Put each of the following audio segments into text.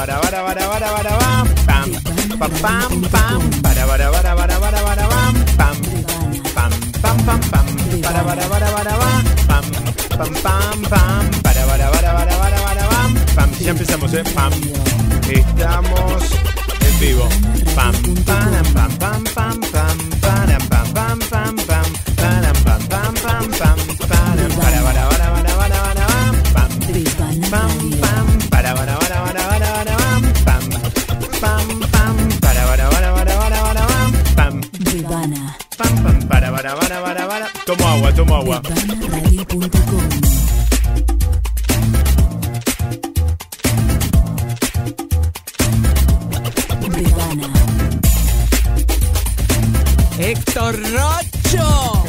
para para para para para pam pam pam pam pam para para para para para para pam pam pam pam pam pam para para para para pam pam pam pam para para para para para para pam pam ya empezamos eh pam estamos en vivo pam pam pam pam pam pam pam pam pam pam Rebana. Héctor Rocho.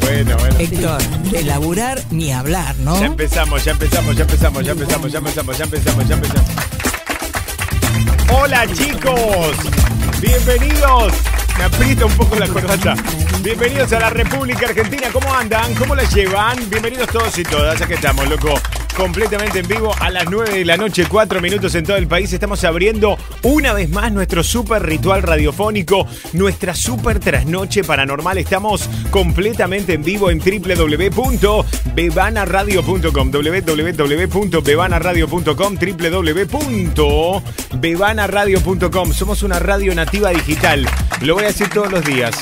bueno bueno Héctor, de laburar ni hablar, ¿no? Ya empezamos, ya empezamos, ya empezamos, ya empezamos, ya empezamos, ya empezamos, ya empezamos. Hola chicos, bienvenidos. Me aprieta un poco la corbata. Bienvenidos a la República Argentina. ¿Cómo andan? ¿Cómo la llevan? Bienvenidos todos y todas. Aquí estamos, loco. Completamente en vivo a las 9 de la noche, 4 minutos en todo el país. Estamos abriendo una vez más nuestro super ritual radiofónico, nuestra super trasnoche paranormal. Estamos completamente en vivo en www.bebanaradio.com, www.bebanaradio.com, www.bebanaradio.com. Somos una radio nativa digital. Lo voy a decir todos los días.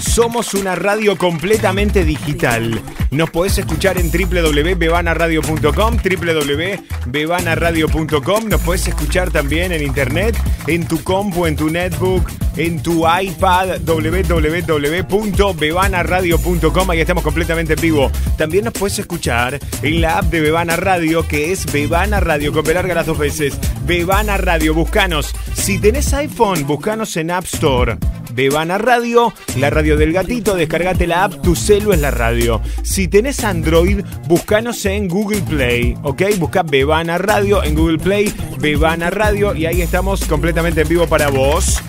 Somos una radio completamente digital. Nos podés escuchar en www.bebanaradio.com, www.bebanaradio.com. Nos podés escuchar también en internet, en tu compu, en tu netbook, en tu iPad, www.bebanaradio.com. Ahí estamos completamente en vivo. También nos puedes escuchar en la app de Bebana Radio, que es Bebana Radio, con larga las dos veces. Bebana Radio, buscanos. Si tenés iPhone, buscanos en App Store. Bebana Radio, la radio del gatito, descargate la app, tu celu es la radio. Si tenés Android, buscanos en Google Play, ¿ok? Busca Bebana Radio en Google Play, Bebana Radio, y ahí estamos completamente en vivo para vos.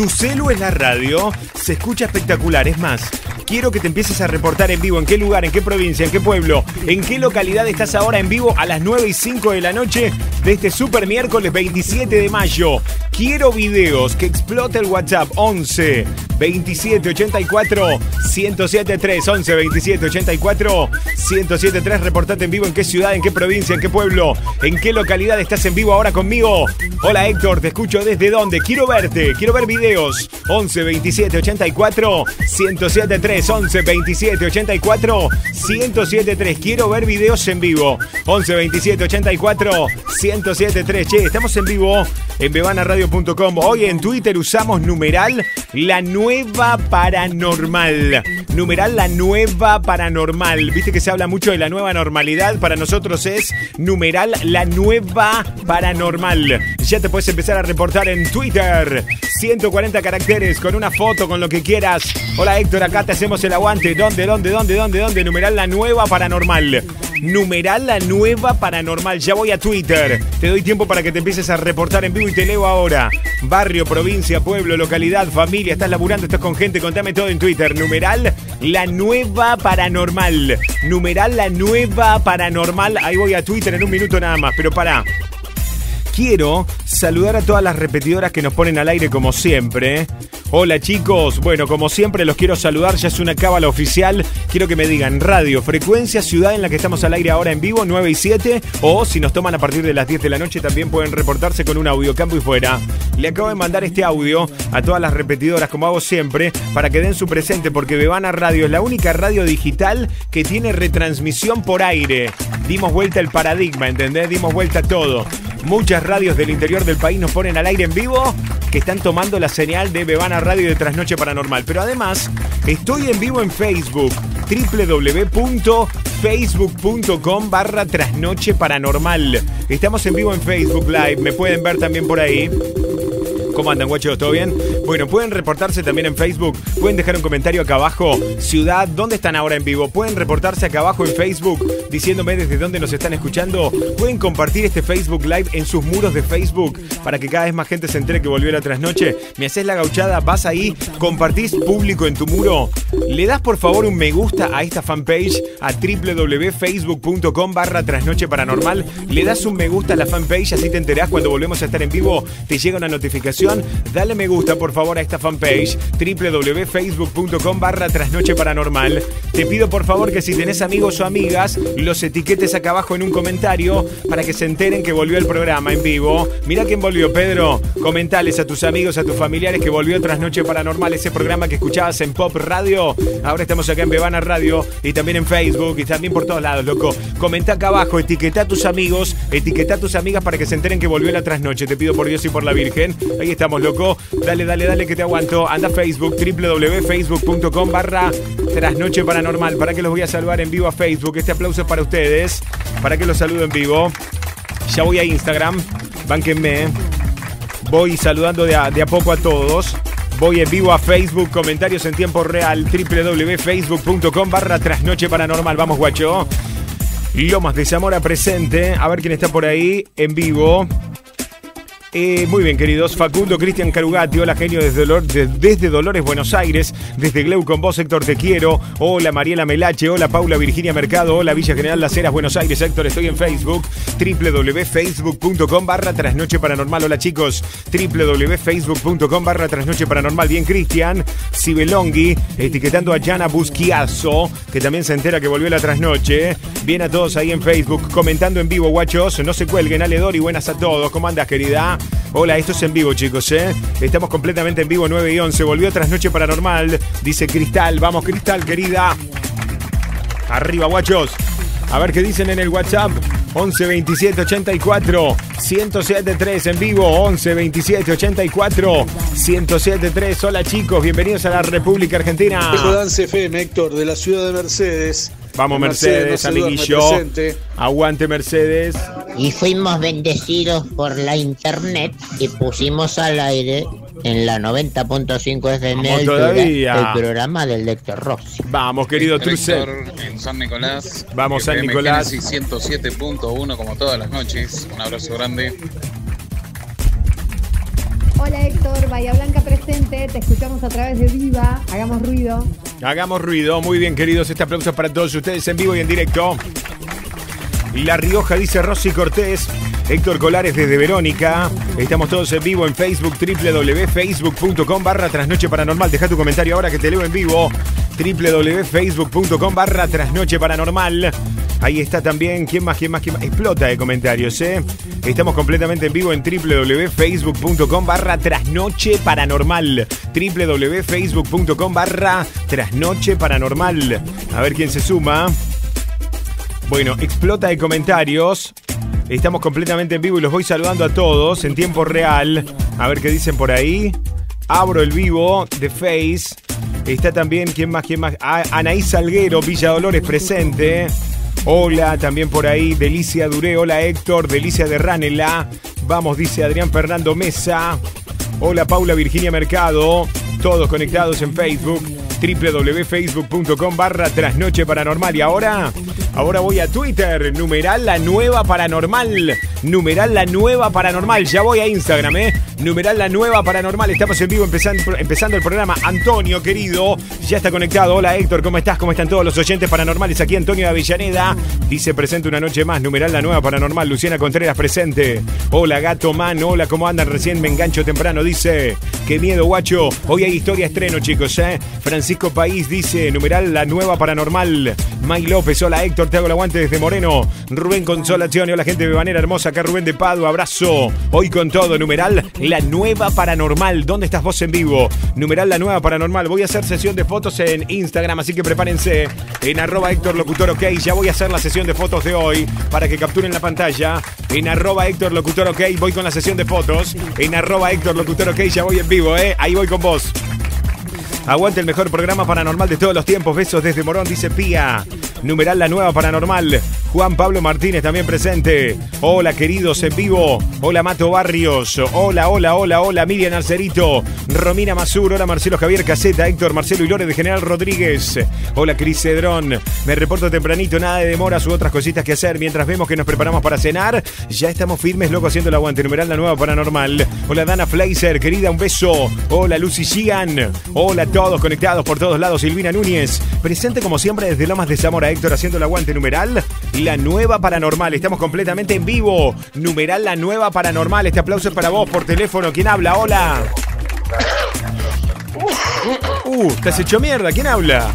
Tu celu es la radio, se escucha espectacular. Es más, quiero que te empieces a reportar en vivo en qué lugar, en qué provincia, en qué pueblo, en qué localidad estás ahora en vivo a las 9 y 5 de la noche de este super miércoles 27 de mayo. Quiero videos, que explote el WhatsApp 11 27 84 1073 11 27 84 1073 reportate en vivo en qué ciudad, en qué provincia, en qué pueblo, en qué localidad estás en vivo ahora conmigo. Hola Héctor, te escucho desde dónde? Quiero verte, quiero ver videos. 11 27 84 1073 11 27 84 1073 Quiero ver videos en vivo. 11 27 84 1073 Che, estamos en vivo en bebanaradio.com. Hoy en Twitter usamos numeral la nueva paranormal. Numeral la nueva paranormal. Viste que se habla mucho de la nueva normalidad. Para nosotros es numeral la nueva paranormal. Ya te puedes empezar a reportar en Twitter. 140 caracteres con una foto, con lo que quieras. Hola Héctor, acá te hacemos el aguante. ¿Dónde, dónde, dónde, dónde, dónde? Numeral la nueva paranormal. Numeral la nueva paranormal. Ya voy a Twitter. Te doy tiempo para que te empieces a reportar en vivo y te leo ahora. Barrio, provincia, pueblo, localidad, familia. Estás laburando, estás con gente. Contame todo en Twitter. Numeral la nueva paranormal. Numeral la nueva paranormal. Ahí voy a Twitter en un minuto nada más. Pero pará. Quiero saludar a todas las repetidoras que nos ponen al aire como siempre. Hola chicos, bueno, como siempre los quiero saludar, ya es una cábala oficial. Quiero que me digan radio, frecuencia, ciudad en la que estamos al aire ahora en vivo, 9 y 7. O si nos toman a partir de las 10 de la noche, también pueden reportarse con un audio campo y fuera. Le acabo de mandar este audio a todas las repetidoras, como hago siempre, para que den su presente, porque Bebana Radio es la única radio digital que tiene retransmisión por aire. Dimos vuelta el paradigma, ¿entendés? Dimos vuelta a todo. Muchas radios del interior del país nos ponen al aire en vivo que están tomando la señal de Bebana Radio de Trasnoche Paranormal. Pero además, estoy en vivo en Facebook, www.facebook.com barra Trasnoche Paranormal. Estamos en vivo en Facebook Live, me pueden ver también por ahí. ¿Cómo andan, guachos? ¿Todo bien? Bueno, pueden reportarse también en Facebook. Pueden dejar un comentario acá abajo. Ciudad, ¿dónde están ahora en vivo? Pueden reportarse acá abajo en Facebook. diciéndome desde dónde nos están escuchando. Pueden compartir este Facebook Live en sus muros de Facebook para que cada vez más gente se entere que volvió la trasnoche. Me haces la gauchada, vas ahí, compartís público en tu muro. Le das por favor un me gusta a esta fanpage a www.facebook.com barra trasnoche paranormal. Le das un me gusta a la fanpage, así te enterás cuando volvemos a estar en vivo. Te llega una notificación. Dale me gusta por favor a esta fanpage www.facebook.com barra trasnoche paranormal. Te pido por favor que si tenés amigos o amigas, los etiquetes acá abajo en un comentario para que se enteren que volvió el programa en vivo. Mira quién volvió, Pedro. Comentales a tus amigos, a tus familiares que volvió Trasnoche Paranormal, ese programa que escuchabas en Pop Radio. Ahora estamos acá en Bebana Radio y también en Facebook y también por todos lados, loco. Comenta acá abajo, etiqueta a tus amigos, etiqueta a tus amigas para que se enteren que volvió la trasnoche. Te pido por Dios y por la Virgen. Ahí estamos, loco. Dale, dale, dale que te aguanto. Anda a Facebook, www.facebook.com barra trasnoche paranormal. Para que los voy a saludar en vivo a Facebook. Este aplauso es para ustedes. Para que los saludo en vivo. Ya voy a Instagram. Bánquenme. Voy saludando de a, poco a todos. Voy en vivo a Facebook, comentarios en tiempo real, www.facebook.com barra trasnoche paranormal. Vamos, guacho. Lomas de Zamora presente. A ver quién está por ahí en vivo. Eh, muy bien, queridos. Facundo Cristian Carugati, hola genio desde, de- Dolores, Buenos Aires. Desde Gleu con vos, Héctor, te quiero. Hola Mariela Melache, hola Paula Virginia Mercado, hola Villa General Las Heras, Buenos Aires. Héctor, estoy en Facebook. www.facebook.com barra trasnoche paranormal. Hola chicos. www.facebook.com barra trasnoche paranormal. Bien, Cristian. Sibelongui, etiquetando a Yana Busquiazo, que también se entera que volvió la trasnoche. Bien a todos ahí en Facebook, comentando en vivo, guachos. No se cuelguen, Aledor y buenas a todos. ¿Cómo andas, querida? Hola, esto es en vivo, chicos, ¿eh? Estamos completamente en vivo, 9 y 11. Volvió Trasnoche Paranormal, dice Cristal. Vamos, Cristal, querida. Arriba, guachos. A ver qué dicen en el WhatsApp. 11 27 84 107 3 en vivo. 11 27 84 107 3. Hola chicos, bienvenidos a la República Argentina. Dance FM, Héctor, de la ciudad de Mercedes. Vamos, De Mercedes, amiguillo. Aguante, Mercedes. Y fuimos bendecidos por la internet y pusimos al aire en la 90.5 FM Altura, todavía. el programa del Lector Rossi. Vamos, querido. Héctor en San Nicolás. Vamos, San Nicolás. Génesis 107.1 como todas las noches. Un abrazo grande. Hola Héctor, Bahía Blanca presente, te escuchamos a través de Viva, hagamos ruido. Hagamos ruido. Muy bien, queridos. Este aplauso para todos ustedes en vivo y en directo. La Rioja dice Rosy Cortés. Héctor Colares desde Verónica. Estamos todos en vivo en Facebook, www.facebook.com barra trasnoche paranormal. Deja tu comentario ahora que te leo en vivo. www.facebook.com barra trasnoche paranormal. Ahí está también. ¿Quién más? ¿Quién más? ¿Quién más? Explota de comentarios, ¿eh? Estamos completamente en vivo en www.facebook.com barra trasnoche paranormal. www.facebook.com barra trasnoche paranormal. A ver quién se suma. Bueno, explota de comentarios. Estamos completamente en vivo y los voy saludando a todos en tiempo real. A ver qué dicen por ahí. Abro el vivo de Face. Está también, ¿quién más? ¿Quién más? Ah, Salguero, Villa Dolores presente. Hola, también por ahí, Delicia Duré. Hola Héctor, Delicia de Ranela. Vamos, dice Adrián Fernando Mesa. Hola Paula Virginia Mercado. Todos conectados en Facebook www.facebook.com barra trasnoche y ahora ahora voy a Twitter. Numeral la nueva paranormal. Numeral la nueva paranormal. Ya voy a Instagram eh numeral la nueva paranormal. Estamos en vivo empezando, empezando el programa. Antonio querido ya está conectado. Hola Héctor ¿cómo estás? ¿cómo están todos los oyentes paranormales? aquí Antonio de Avellaneda dice presente una noche más. Numeral la nueva paranormal. Luciana Contreras presente. Hola Gato Man hola ¿cómo andan? recién me engancho temprano. Dice qué miedo guacho. Hoy hay historia estreno chicos eh Francisco País dice, numeral la nueva paranormal. May López, hola Héctor, te hago el aguante desde Moreno. Rubén Consolación, hola gente de Banera hermosa, acá Rubén de Pado, abrazo. Hoy con todo, numeral la nueva paranormal. ¿Dónde estás vos en vivo? Numeral la nueva paranormal. Voy a hacer sesión de fotos en Instagram, así que prepárense. En arroba Héctor Locutor OK, ya voy a hacer la sesión de fotos de hoy para que capturen la pantalla. En arroba Héctor Locutor OK, voy con la sesión de fotos. En arroba Héctor Locutor OK, ya voy en vivo, ¿eh? Ahí voy con vos. Aguante el mejor programa paranormal de todos los tiempos. Besos desde Morón, dice Pía. Numeral la nueva paranormal. Juan Pablo Martínez también presente. Hola, queridos en vivo. Hola, Mato Barrios. Hola, hola, hola, hola, Miriam Alcerito. Romina Mazur. Hola, Marcelo Javier Caseta. Héctor Marcelo y de General Rodríguez. Hola, Cris Cedrón. Me reporto tempranito, nada de demoras u otras cositas que hacer. Mientras vemos que nos preparamos para cenar, ya estamos firmes, loco, haciendo el aguante. Numeral la nueva paranormal. Hola, Dana Fleiser. Querida, un beso. Hola, Lucy Gigan. Hola todos conectados por todos lados. Silvina Núñez. Presente como siempre desde Lomas de Zamora. Héctor haciendo el aguante numeral. La nueva paranormal. Estamos completamente en vivo. Numeral la nueva paranormal. Este aplauso es para vos por teléfono. ¿Quién habla? Hola. Uh, te has hecho mierda. ¿Quién habla?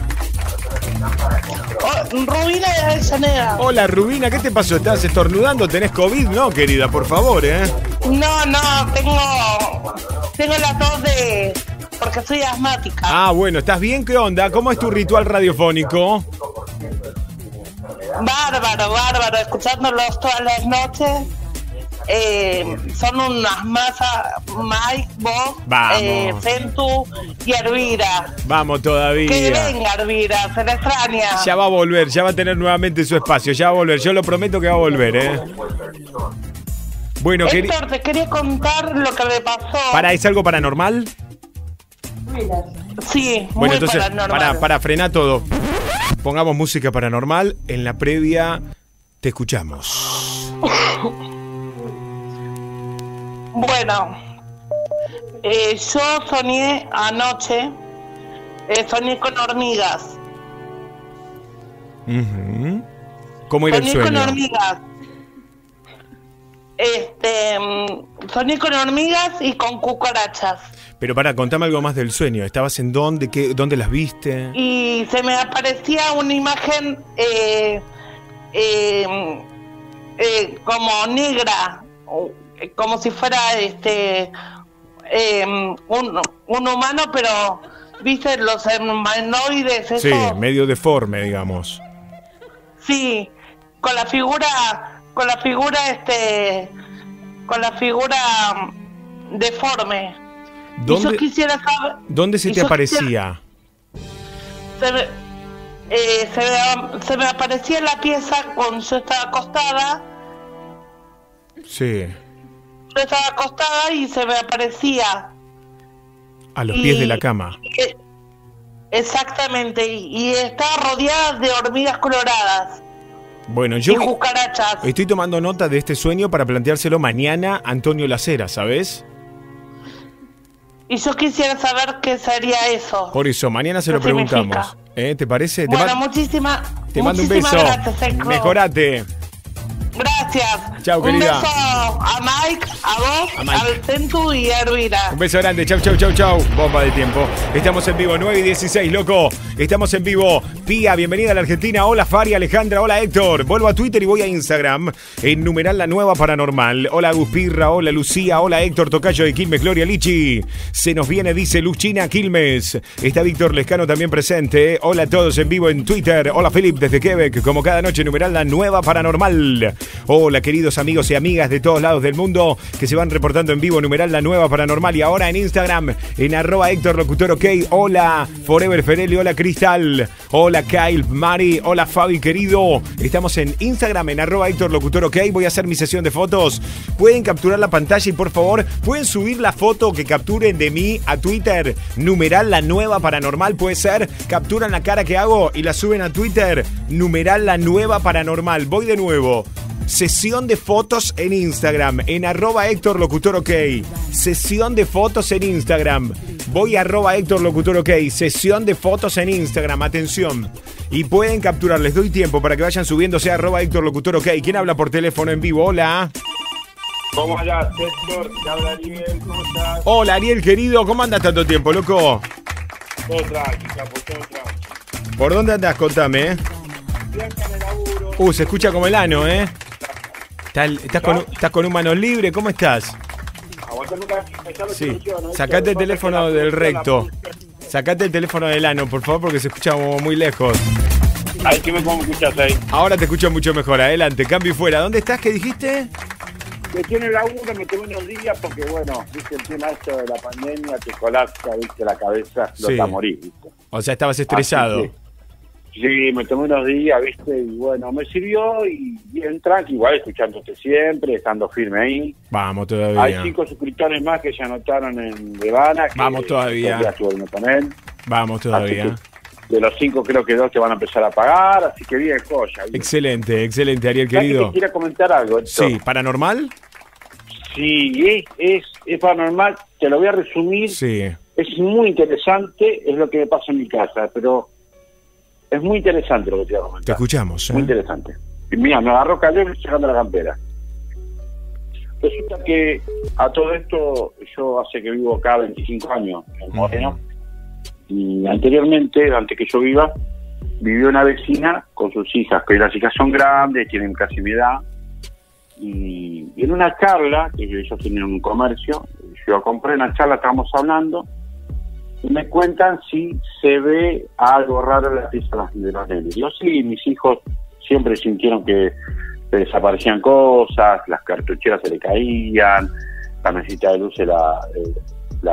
Rubina de Avellaneda. Hola, Rubina. ¿Qué te pasó? ¿Estás estornudando? ¿Tenés COVID? No, querida, por favor, ¿eh? No, no, tengo. Tengo la tos de. Porque soy asmática. Ah, bueno, ¿estás bien? ¿Qué onda? ¿Cómo es tu ritual radiofónico? Bárbaro, bárbaro. Escuchándolos todas las noches. Eh, son unas masas, Mike, vos, eh, Centu y Hervira. Vamos Que todavía. venga Hervira, se le extraña. Ya va a volver, ya va a tener nuevamente su espacio, ya va a volver. Yo lo prometo que va a volver, ¿eh? Bueno, Héctor, te quería contar lo que me pasó. ¿para es algo paranormal? Sí, Bueno, muy entonces, paranormal. para, para frenar todo, pongamos música paranormal. En la previa, te escuchamos. Bueno, eh, yo soñé anoche, eh, soñé con hormigas. ¿Cómo era el soñé con sueño? hormigas. Este, mm, soñé con hormigas y con cucarachas. Pero para, contame algo más del sueño. ¿Estabas en dónde? ¿Qué, ¿Dónde las viste? Y se me aparecía una imagen eh, eh, eh, como negra, eh, como si fuera este eh, un, un humano, pero viste los humanoides, eso. Sí, medio deforme, digamos. Sí, con la figura, con la figura, este, con la figura mm, deforme. Y yo ¿Dónde, quisiera saber. ¿dónde se y te aparecía? Se me, eh, se, me, se me aparecía en la pieza cuando yo estaba acostada. Sí, Yo estaba acostada y se me aparecía. a los y- pies de la cama. y- exactamente, y, y estaba rodeada de hormigas coloradas Bueno, y yo cucarachas. estoy tomando nota de este sueño para planteárselo mañana a Antonio Lacera, ¿sabes? Y yo quisiera saber qué sería eso. Por eso, mañana se lo preguntamos. ¿Eh? ¿Te parece? Te, Bueno, ma- muchísimas te mando un muchísimas beso. Gracias. Mejorate. Gracias. Chau, Un querida. beso a Mike, a vos, A Mike. al Centu y a Elvira. Un beso grande, chau, chau, chau, chau. Bomba de tiempo. Estamos en vivo, 9 y 16, loco. Estamos en vivo. Pía, bienvenida a la Argentina. Hola, Fari, Alejandra. Hola, Héctor. Vuelvo a Twitter y voy a Instagram. En numeral la nueva paranormal. Hola, Guspirra. Hola, Lucía. Hola, Héctor Tocayo de Quilmes, Gloria Lichi. Se nos viene, dice Luchina Quilmes. Está Víctor Lescano también presente. Hola a todos en vivo en Twitter. Hola, Philip desde Quebec. Como cada noche, numeral la nueva paranormal. Hola, queridos amigos y amigas de todos lados del mundo que se van reportando en vivo, numeral la nueva paranormal. Y ahora en Instagram, en arroba Héctor Locutor OK. Hola, Forever Ferelli. Hola, Cristal. Hola, Kyle, Mari. Hola, Fabi, querido. Estamos en Instagram, en arroba Héctor Locutor OK. Voy a hacer mi sesión de fotos. Pueden capturar la pantalla y por favor, pueden subir la foto que capturen de mí a Twitter. Numeral la nueva paranormal puede ser. Capturan la cara que hago y la suben a Twitter. Numeral la nueva paranormal. Voy de nuevo. Sesión de fotos en Instagram, en arroba Héctor Locutor OK. Sesión de fotos en Instagram. Voy a arroba Héctor Locutor OK. Sesión de fotos en Instagram. Atención. Y pueden capturar, les doy tiempo para que vayan subiéndose a arroba Héctor Locutor OK. ¿Quién habla por teléfono en vivo? Hola. ¿Cómo andás, Héctor? Te habla Ariel, ¿cómo estás? Hola Ariel querido, ¿cómo andas tanto tiempo, loco? Todo tranqui, capo, todo tranqui. ¿Por dónde andas? Contame, ¿eh? Bianca en el laburo. Uh, se escucha como el ano, ¿eh? ¿Estás, estás con, estás con un manos libre? ¿Cómo estás? La Sí. Sacate el teléfono la del recto. la Sacate el teléfono del ano, por favor, porque se escucha como muy lejos. Ay, ¿qué me escuchas ahí? Ahora te escucho mucho mejor. Adelante, cambio y fuera. ¿Dónde estás? ¿Qué dijiste? Que tiene laburo, me tomé unos días porque, bueno, viste el tema esto de la pandemia, te colapsa, viste, la cabeza, Sí. lo a morir, viste. O sea, estabas estresado. Que, Sí, me tomé unos días, viste, y bueno, me sirvió y bien tranqui, igual escuchándote siempre, estando firme ahí. Vamos Hay todavía. cinco suscriptores más que se anotaron en Devana. que Vamos todavía. con él. Vamos todavía. Que de los cinco creo que dos te van a empezar a pagar, así que bien, joya. bien. Excelente, excelente, Ariel ¿Sabes que querido. quiero comentar algo? Sí, ¿paranormal? Sí, es, es, es paranormal, te lo voy a resumir. Sí. Es muy interesante, es lo que me pasa en mi casa, pero es muy interesante lo que te voy a Te escuchamos. ¿eh? Muy interesante. Y mira, me agarró calor sacando la campera. Resulta que a todo esto, yo hace que vivo acá 25 años en Moreno, y anteriormente, antes que yo viva, vivió una vecina con sus hijas, que las hijas son grandes, tienen casi mi edad, y, y en una charla, que ellos tienen un comercio, yo compré una charla, estábamos hablando, me cuentan si se ve algo raro en la pieza de los nenes. Yo sí, mis hijos siempre sintieron que desaparecían cosas, las cartucheras se le caían, la mesita de luz eh, la,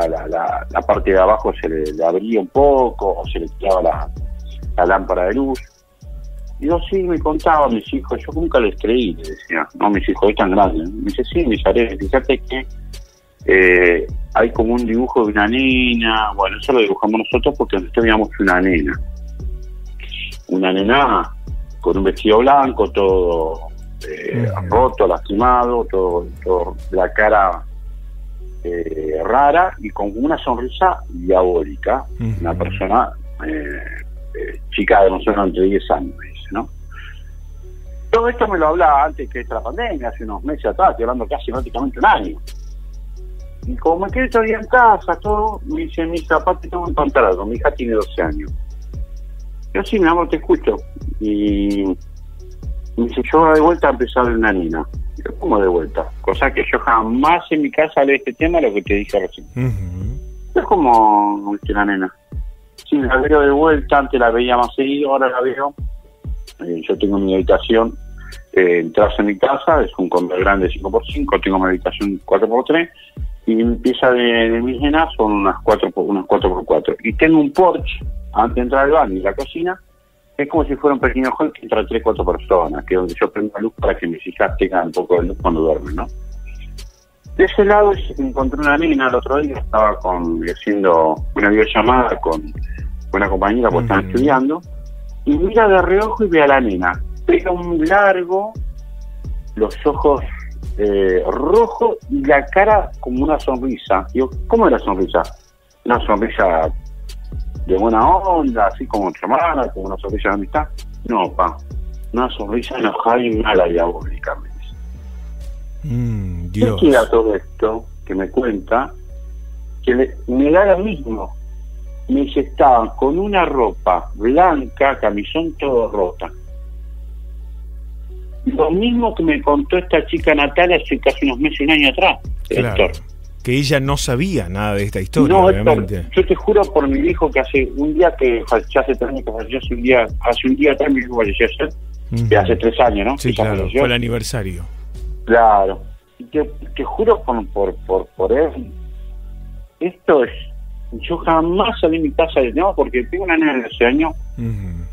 la, la- la parte de abajo se le, abría un poco o se le quitaba la, lámpara de luz. Yo sí me contaba a mis hijos, yo nunca les creí, les decía, no, mis hijos están grandes. Me dice, sí, mis arenas, fíjate que eh, hay como un dibujo de una nena, bueno, eso lo dibujamos nosotros porque nosotros veíamos una nena. Una nena con un vestido blanco, todo eh, roto, lastimado, todo, todo la cara eh, rara y con una sonrisa diabólica. Una persona, eh, eh, chica de nosotros entre 10 años, dice, ¿no? Todo esto me lo hablaba antes que esta la pandemia, hace unos meses atrás, estoy hablando casi prácticamente un año. Y como me quedé todavía en casa, todo, me dice mi hija, te tengo algo. Mi hija tiene 12 años. Yo sí, mi amor, te escucho. Y me dice, yo de vuelta a empezar una nena. Yo, ¿cómo de vuelta? Cosa que yo jamás en mi casa hablé de este tema, lo que te dije recién. Ujú. Es como viste, la nena. Sí, la veo de vuelta, antes la veía más seguido, ahora la veo. Eh, yo tengo mi habitación, eh, entras en mi casa, es un comedor grande 5x5, tengo mi habitación 4x3, y mi pieza de, de mis nenas son unas 4 por, unas 4x4. Y tengo un porche, antes de entrar al baño y la cocina, es como si fuera un pequeño hall que entra 3 4 personas, que es donde yo prendo la luz para que mis hijas tengan un poco de luz cuando duermen, ¿no? De ese lado encontré una nena el otro día, estaba con, haciendo una videollamada con una compañera porque están Ujú. estudiando, y mira de reojo y ve a la nena. Pega un largo, los ojos eh, rojos y la cara como una sonrisa. Digo, ¿cómo es la sonrisa? Una sonrisa de buena onda, así como tu hermana, como una sonrisa de amistad. No, pa, una sonrisa enojada y mala diabólica, me dice. Mm, ¿Qué queda todo esto que me cuenta? Que le- me da lo mismo. Me dice, estaban con una ropa blanca, camisón todo rota. Lo mismo que me contó esta chica Natalia hace casi unos meses, un año atrás, Claro. Héctor. Que ella no sabía nada de esta historia, no, Héctor, obviamente. yo te juro por mi hijo que hace un día que hace tres años que falleció, hace un día, hace un día atrás mi hijo falleció hace tres años, ¿no? Sí, claro, falleció. fue el aniversario. Claro. Y te, te juro por, por, por, por él, esto es, yo jamás salí de mi casa de no, porque tengo una nena de 12 años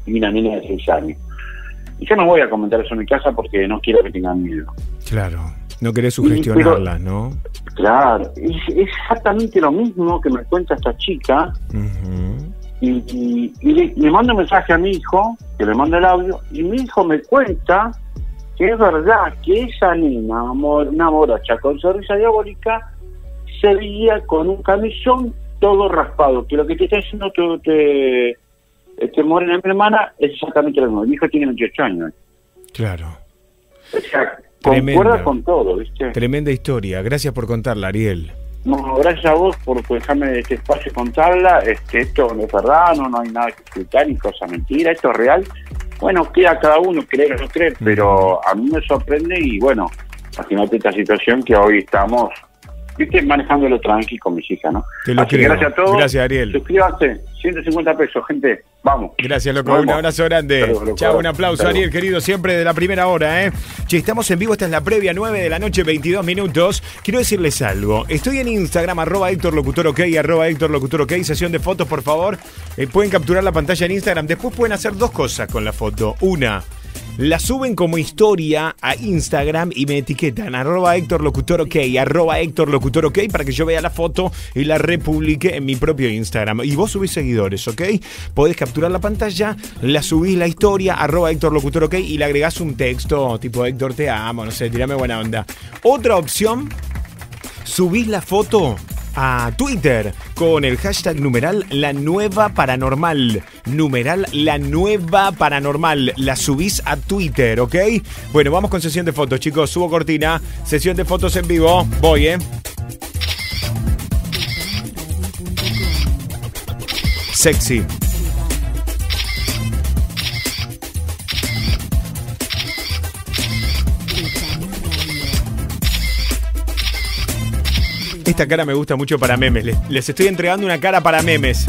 y una nena de 6 años. Y yo no voy a comentar eso en mi casa porque no quiero que tengan miedo. Claro. No querés sugestionarlas, ¿no? Claro, es, es exactamente lo mismo que me cuenta esta chica y, y, y le, le mando un mensaje a mi hijo, que le mando el audio, y mi hijo me cuenta que es verdad que esa nena, amor, una morocha con sonrisa diabólica, se veía con un camisón todo raspado, que lo que te está diciendo tu, te, este Morena, mi hermana, es exactamente lo mismo. Mi hijo tiene 28 años. Claro. O sea, concuerda con todo, ¿viste? Tremenda historia. Gracias por contarla, Ariel. No, gracias a vos por dejarme este espacio contarla. Este, esto no es verdad, no, no hay nada que explicar ni cosa mentira, esto es real. Bueno, queda cada uno creer o no creer, pero a mí me sorprende y bueno, imagínate esta situación que hoy estamos viste, manejándolo tranqui con mis hijas, ¿no? Te lo Así creo. gracias a todos. Gracias, Ariel. Suscríbanse, 150 pesos, gente. Vamos. Gracias, loco. Nos Un abrazo grande. Chao, un aplauso. Ariel, querido, siempre de la primera hora, ¿eh? Che, estamos en vivo, esta es la previa 9 de la noche, 22 minutos. Quiero decirles algo. Estoy en Instagram, arroba Héctor Locutor OK, arroba Héctor Locutor OK, sesión de fotos, por favor. Eh, pueden capturar la pantalla en Instagram. Después pueden hacer dos cosas con la foto. Una. La suben como historia a Instagram y me etiquetan arroba Héctor Locutor OK, arroba Héctor Locutor OK para que yo vea la foto y la republique en mi propio Instagram. Y vos subís seguidores, ¿ok? Podés capturar la pantalla, la subís la historia, arroba Héctor Locutor OK y le agregás un texto tipo Héctor te amo, no sé, tirame buena onda. Otra opción subís la foto a Twitter con el hashtag numeral la nueva paranormal. Numeral la nueva paranormal. La subís a Twitter, ¿ok? Bueno, vamos con sesión de fotos, chicos. Subo cortina. Sesión de fotos en vivo. Voy, ¿eh? Sexy. Esta cara me gusta mucho para memes. Les, les estoy entregando una cara para memes.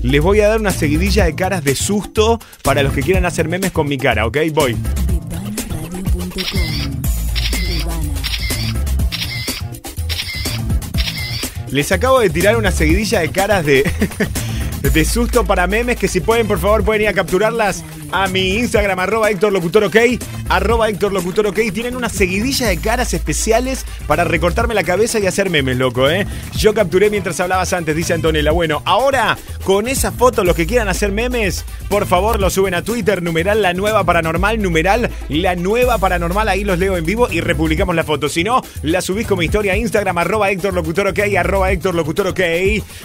Les voy a dar una seguidilla de caras de susto para los que quieran hacer memes con mi cara, ¿ok? Voy. Les acabo de tirar una seguidilla de caras de, de susto para memes que si pueden, por favor, pueden ir a capturarlas a mi Instagram, arroba Héctor Locutor OK, arroba Héctor Locutor OK. Tienen una seguidilla de caras especiales para recortarme la cabeza y hacer memes, loco, ¿eh? Yo capturé mientras hablabas antes, dice Antonella. Bueno, ahora, con esa foto, los que quieran hacer memes, por favor, lo suben a Twitter, numeral la nueva paranormal, numeral la nueva paranormal, ahí los leo en vivo y republicamos la foto. Si no, la subís como historia a Instagram, arroba Héctor Locutor OK, arroba Héctor Locutor OK.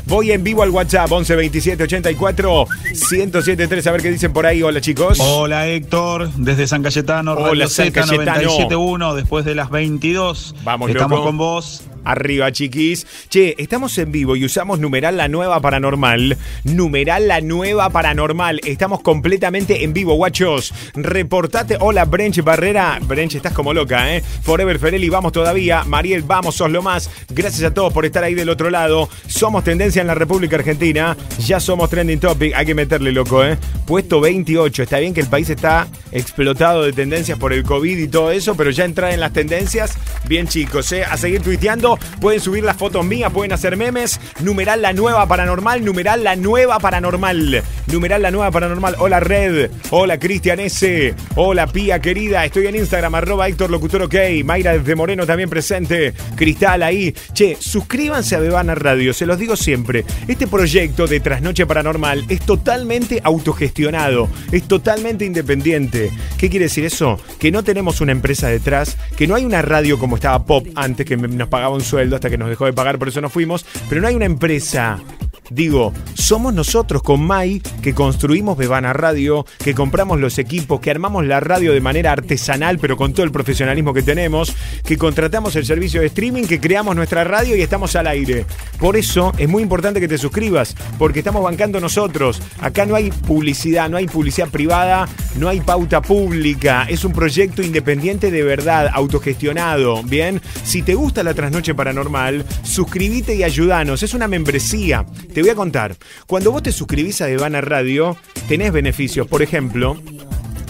Voy en vivo al WhatsApp, 11 27 84 1073, a ver qué dicen por ahí. Hola, chicos. Hola Héctor, desde San Cayetano, Hola, Radio Z Cayetano. 97.1, después de las 22. Vamos, Estamos loco. con vos. Arriba, chiquis. Che, estamos en vivo y usamos numeral la nueva paranormal. Numeral la nueva paranormal. Estamos completamente en vivo, guachos. Reportate. Hola, Brench Barrera. Brench, estás como loca, ¿eh? Forever Ferelli, vamos todavía. Mariel, vamos, sos lo más. Gracias a todos por estar ahí del otro lado. Somos tendencia en la República Argentina. Ya somos trending topic. Hay que meterle, loco, ¿eh? Puesto 28. Está bien que el país está explotado de tendencias por el COVID y todo eso, pero ya entrar en las tendencias, bien chicos, ¿eh? A seguir tuiteando. Pueden subir las fotos mías, pueden hacer memes. Numeral la nueva paranormal. Numeral la nueva paranormal. Numeral la nueva paranormal. Hola, Red. Hola, Cristian S. Hola, Pía querida. Estoy en Instagram, arroba Héctor Locutor OK. Mayra desde Moreno también presente. Cristal ahí. Che, suscríbanse a Bebana Radio. Se los digo siempre. Este proyecto de Trasnoche Paranormal es totalmente autogestionado. Es totalmente independiente. ¿Qué quiere decir eso? Que no tenemos una empresa detrás. Que no hay una radio como estaba Pop antes que nos pagaba un sueldo hasta que nos dejó de pagar, por eso nos fuimos. Pero no hay una empresa. Digo, somos nosotros con Mai que construimos Bebana Radio, que compramos los equipos, que armamos la radio de manera artesanal, pero con todo el profesionalismo que tenemos, que contratamos el servicio de streaming, que creamos nuestra radio y estamos al aire. Por eso es muy importante que te suscribas, porque estamos bancando nosotros. Acá no hay publicidad, no hay publicidad privada, no hay pauta pública. Es un proyecto independiente de verdad, autogestionado. Bien, si te gusta la trasnoche paranormal, suscríbete y ayúdanos. Es una membresía. Te voy a contar. Cuando vos te suscribís a Devana Radio, tenés beneficios. Por ejemplo,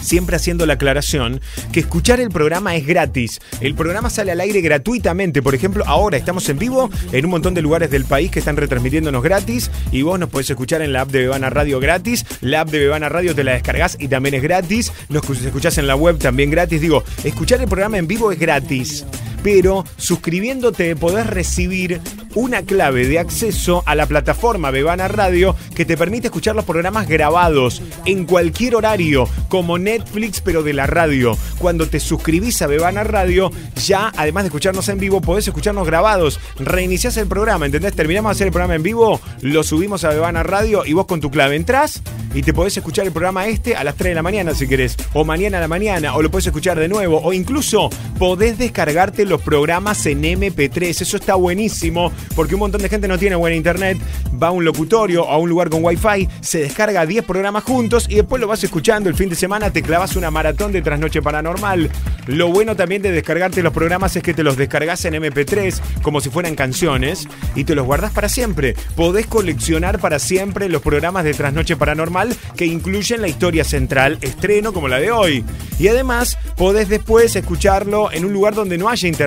siempre haciendo la aclaración que escuchar el programa es gratis. El programa sale al aire gratuitamente. Por ejemplo, ahora estamos en vivo en un montón de lugares del país que están retransmitiéndonos gratis y vos nos podés escuchar en la app de Bebana Radio gratis. La app de Bebana Radio te la descargas y también es gratis. Nos escuchás en la web también gratis. Digo, escuchar el programa en vivo es gratis. Pero suscribiéndote podés recibir una clave de acceso a la plataforma Bebana Radio que te permite escuchar los programas grabados en cualquier horario, como Netflix, pero de la radio. Cuando te suscribís a Bebana Radio, ya además de escucharnos en vivo, podés escucharnos grabados. Reiniciás el programa, ¿entendés? Terminamos de hacer el programa en vivo, lo subimos a Bebana Radio y vos con tu clave entrás y te podés escuchar el programa este a las 3 de la mañana si querés, o mañana a la mañana, o lo podés escuchar de nuevo, o incluso podés descargarte programas en MP3. Eso está buenísimo Porque un montón de gente no tiene buena internet, va a un locutorio, a un lugar con wifi, se descarga 10 programas juntos y después lo vas escuchando el fin de semana, te clavas una maratón de trasnoche paranormal. Lo bueno también de descargarte los programas es que te los descargas en MP3 como si fueran canciones y te los guardas para siempre. Podés coleccionar para siempre los programas de trasnoche paranormal que incluyen la historia central, estreno como la de hoy. Y además podés después escucharlo en un lugar donde no haya internet.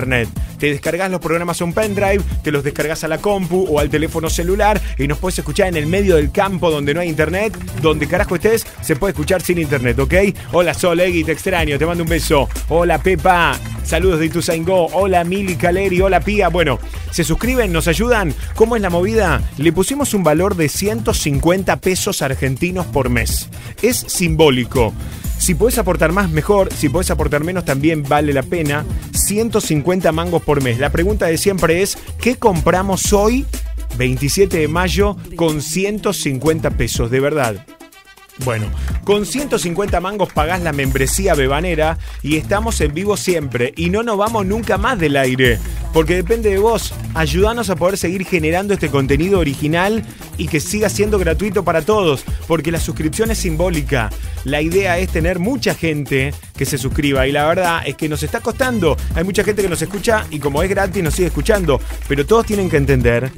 Te descargas los programas a un pendrive, te los descargas a la compu o al teléfono celular y nos puedes escuchar en el medio del campo donde no hay internet, donde carajo estés, se puede escuchar sin internet, ¿ok? Hola Sol, Egui, te extraño, te mando un beso. Hola Pepa, saludos de Ituzaingó. Hola Mili Caleri, hola Pía. Bueno, ¿se suscriben? ¿Nos ayudan? ¿Cómo es la movida? Le pusimos un valor de 150 pesos argentinos por mes. Es simbólico. Si podés aportar más, mejor. Si podés aportar menos, también vale la pena. 150 mangos por mes. La pregunta de siempre es, ¿qué compramos hoy, 27 de mayo, con 150 pesos? De verdad. Bueno, con 150 mangos pagás la membresía bebanera y estamos en vivo siempre y no nos vamos nunca más del aire, porque depende de vos. Ayúdanos a poder seguir generando este contenido original y que siga siendo gratuito para todos, porque la suscripción es simbólica. La idea es tener mucha gente que se suscriba y la verdad es que nos está costando. Hay mucha gente que nos escucha y como es gratis nos sigue escuchando, pero todos tienen que entender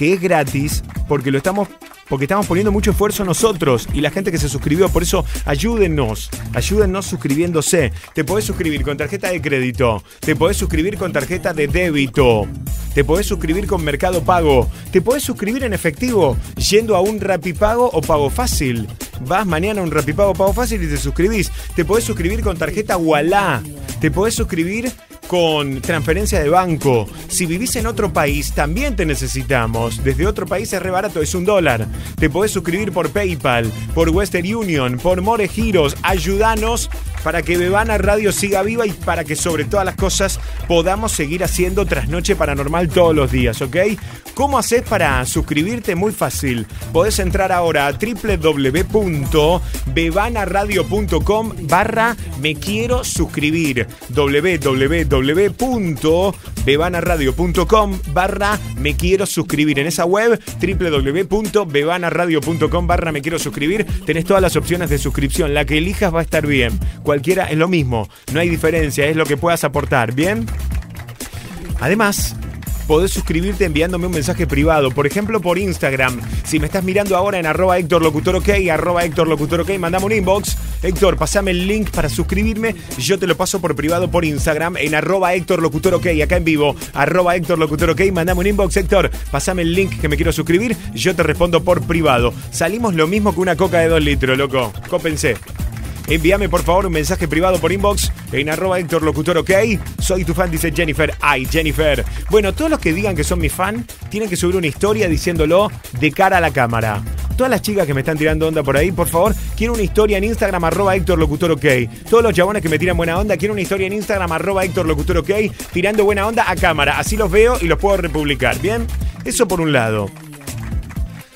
que es gratis porque lo estamos porque estamos poniendo mucho esfuerzo nosotros y la gente que se suscribió. Por eso ayúdennos, ayúdennos suscribiéndose. Te podés suscribir con tarjeta de crédito, te podés suscribir con tarjeta de débito, te podés suscribir con Mercado Pago, te podés suscribir en efectivo yendo a un Rapipago o Pago Fácil. Vas mañana a un Rapipago Pago Fácil y te suscribís. Te podés suscribir con tarjeta Wallah. Te podés suscribir con transferencia de banco. Si vivís en otro país, también te necesitamos. Desde otro país es re barato, es un dólar. Te podés suscribir por PayPal, por Western Union, por More Giros. Ayúdanos para que Bebana Radio siga viva y para que sobre todas las cosas podamos seguir haciendo Trasnoche Paranormal todos los días, ¿ok? ¿Cómo haces para suscribirte? Muy fácil. Podés entrar ahora a www.bebanaradio.com barra me quiero suscribir. www.bebanaradio.com barra me quiero suscribir. En esa web www.bebanaradio.com barra me quiero suscribir tenés todas las opciones de suscripción. La que elijas va a estar bien. Cualquiera es lo mismo. No hay diferencia. Es lo que puedas aportar. ¿Bien? Además, podés suscribirte enviándome un mensaje privado, por ejemplo por Instagram. Si me estás mirando ahora en arroba Héctor Locutor OK, arroba Locutor OK, mandame un inbox. Héctor, pasame el link para suscribirme yo te lo paso por privado por Instagram en arroba Héctor Locutor OK, acá en vivo, arroba Héctor Locutor OK, mandame un inbox, Héctor, pasame el link que me quiero suscribir, yo te respondo por privado. Salimos lo mismo que una coca de 2 litros, loco. Cópense. Envíame por favor un mensaje privado por inbox en arroba Héctor Locutor, ¿ok? Soy tu fan, dice Jennifer. Ay, Jennifer. Bueno, todos los que digan que son mi fan tienen que subir una historia diciéndolo de cara a la cámara. Todas las chicas que me están tirando onda por ahí, por favor, quiero una historia en Instagram, arroba Héctor Locutor, ok. Todos los chabones que me tiran buena onda, quiero una historia en Instagram, arroba Héctor Locutor, ok. Tirando buena onda a cámara. Así los veo y los puedo republicar, ¿bien? Eso por un lado.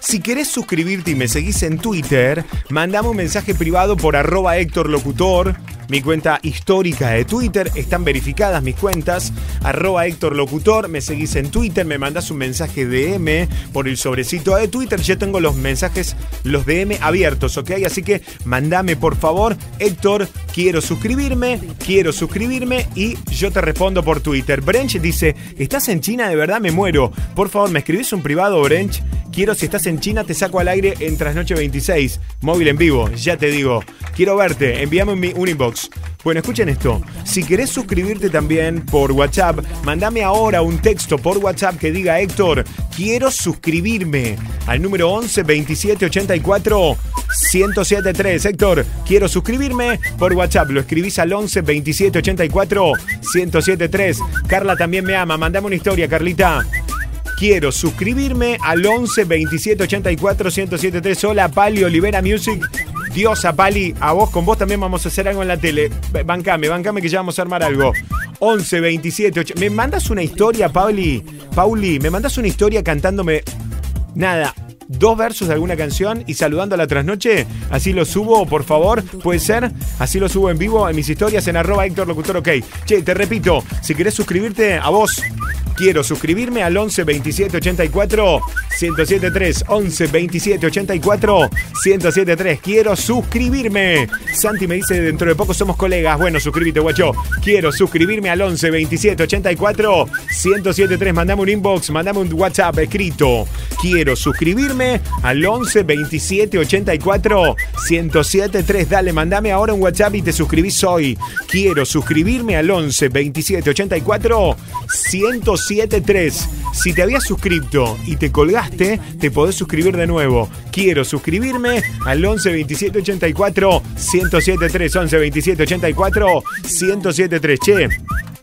Si querés suscribirte y me seguís en Twitter, mandame un mensaje privado por arroba Héctor Locutor. Mi cuenta histórica de Twitter, están verificadas mis cuentas, arroba Héctor Locutor, me seguís en Twitter, me mandás un mensaje DM por el sobrecito de Twitter, yo tengo los mensajes, los DM abiertos, ¿ok? Así que mandame por favor, Héctor, quiero suscribirme, quiero suscribirme y yo te respondo por Twitter. Brench dice, ¿estás en China? De verdad me muero. Por favor, ¿me escribís un privado, Brench? Quiero, si estás en China, te saco al aire en Trasnoche 26, móvil en vivo, ya te digo. Quiero verte, envíame un, un inbox. Bueno, escuchen esto. Si querés suscribirte también por WhatsApp, mandame ahora un texto por WhatsApp que diga Héctor, quiero suscribirme al número 11 27 84 1073. Héctor, quiero suscribirme por WhatsApp. Lo escribís al 11 27 84 1073. Carla también me ama. Mandame una historia, Carlita. Quiero suscribirme al 11 27 84 1073. Hola, Pali Olivera Music. Diosa, Pali, a vos, con vos también vamos a hacer algo en la tele. Bancame, bancame que ya vamos a armar algo. 11 27 8. ¿Me mandas una historia, Pauli? Pauli, ¿me mandas una historia cantándome nada? Dos versos de alguna canción y saludando a la trasnoche. Así lo subo, por favor. Puede ser. Así lo subo en vivo en mis historias en arroba Héctor Locutor OK. Che, te repito, si querés suscribirte a vos, Quiero suscribirme al 11 27 84 1073. 11 27 84 1073. Quiero suscribirme. Santi me dice dentro de poco somos colegas. Bueno, suscríbete, guacho. Quiero suscribirme al 11 27 84 1073. Mandame un inbox, mandame un WhatsApp escrito. Quiero suscribirme al 11 27 84 1073. Dale, mandame ahora un WhatsApp y te suscribís hoy. Quiero suscribirme al 11 27 84 1073. Si te habías suscrito y te colgaste, te podés suscribir de nuevo. Quiero suscribirme al 11 27 84 1073. 11 27 84 1073. Che.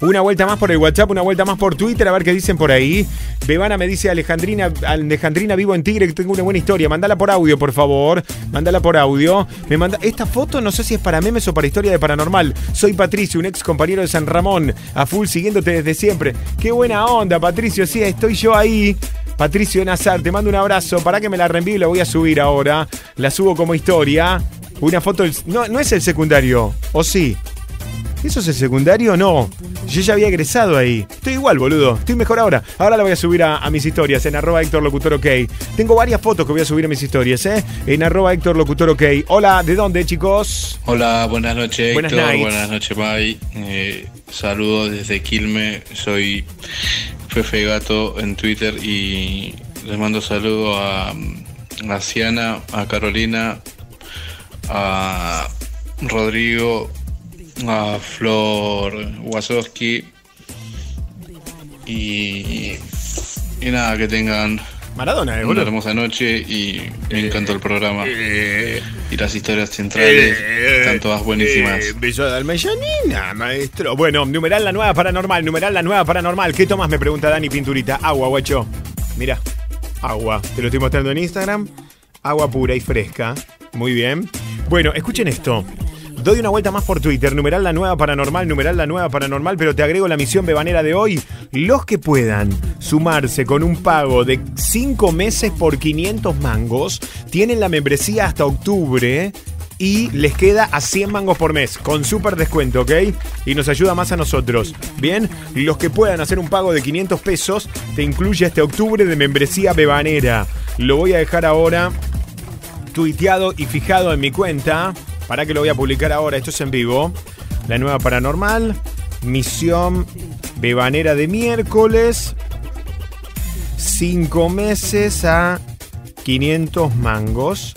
Una vuelta más por el WhatsApp, una vuelta más por Twitter, a ver qué dicen por ahí. Bebana me dice Alejandrina, Alejandrina vivo en Tigre, que tengo una buena historia. Mándala por audio, por favor. Mándala por audio. Me manda. Esta foto no sé si es para memes o para historia de paranormal. Soy Patricio, un ex compañero de San Ramón. A full siguiéndote desde siempre. Qué buena onda, Patricio. Sí, estoy yo ahí. Patricio Nazar, te mando un abrazo. Para que me la reenvíe y la voy a subir ahora. La subo como historia. Una foto. No, no es el secundario. ¿O sí? ¿Eso es el secundario? No. Yo ya había egresado ahí. Estoy igual, boludo. Estoy mejor ahora. Ahora la voy a subir a, a mis historias en arroba Héctor Locutor OK. Tengo varias fotos que voy a subir a mis historias, ¿eh? En arroba Héctor Locutor OK. Hola, ¿de dónde, chicos? Hola, buenas noches Buenas Héctor, nights. buenas noches Mai. Eh, saludos desde Quilme, soy Fefe Gato en Twitter y les mando saludos a, a Ciana, a Carolina, a Rodrigo, a Flor Wasowski y, y nada, que tengan Maradona, eh, una hermosa noche y me encantó el programa. y las historias centrales están todas buenísimas. Eh, beso de almellanina, maestro. Bueno, numeral la nueva paranormal, numeral la nueva paranormal. ¿Qué tomas? Me pregunta Dani Pinturita. Agua, guacho. Mira, agua. Te lo estoy mostrando en Instagram. Agua pura y fresca. Muy bien. Bueno, escuchen esto. Doy una vuelta más por Twitter, numeral la nueva paranormal, numeral la nueva paranormal, pero te agrego la misión bebanera de hoy. Los que puedan sumarse con un pago de 5 meses por 500 mangos, tienen la membresía hasta octubre y les queda a 100 mangos por mes, con súper descuento, ¿ok? Y nos ayuda más a nosotros. Bien, los que puedan hacer un pago de 500 pesos, te incluye este octubre de membresía bebanera. Lo voy a dejar ahora tuiteado y fijado en mi cuenta. Para que lo voy a publicar ahora, esto es en vivo. La nueva paranormal, misión bebanera de miércoles. Cinco meses a 500 mangos.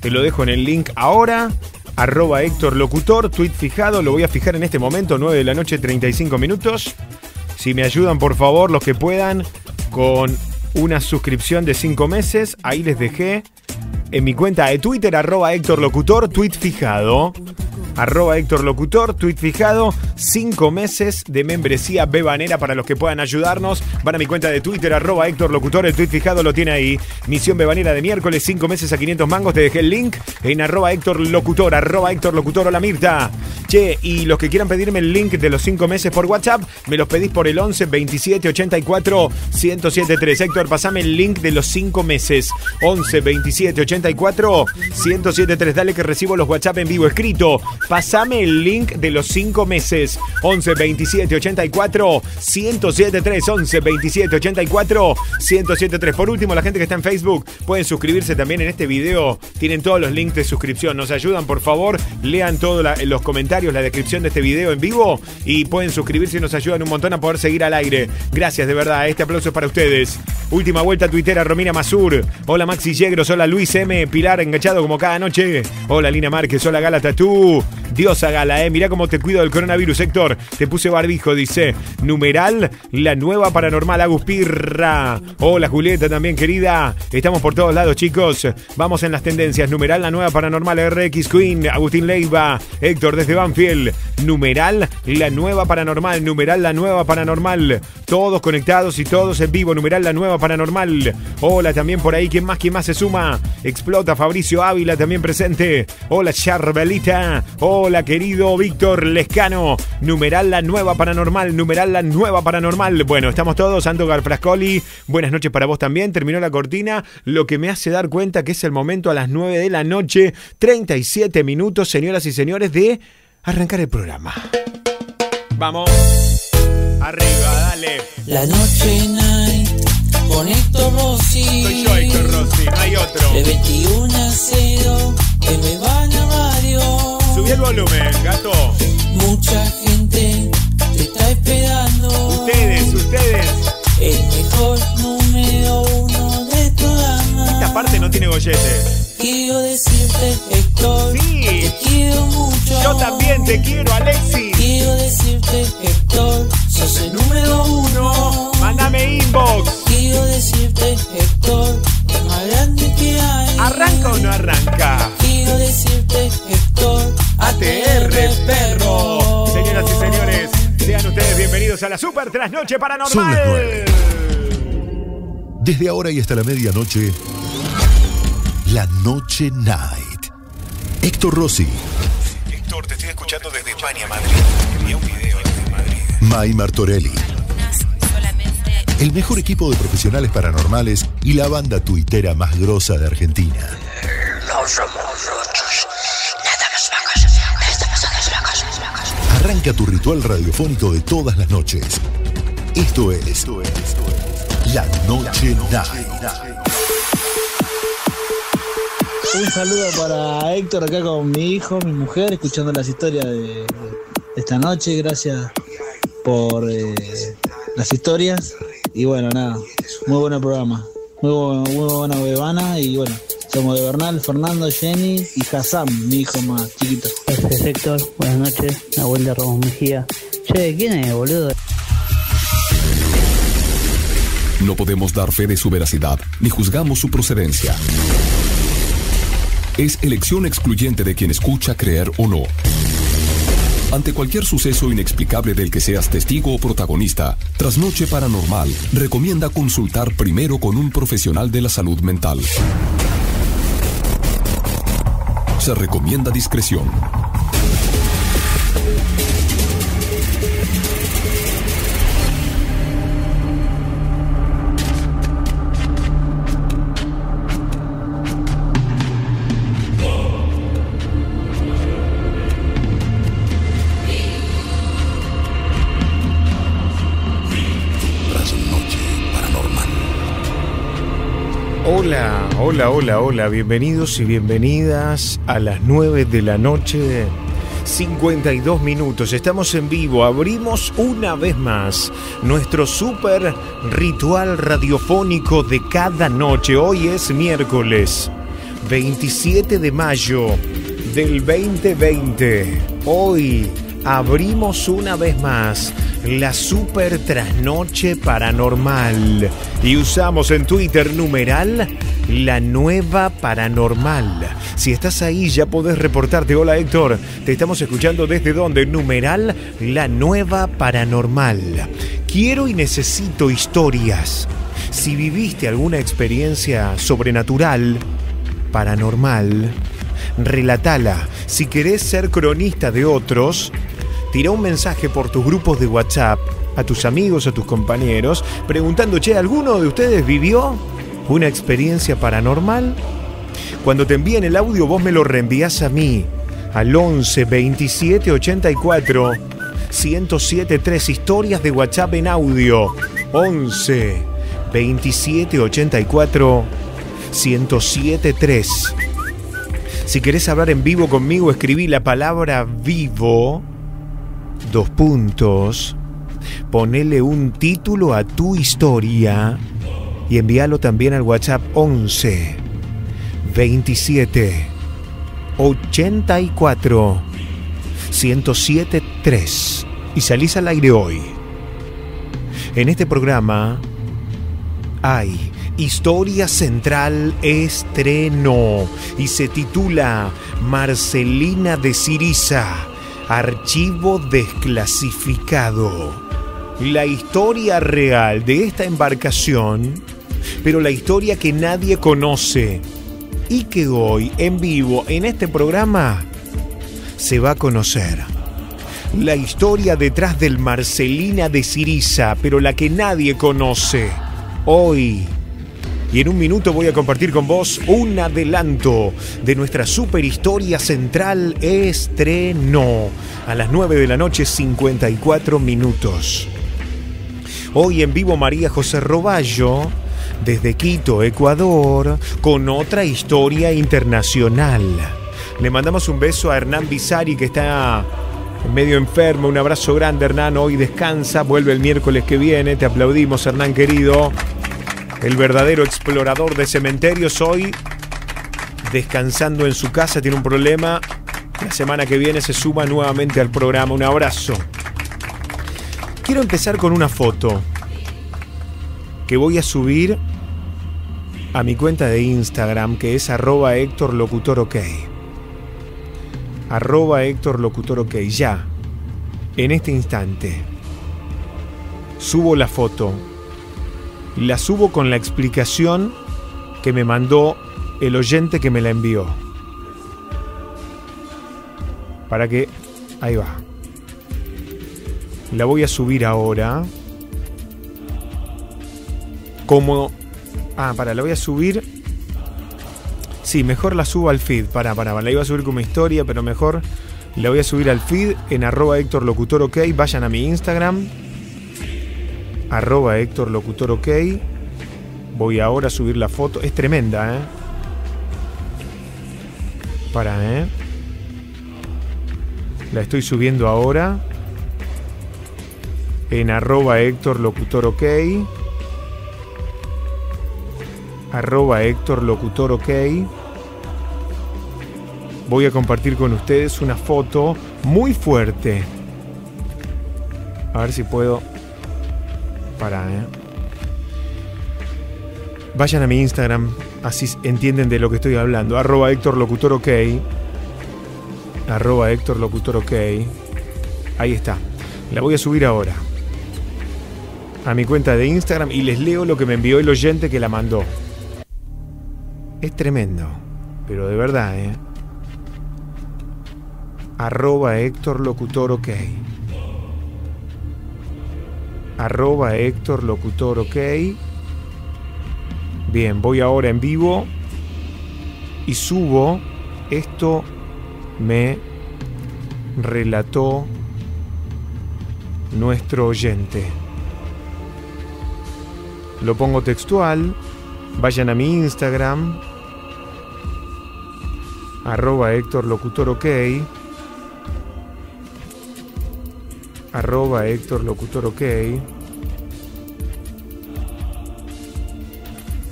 Te lo dejo en el link ahora. Arroba Héctor Locutor, tweet fijado. Lo voy a fijar en este momento, 9 de la noche, 35 minutos. Si me ayudan, por favor, los que puedan, con una suscripción de 5 meses, ahí les dejé en mi cuenta de Twitter, arroba Héctor Locutor, tweet fijado. Arroba Héctor Locutor, tweet fijado, 5 meses de membresía bebanera para los que puedan ayudarnos. Van a mi cuenta de Twitter, arroba Héctor Locutor, el tweet fijado lo tiene ahí. Misión bebanera de miércoles, 5 meses a 500 mangos. Te dejé el link en arroba Héctor Locutor, arroba Héctor Locutor, hola Mirta. Che, y los que quieran pedirme el link de los 5 meses por WhatsApp, me los pedís por el 11 27 84 1073. Héctor, pasame el link de los 5 meses. 11 27 84 1073. Dale que recibo los WhatsApp en vivo escrito. Pasame el link de los 5 meses. 11 27 84 1073. 11 27 84 1073. Por último, la gente que está en Facebook pueden suscribirse también en este video. Tienen todos los links de suscripción. Nos ayudan, por favor. Lean todos los comentarios, la descripción de este video en vivo y pueden suscribirse y nos ayudan un montón a poder seguir al aire. Gracias, de verdad. Este aplauso es para ustedes. Última vuelta tuitera, Romina Mazur. Hola Maxi Yegros, hola Luis M. Pilar enganchado como cada noche. Hola Lina Márquez, hola Gala Tatú. Diosa Gala, eh. Mirá cómo te cuido del coronavirus, Héctor. Te puse barbijo, dice. Numeral, la nueva paranormal Agus Pirra. Hola Julieta también, querida. Estamos por todos lados, chicos. Vamos en las tendencias. Numeral, la nueva paranormal RX Queen. Agustín Leiva. Héctor desde Banfield. Numeral, la nueva paranormal. Numeral, la nueva paranormal. Todos conectados y todos en vivo. Numeral, la nueva paranormal. Hola también por ahí. ¿Quién más? ¿Quién más se suma? Explota Fabricio Ávila también presente. Hola Charbelita. Hola querido Víctor Lescano. Numeral, la nueva paranormal. Numeral, la nueva paranormal. Bueno, estamos todos. Ando Garfrascoli. Buenas noches para vos también. Terminó la cortina. Lo que me hace dar cuenta que es el momento a las 9 de la noche. 37 minutos, señoras y señores, de arrancar el programa. Vamos. Arriba, dale. La noche night con Héctor Rossi. Soy yo, Héctor Rossi, hay otro. De 21 a 0 en Bebana Radio. Subí el volumen, gato. Mucha gente te está esperando. Ustedes, ustedes. El mejor número uno de toda. Esta parte no tiene gollete. Quiero decirte, Héctor, Sí. te quiero mucho. Yo también te quiero, Alexi. Quiero decirte, Héctor, sos el número uno. Mándame inbox. Quiero decirte, Héctor, el más grande que hay. ¿Arranca o no arranca? Quiero decirte, Héctor, ATR Perro. Señoras y señores, sean ustedes bienvenidos a la Super Trasnoche Son las Paranormal. Desde ahora y hasta la medianoche, la Noche Night. Héctor Rossi, Héctor, te estoy escuchando desde España, Madrid. Envía un video desde Madrid. Mai Martorelli. El mejor equipo de profesionales paranormales y la banda tuitera más grosa de Argentina. No somos Arranca tu ritual radiofónico de todas las noches. Esto es, esto es, esto es La Noche Night. Un saludo para Héctor acá con mi hijo, mi mujer, escuchando las historias de, esta noche. Gracias por eh, las historias. Y bueno, nada, muy buen programa. Muy, muy buena bebana. Y bueno, somos de Bernal, Fernando, Jenny y Hassan, mi hijo más chiquito. Gracias Héctor, buenas noches, Nahuel de Ramos Mejía. Che, ¿quién es, boludo? No podemos dar fe de su veracidad ni juzgamos su procedencia. Es elección excluyente de quien escucha creer o no. Ante cualquier suceso inexplicable del que seas testigo o protagonista, Trasnoche Paranormal recomienda consultar primero con un profesional de la salud mental. Se recomienda discreción. Hola, hola, hola, hola. Bienvenidos y bienvenidas a las 9 de la noche. 52 minutos, estamos en vivo, abrimos una vez más nuestro super ritual radiofónico de cada noche. Hoy es miércoles 27 de mayo del 2020. Hoy abrimos una vez más la super trasnoche paranormal y usamos en Twitter numeral la nueva paranormal. Si estás ahí ya podés reportarte. Hola Héctor, te estamos escuchando desde donde numeral la nueva paranormal. Quiero y necesito historias. Si viviste alguna experiencia sobrenatural, paranormal, relatala. Si querés ser cronista de otros, tira un mensaje por tus grupos de WhatsApp a tus amigos, a tus compañeros, preguntando, che, ¿alguno de ustedes vivió una experiencia paranormal? Cuando te envíen el audio, vos me lo reenvías a mí, al 11 27 84 107 3 historias de WhatsApp en audio. 11 27 84 107 3. Si querés hablar en vivo conmigo, escribí la palabra vivo, dos puntos, ponele un título a tu historia y envíalo también al WhatsApp 11 27 84 107 3 y salís al aire hoy. En este programa hay Historia Central Estreno y se titula Marcelina de Siriza, Archivo Desclasificado. La historia real de esta embarcación, pero la historia que nadie conoce y que hoy en vivo en este programa se va a conocer. La historia detrás del Marcelina de Siriza, pero la que nadie conoce. Hoy y en un minuto voy a compartir con vos un adelanto de nuestra super historia central estreno a las 9 de la noche 54 minutos. Hoy en vivo María José Roballo, desde Quito, Ecuador, con otra historia internacional. Le mandamos un beso a Hernán Bizari, que está medio enfermo. Un abrazo grande, Hernán. Hoy descansa, vuelve el miércoles que viene. Te aplaudimos, Hernán querido. El verdadero explorador de cementerios hoy descansando en su casa, tiene un problema. La semana que viene se suma nuevamente al programa. Un abrazo. Quiero empezar con una foto que voy a subir a mi cuenta de Instagram que es arroba Héctor Locutor OK. Arroba Héctor Locutor OK. Ya, en este instante, subo la foto. La subo con la explicación que me mandó el oyente que me la envió. Para que... Ahí va. La voy a subir ahora. Como... Ah, para, la voy a subir... Sí, mejor la subo al feed. Para, para, la iba a subir como historia, pero mejor la voy a subir al feed en arroba Héctor Locutor OK. Vayan a mi Instagram. Arroba Héctor Locutor OK. Voy ahora a subir la foto. Es tremenda, ¿eh? Para, ¿eh? La estoy subiendo ahora. En arroba Héctor Locutor OK. Arroba Héctor Locutor OK. Voy a compartir con ustedes una foto muy fuerte. A ver si puedo. Para, ¿eh? Vayan a mi Instagram, así entienden de lo que estoy hablando. Arroba Héctor Locutor OK. Arroba Héctor Locutor OK. Ahí está. La voy a subir ahora. A mi cuenta de Instagram y les leo lo que me envió el oyente que la mandó. Es tremendo. Pero de verdad, ¿eh? Arroba Héctor Locutor OK. Arroba Héctor Locutor OK. Bien, voy ahora en vivo y subo. Esto me relató nuestro oyente. Lo pongo textual. Vayan a mi Instagram. Arroba Héctor Locutor OK. Arroba Héctor Locutor OK.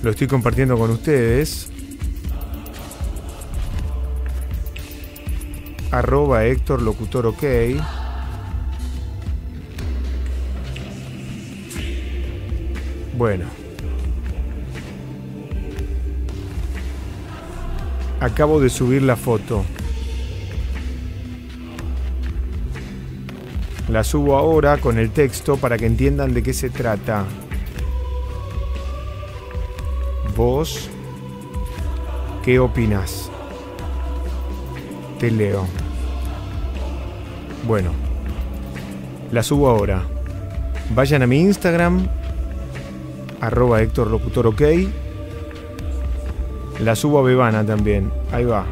Lo estoy compartiendo con ustedes. Arroba Héctor Locutor OK. Bueno. Acabo de subir la foto. La subo ahora con el texto para que entiendan de qué se trata. ¿Vos qué opinas? Te leo. Bueno, la subo ahora. Vayan a mi Instagram, arroba Héctor Locutor OK. La subo a Bebana también. Ahí va.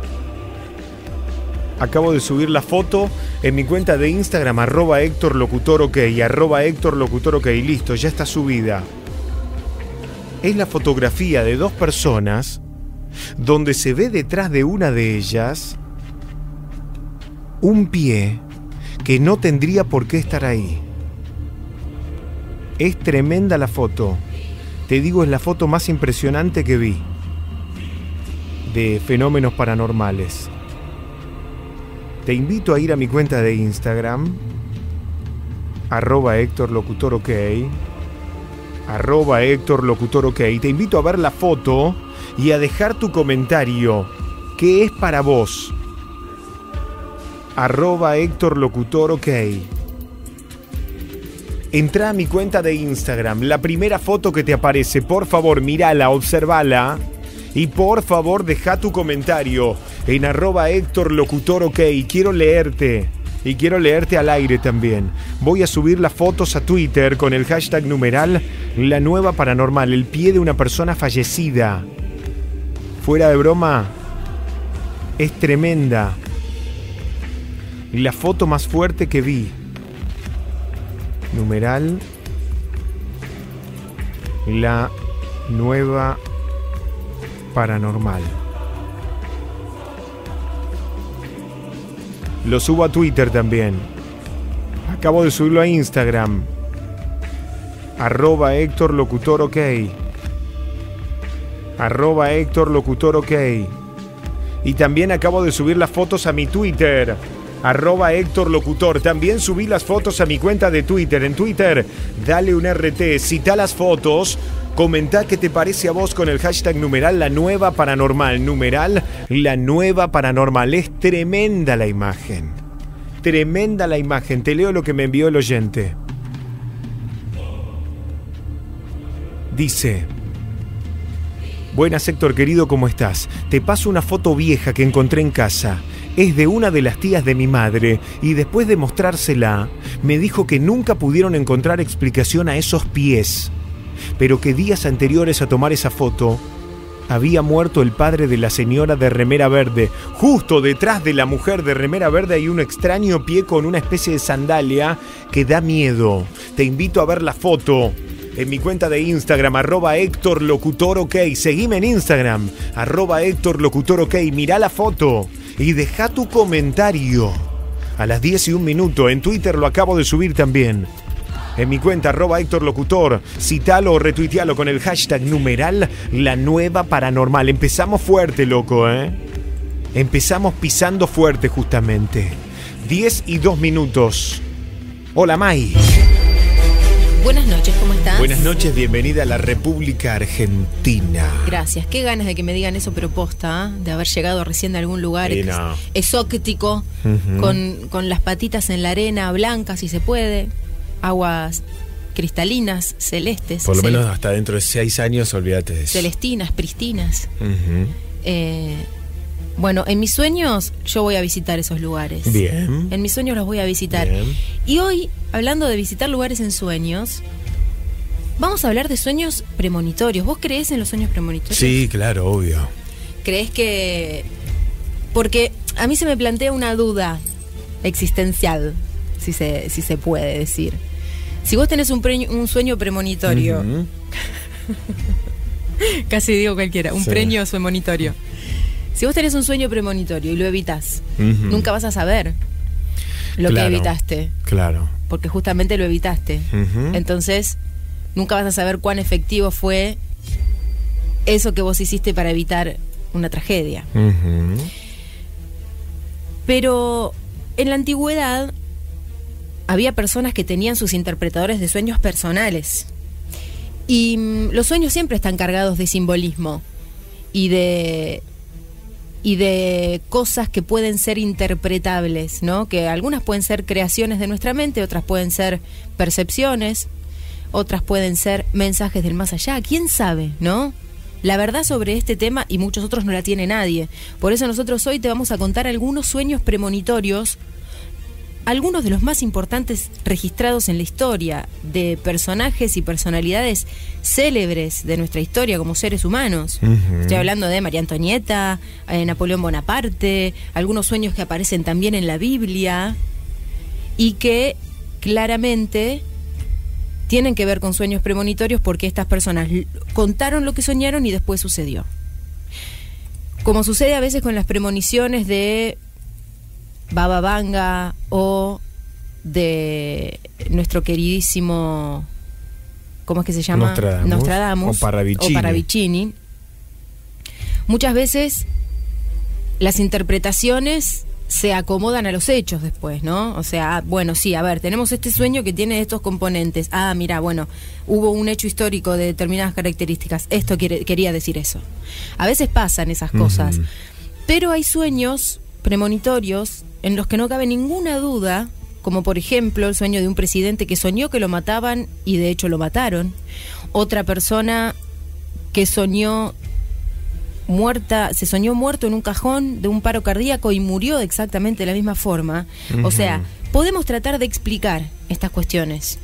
Acabo de subir la foto en mi cuenta de Instagram, arroba Héctor Locutor OK, arroba Héctor Locutor OK. Listo, ya está subida. Es la fotografía de dos personas donde se ve detrás de una de ellas un pie que no tendría por qué estar ahí. Es tremenda la foto. Te digo, es la foto más impresionante que vi de fenómenos paranormales. Te invito a ir a mi cuenta de Instagram, arroba Héctor Locutor OK, arroba Héctor Locutor OK. Te invito a ver la foto y a dejar tu comentario. ¿Qué es para vos? Arroba Héctor Locutor OK. Entra a mi cuenta de Instagram. La primera foto que te aparece, por favor, mírala, observala. Y por favor, deja tu comentario en arroba Héctor Locutor OK. Quiero leerte. Y quiero leerte al aire también. Voy a subir las fotos a Twitter con el hashtag numeral La Nueva Paranormal, el pie de una persona fallecida. Fuera de broma, es tremenda. La foto más fuerte que vi. Numeral la nueva paranormal. Lo subo a Twitter también. Acabo de subirlo a Instagram. Arroba Héctor Locutor OK. Arroba Héctor Locutor OK. Y también acabo de subir las fotos a mi Twitter. Arroba Héctor Locutor. También subí las fotos a mi cuenta de Twitter. En Twitter, dale un RT, cita las fotos. Comenta qué te parece a vos con el hashtag numeral la nueva paranormal. Numeral la nueva paranormal. Es tremenda la imagen. Tremenda la imagen. Te leo lo que me envió el oyente. Dice, Buenas Héctor querido, ¿cómo estás? Te paso una foto vieja que encontré en casa. Es de una de las tías de mi madre y después de mostrársela, me dijo que nunca pudieron encontrar explicación a esos pies, pero que días anteriores a tomar esa foto, había muerto el padre de la señora de remera verde. Justo detrás de la mujer de remera verde hay un extraño pie con una especie de sandalia que da miedo. Te invito a ver la foto en mi cuenta de Instagram, arroba Héctor Locutor OK. Seguime en Instagram, arroba Héctor Locutor OK. Mirá la foto y deja tu comentario. A las 10 y un minuto, en Twitter lo acabo de subir también. En mi cuenta, arroba Héctor Locutor, citalo o retuitealo con el hashtag numeral la nueva paranormal. Empezamos fuerte, loco, ¿eh? Empezamos pisando fuerte justamente. 10 y 2 minutos. Hola, Mai. Buenas noches, ¿cómo estás? Buenas noches, bienvenida a la República Argentina. Gracias. Qué ganas de que me digan eso, pero posta, ¿eh? de haber llegado recién de algún lugar Sí, no. exótico, con, con las patitas en la arena, blancas si se puede, aguas cristalinas, celestes, Por lo menos hasta dentro de 6 años, olvídate de eso. celestinas, pristinas. Ujú. Eh, bueno, en mis sueños yo voy a visitar esos lugares. Bien. En mis sueños los voy a visitar. Bien. Y hoy, hablando de visitar lugares en sueños, vamos a hablar de sueños premonitorios. ¿Vos crees en los sueños premonitorios? Sí, claro, obvio. ¿Crees que.? Porque a mí se me plantea una duda existencial, si se, si se puede decir. Si vos tenés un, un sueño premonitorio, casi digo cualquiera, un Sí. preño premonitorio. Si vos tenés un sueño premonitorio y lo evitas, nunca vas a saber lo Claro. que evitaste, Claro. porque justamente lo evitaste. Entonces, nunca vas a saber cuán efectivo fue eso que vos hiciste para evitar una tragedia. Pero en la antigüedad había personas que tenían sus interpretadores de sueños personales. Y mm, los sueños siempre están cargados de simbolismo y de y de cosas que pueden ser interpretables, ¿no? Que algunas pueden ser creaciones de nuestra mente, otras pueden ser percepciones, otras pueden ser mensajes del más allá, quién sabe, ¿no? La verdad sobre este tema y muchos otros no la tiene nadie. Por eso nosotros hoy te vamos a contar algunos sueños premonitorios, algunos de los más importantes registrados en la historia de personajes y personalidades célebres de nuestra historia como seres humanos. Ujú. Estoy hablando de María Antonieta, eh, Napoleón Bonaparte, algunos sueños que aparecen también en la Biblia y que claramente tienen que ver con sueños premonitorios porque estas personas contaron lo que soñaron y después sucedió. Como sucede a veces con las premoniciones de Baba Vanga o de nuestro queridísimo ¿cómo es que se llama? Nostradamus. O Parravicini. o Parravicini. Muchas veces las interpretaciones se acomodan a los hechos después, ¿no? O sea, ah, bueno, sí, a ver, tenemos este sueño que tiene estos componentes. Ah, mira, bueno, hubo un hecho histórico de determinadas características. Esto quiere- quería decir eso. A veces pasan esas cosas. Pero hay sueños premonitorios en los que no cabe ninguna duda, como por ejemplo el sueño de un presidente que soñó que lo mataban y de hecho lo mataron. Otra persona que soñó muerta, se soñó muerto en un cajón de un paro cardíaco y murió de exactamente la misma forma. O sea, podemos tratar de explicar estas cuestiones,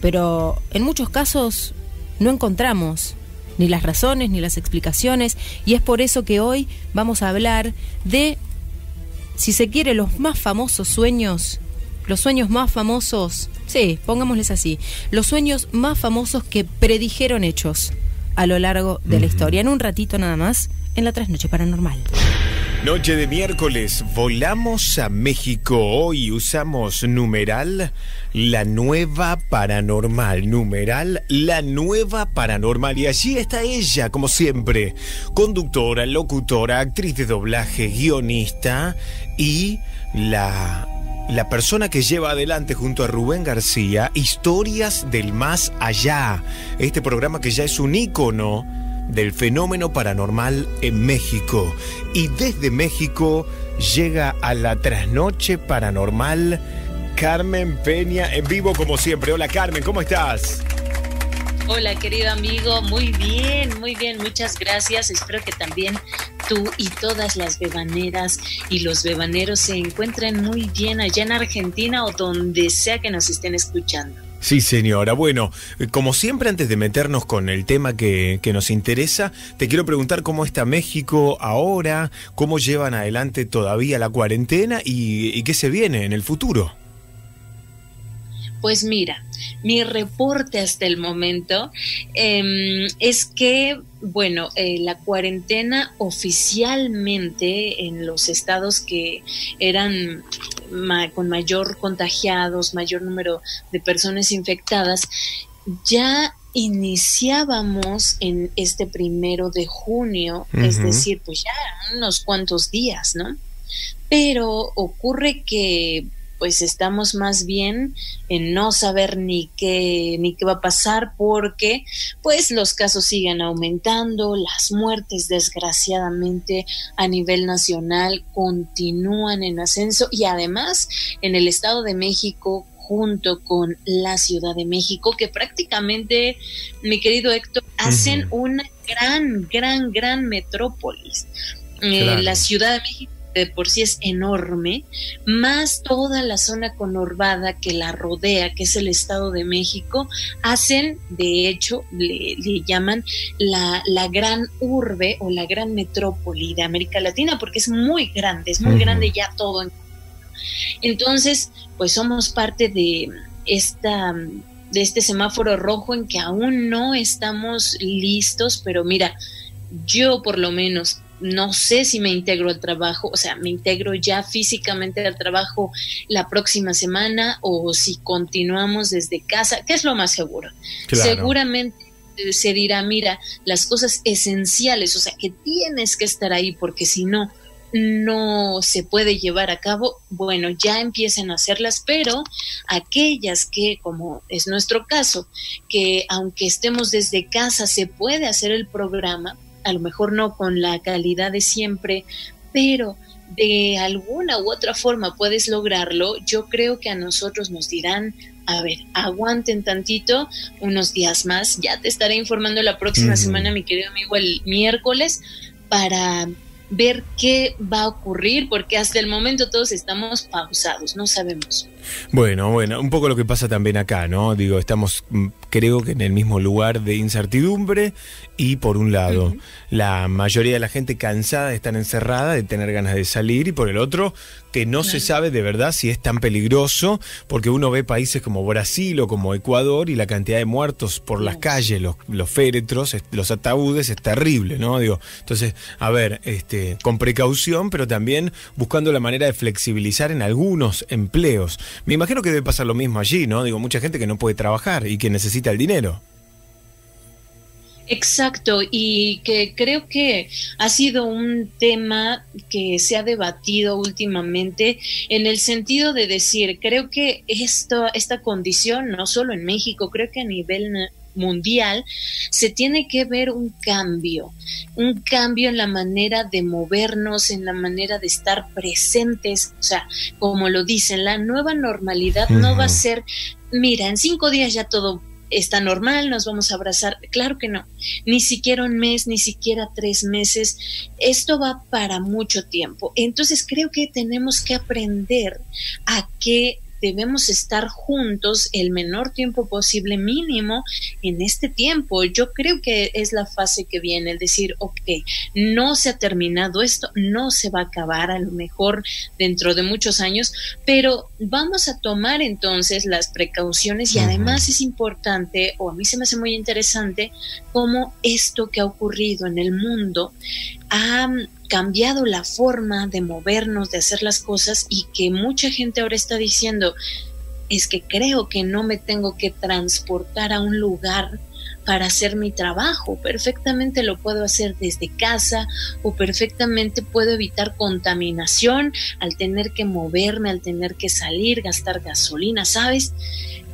pero en muchos casos no encontramos ni las razones ni las explicaciones y es por eso que hoy vamos a hablar de, si se quiere, los más famosos sueños los sueños más famosos, sí, pongámosles así, los sueños más famosos que predijeron hechos a lo largo de la historia. En un ratito nada más, en la trasnoche paranormal. Noche de miércoles, volamos a México. Hoy usamos numeral la nueva paranormal. Numeral la nueva paranormal. Y allí está ella, como siempre. Conductora, locutora, actriz de doblaje, guionista y la la persona que lleva adelante junto a Rubén García Historias del Más Allá, este programa que ya es un ícono del fenómeno paranormal en México. Y desde México llega a la trasnoche paranormal Carmen Peña en vivo como siempre. Hola Carmen, ¿cómo estás? Hola querido amigo, muy bien, muy bien, muchas gracias. Espero que también tú y todas las bebaneras y los bebaneros se encuentren muy bien allá en Argentina o donde sea que nos estén escuchando. Sí, señora. Bueno, como siempre, antes de meternos con el tema que, que, nos interesa, te quiero preguntar cómo está México ahora, cómo llevan adelante todavía la cuarentena y, qué se viene en el futuro. Pues mira, mi reporte hasta el momento eh, es que, bueno, eh, la cuarentena oficialmente en los estados que eran ma con mayor contagiados, mayor número de personas infectadas, ya iniciábamos en este primero de junio, uh -huh. es decir, pues ya unos cuantos días, ¿no? Pero ocurre que pues estamos más bien en no saber ni qué ni qué va a pasar porque pues los casos siguen aumentando, las muertes desgraciadamente a nivel nacional continúan en ascenso y además en el Estado de México junto con la Ciudad de México, que prácticamente, mi querido Héctor, hacen uh -huh. una gran, gran, gran metrópolis. Claro. Eh, la Ciudad de México de por sí es enorme, más toda la zona conurbada que la rodea, que es el Estado de México, hacen, de hecho, le, le llaman la, la, gran urbe o la gran metrópoli de América Latina, porque es muy grande, es muy uh -huh. grande ya todo. Entonces, pues somos parte de esta de este semáforo rojo en que aún no estamos listos, pero mira, yo por lo menos no sé si me integro al trabajo, o sea, me integro ya físicamente al trabajo la próxima semana o si continuamos desde casa, ¿qué es lo más seguro? Claro. Seguramente se dirá, mira, las cosas esenciales, o sea, que tienes que estar ahí porque si no, no se puede llevar a cabo, bueno, ya empiecen a hacerlas, pero aquellas que, como es nuestro caso, que aunque estemos desde casa, se puede hacer el programa, a lo mejor no con la calidad de siempre, pero de alguna u otra forma puedes lograrlo, yo creo que a nosotros nos dirán, a ver, aguanten tantito, unos días más, ya te estaré informando la próxima semana, mi querido amigo, el miércoles, para ver qué va a ocurrir, porque hasta el momento todos estamos pausados, no sabemos. Bueno, bueno, un poco lo que pasa también acá, ¿no? Digo, estamos creo que en el mismo lugar de incertidumbre y por un lado, uh -huh. La mayoría de la gente cansada de estar encerrada, de tener ganas de salir y por el otro, que no claro. se sabe de verdad si es tan peligroso, porque uno ve países como Brasil o como Ecuador y la cantidad de muertos por las calles, los, los féretros, los ataúdes es terrible, ¿no? Digo, entonces, a ver, este, con precaución, pero también buscando la manera de flexibilizar en algunos empleos. Me imagino que debe pasar lo mismo allí, ¿no? Digo, mucha gente que no puede trabajar y que necesita el dinero. Exacto, y que creo que ha sido un tema que se ha debatido últimamente en el sentido de decir, creo que esto, esta condición, no solo en México, creo que a nivel mundial, se tiene que ver un cambio, un cambio en la manera de movernos, en la manera de estar presentes, o sea, como lo dicen, la nueva normalidad uh -huh. no va a ser, mira, en cinco días ya todo está normal, nos vamos a abrazar. Claro que no, ni siquiera un mes, ni siquiera tres meses. Esto va para mucho tiempo. Entonces creo que tenemos que aprender a que debemos estar juntos el menor tiempo posible, mínimo en este tiempo. Yo creo que es la fase que viene, el decir, ok, no se ha terminado esto, no se va a acabar a lo mejor dentro de muchos años, pero vamos a tomar entonces las precauciones y además es importante, o a mí se me hace muy interesante, cómo esto que ha ocurrido en el mundo ha cambiado la forma de movernos, de hacer las cosas y que mucha gente ahora está diciendo, es que creo que no me tengo que transportar a un lugar para hacer mi trabajo. Perfectamente lo puedo hacer desde casa o perfectamente puedo evitar contaminación al tener que moverme, al tener que salir, gastar gasolina, ¿sabes?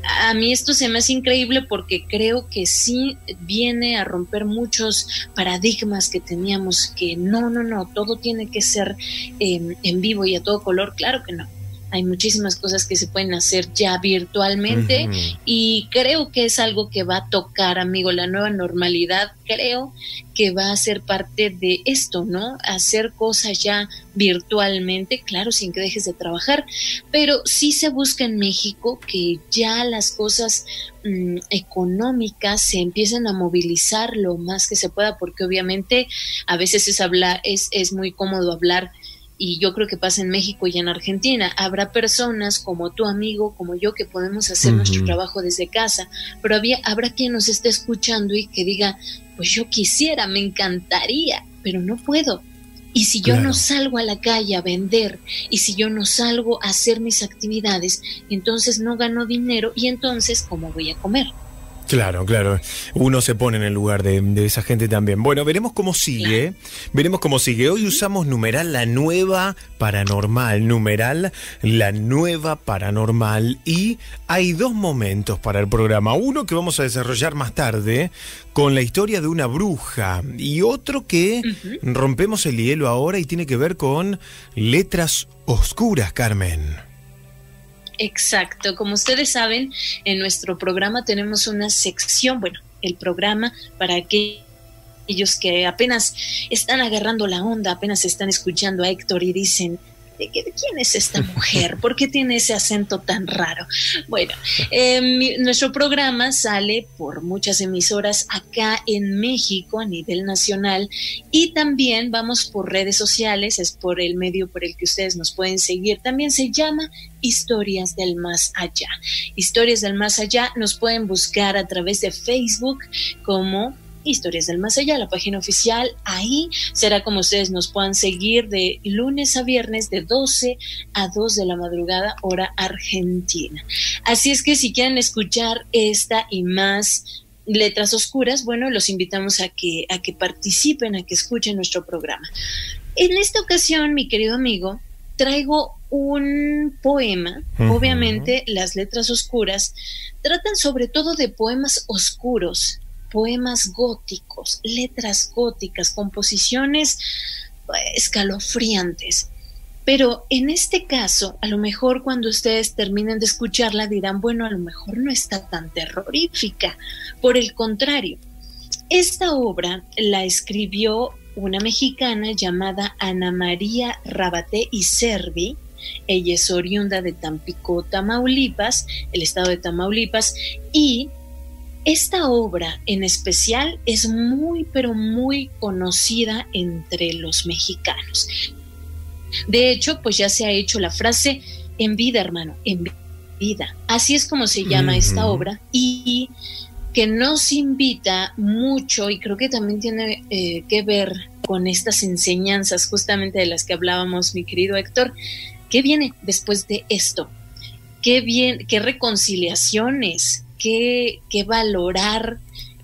A mí esto se me hace increíble porque creo que sí viene a romper muchos paradigmas que teníamos, que no, no, no, todo tiene que ser eh, en vivo y a todo color, claro que no hay muchísimas cosas que se pueden hacer ya virtualmente y creo que es algo que va a tocar, amigo, la nueva normalidad, creo que va a ser parte de esto, ¿no? Hacer cosas ya virtualmente, claro, sin que dejes de trabajar, pero sí se busca en México que ya las cosas mm, económicas se empiecen a movilizar lo más que se pueda, porque obviamente a veces es hablar, es, es muy cómodo hablar y yo creo que pasa en México y en Argentina. Habrá personas como tu amigo, como yo, que podemos hacer nuestro trabajo desde casa, pero había, habrá quien nos esté escuchando y que diga, pues yo quisiera, me encantaría, pero no puedo. Y si yo no salgo a la calle a vender, y si yo no salgo a hacer mis actividades, entonces no gano dinero y entonces, ¿cómo voy a comer? Claro, claro. Uno se pone en el lugar de, de esa gente también. Bueno, veremos cómo sigue. Veremos cómo sigue. Hoy usamos numeral la nueva paranormal. Numeral la nueva paranormal. Y hay dos momentos para el programa. Uno que vamos a desarrollar más tarde con la historia de una bruja. Y otro que rompemos el hielo ahora y tiene que ver con letras oscuras, Carmen. Exacto, como ustedes saben, en nuestro programa tenemos una sección, bueno, el programa para aquellos que apenas están agarrando la onda, apenas están escuchando a Héctor y dicen, ¿de, quién es esta mujer? ¿Por qué tiene ese acento tan raro? Bueno, eh, nuestro programa sale por muchas emisoras acá en México a nivel nacional y también vamos por redes sociales, es por el medio por el que ustedes nos pueden seguir. También se llama Historias del Más Allá. Historias del Más Allá nos pueden buscar a través de Facebook como Historias del Más Allá, la página oficial. Ahí será como ustedes nos puedan seguir de lunes a viernes de 12 a 2 de la madrugada, hora argentina. Así es que si quieren escuchar esta y más letras oscuras, bueno, los invitamos a que, a que participen, a que escuchen nuestro programa. En esta ocasión, mi querido amigo, traigo un poema. Obviamente, las letras oscuras tratan sobre todo de poemas oscuros, poemas góticos, letras góticas, composiciones eh, escalofriantes. Pero en este caso, a lo mejor cuando ustedes terminen de escucharla dirán, bueno, a lo mejor no está tan terrorífica. Por el contrario, esta obra la escribió una mexicana llamada Ana María Rabaté y Servi. Ella es oriunda de Tampico, Tamaulipas, el estado de Tamaulipas, y esta obra en especial es muy, pero muy conocida entre los mexicanos. De hecho, pues ya se ha hecho la frase en vida, hermano, en vida. Así es como se llama esta obra y que nos invita mucho y creo que también tiene eh, que ver con estas enseñanzas justamente de las que hablábamos, mi querido Héctor. ¿Qué viene después de esto? ¿Qué, bien, qué reconciliaciones? ¿Qué, qué valorar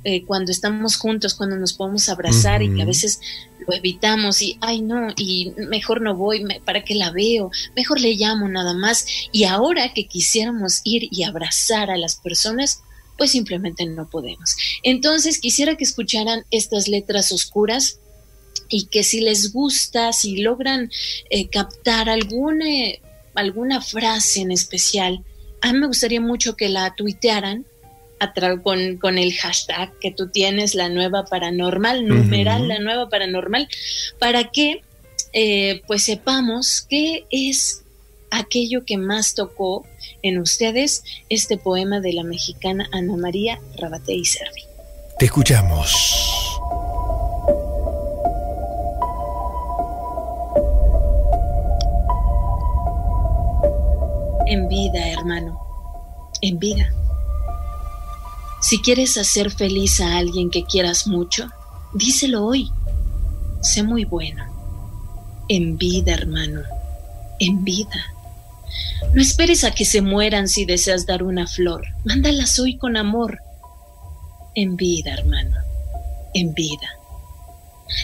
eh, cuando estamos juntos, cuando nos podemos abrazar y que a veces lo evitamos y, ay no, y mejor no voy, ¿para qué la veo? Mejor le llamo nada más. Y ahora que quisiéramos ir y abrazar a las personas, pues simplemente no podemos. Entonces quisiera que escucharan estas letras oscuras y que si les gusta, si logran eh, captar alguna, alguna frase en especial, a mí me gustaría mucho que la tuitearan con, con, el hashtag que tú tienes, la nueva paranormal, numeral, la nueva paranormal, para que eh, pues sepamos qué es aquello que más tocó en ustedes este poema de la mexicana Ana María Rabate y Servi. Te escuchamos. En vida, hermano, en vida. Si quieres hacer feliz a alguien que quieras mucho, díselo hoy. Sé muy bueno. En vida, hermano, en vida. No esperes a que se mueran si deseas dar una flor. Mándalas hoy con amor. En vida, hermano, en vida.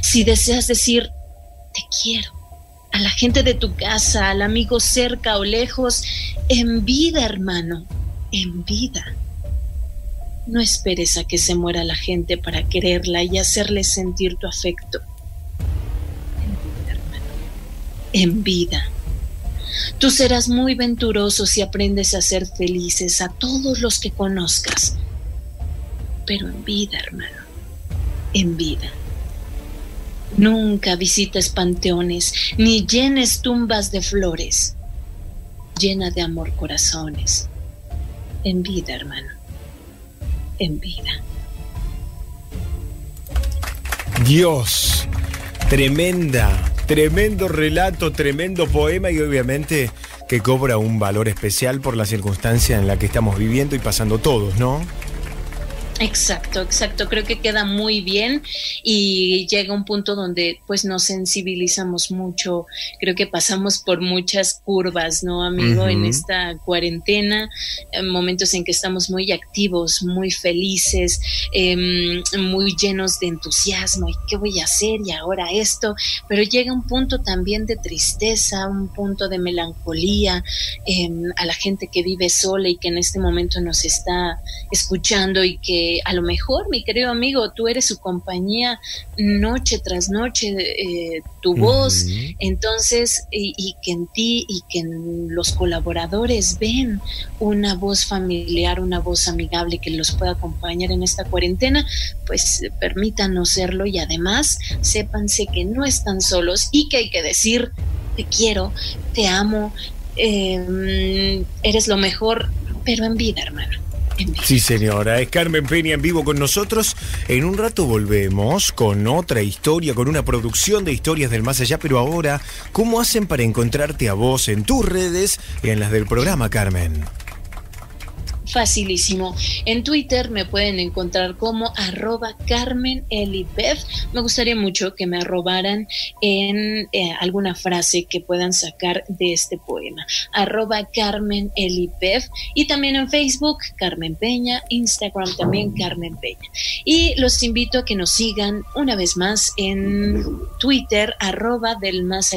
Si deseas decir, te quiero, a la gente de tu casa, al amigo cerca o lejos, en vida, hermano, en vida. No esperes a que se muera la gente para quererla y hacerle sentir tu afecto. En vida, hermano, en vida. Tú serás muy venturoso si aprendes a ser felices a todos los que conozcas. Pero en vida, hermano, en vida. Nunca visites panteones ni llenes tumbas de flores. Llena de amor corazones. En vida, hermano. En vida. Dios, tremenda, tremendo relato, tremendo poema y obviamente que cobra un valor especial por la circunstancia en la que estamos viviendo y pasando todos, ¿no? Exacto, exacto. Creo que queda muy bien y llega un punto donde pues nos sensibilizamos mucho. Creo que pasamos por muchas curvas, ¿no, amigo? En esta cuarentena, en momentos en que estamos muy activos, muy felices, em, muy llenos de entusiasmo. ¿Y qué voy a hacer? Y ahora esto. Pero llega un punto también de tristeza, un punto de melancolía em, a la gente que vive sola y que en este momento nos está escuchando y que a lo mejor, mi querido amigo, tú eres su compañía noche tras noche, eh, tu voz, entonces, y, y que en ti y que en los colaboradores ven una voz familiar, una voz amigable que los pueda acompañar en esta cuarentena, pues permítanos serlo y además sépanse que no están solos y que hay que decir, te quiero, te amo, eh, eres lo mejor, pero en vida, hermano. Sí, señora. Es Carmen Peña en vivo con nosotros. En un rato volvemos con otra historia, con una producción de historias del más allá. Pero ahora, ¿cómo hacen para encontrarte a vos en tus redes y en las del programa, Carmen? Facilísimo. En Twitter me pueden encontrar como arroba Carmen Elipef. Me gustaría mucho que me arrobaran en eh, alguna frase que puedan sacar de este poema. Arroba Carmen Elipef. Y también en Facebook, Carmen Peña. Instagram también, Carmen Peña. Y los invito a que nos sigan una vez más en Twitter, arroba del más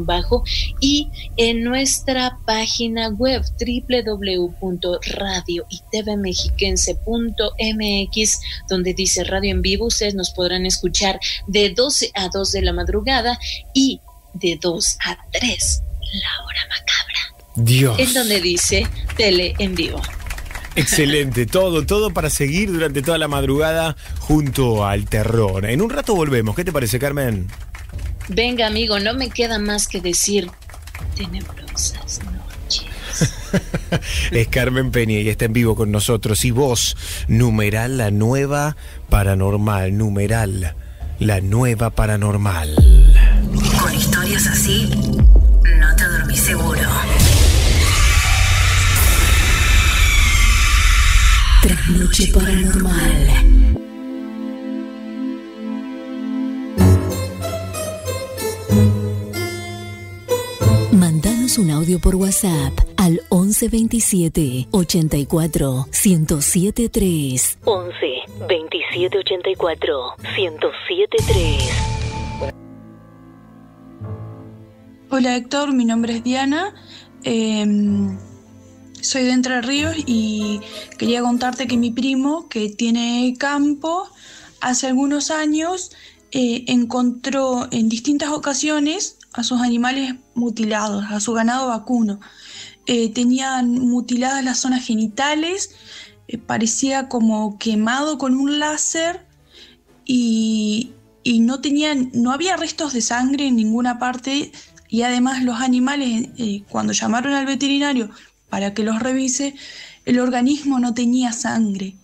bajo. Y en nuestra página web www.radio y tvmexiquense.mx donde dice radio en vivo ustedes nos podrán escuchar de 12 a 2 de la madrugada y de 2 a 3 la hora macabra Dios. en donde dice tele en vivo Excelente, todo, todo para seguir durante toda la madrugada junto al terror. En un rato volvemos. ¿Qué te parece, Carmen? venga amigo no me queda más que decir tenebrosas Es Carmen Peña y está en vivo con nosotros. Y vos, numeral la nueva paranormal, numeral la nueva paranormal. Con historias así, no te dormís seguro. Trasnoche paranormal. Un audio por WhatsApp al 1127 84 1073. 11 27 84 1073. Hola Héctor, mi nombre es Diana. em, soy de Entre Ríos y quería contarte que mi primo, que tiene campo, hace algunos años eh, encontró en distintas ocasiones a sus animales mutilados, a su ganado vacuno. Eh, tenían mutiladas las zonas genitales, eh, parecía como quemado con un láser y, y no no había restos de sangre en ninguna parte y además los animales eh, cuando llamaron al veterinario para que los revise, el organismo no tenía sangre.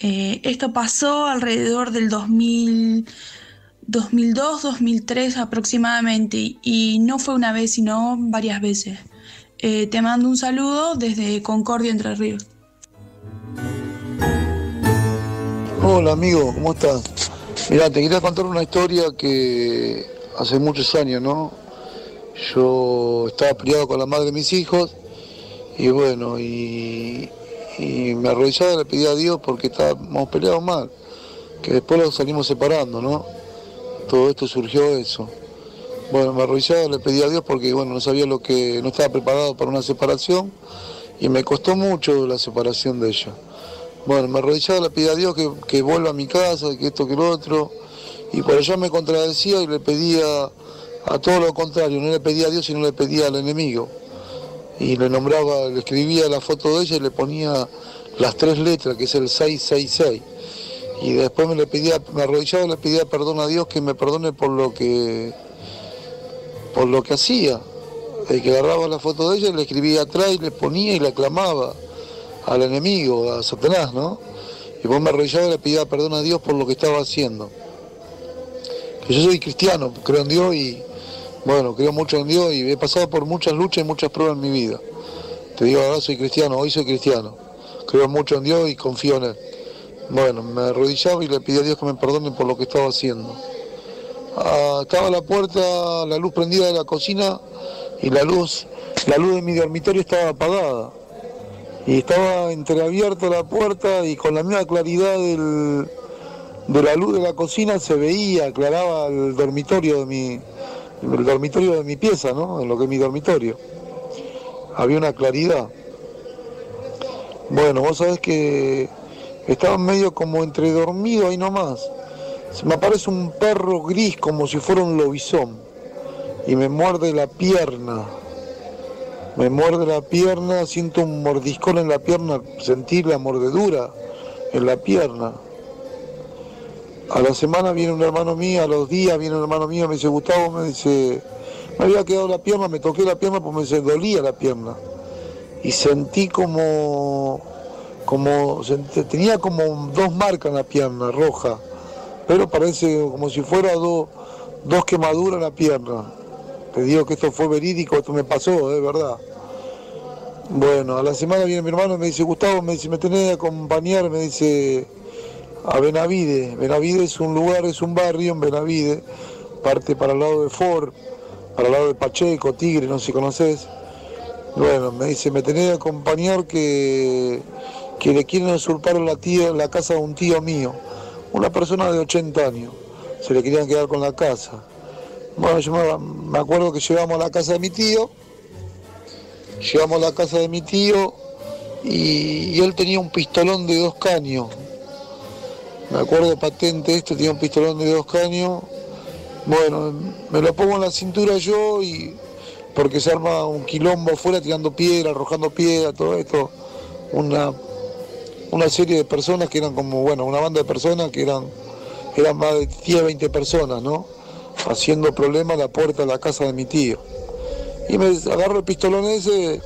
Esto pasó alrededor del 2000, 2002, 2003 aproximadamente y no fue una vez, sino varias veces. Eh, te mando un saludo desde Concordia, Entre Ríos. Hola amigo, ¿cómo estás? Mira, te quería contar una historia que hace muchos años, ¿no? Yo estaba peleado con la madre de mis hijos y bueno, y, y me arrodillaba y le pedí a Dios porque estábamos peleados mal, que después lo salimos separando, ¿no? Todo esto surgió eso. Bueno, me arrodillaba le pedí a Dios porque bueno, no sabía lo que, no estaba preparado para una separación y me costó mucho la separación de ella. Bueno, me arrodillaba, le pedí a Dios que, que vuelva a mi casa, que esto, que lo otro, y por allá me contradecía y le pedía a todo lo contrario, no le pedía a Dios sino le pedía al enemigo. Y le nombraba, le escribía la foto de ella y le ponía las tres letras, que es el 666. Y después me le pedía, me arrodillaba y le pedía perdón a Dios que me perdone por lo que por lo que hacía. El que agarraba la foto de ella le escribía atrás y le ponía y le aclamaba al enemigo, a Satanás, ¿no? Y vos me arrodillaba y le pedía perdón a Dios por lo que estaba haciendo. Yo soy cristiano, creo en Dios y, bueno, creo mucho en Dios y he pasado por muchas luchas y muchas pruebas en mi vida. Te digo, ahora soy cristiano, hoy soy cristiano. Creo mucho en Dios y confío en Él. Bueno, me arrodillaba y le pedí a Dios que me perdone por lo que estaba haciendo. Ah, estaba la puerta, la luz prendida de la cocina y la luz, la luz de mi dormitorio estaba apagada. Y estaba entreabierta la puerta y con la misma claridad de la luz de la cocina se veía, aclaraba el dormitorio de mi, el dormitorio de mi pieza, ¿no? En lo que es mi dormitorio. Había una claridad. Bueno, vos sabés que estaba medio como entre dormido ahí nomás. Me aparece un perro gris como si fuera un lobizón y me muerde la pierna. Me muerde la pierna, siento un mordiscón en la pierna, sentir la mordedura en la pierna. A la semana viene un hermano mío, a los días viene un hermano mío, me dice, Gustavo, me dice, me había quedado la pierna, me toqué la pierna porque me dice, dolía la pierna. Y sentí como, como, tenía como dos marcas en la pierna, roja, pero parece como si fuera do- dos quemaduras en la pierna. Te digo que esto fue verídico, esto me pasó, es verdad. Bueno, a la semana viene mi hermano y me dice, Gustavo, me dice, me tenés que acompañar, me dice, a Benavide. Benavide es un lugar, es un barrio en Benavide, parte para el lado de Ford, para el lado de Pacheco, Tigre, no sé si conoces. Bueno, me dice, me tenés que acompañar que, que le quieren usurpar la, tía, la casa de un tío mío, una persona de 80 años. Se le querían quedar con la casa. Bueno, yo me, acuerdo que llegamos a la casa de mi tío, llegamos a la casa de mi tío y, y él tenía un pistolón de dos caños. Me acuerdo patente esto, tenía un pistolón de dos caños. Bueno, me lo pongo en la cintura yo y porque se arma un quilombo afuera tirando piedra, arrojando piedra, todo esto. Una, una serie de personas que eran como, bueno, una banda de personas que eran, eran más de 10, 20 personas, ¿no? Haciendo problemas a la puerta de la casa de mi tío. Y me agarro el pistolón ese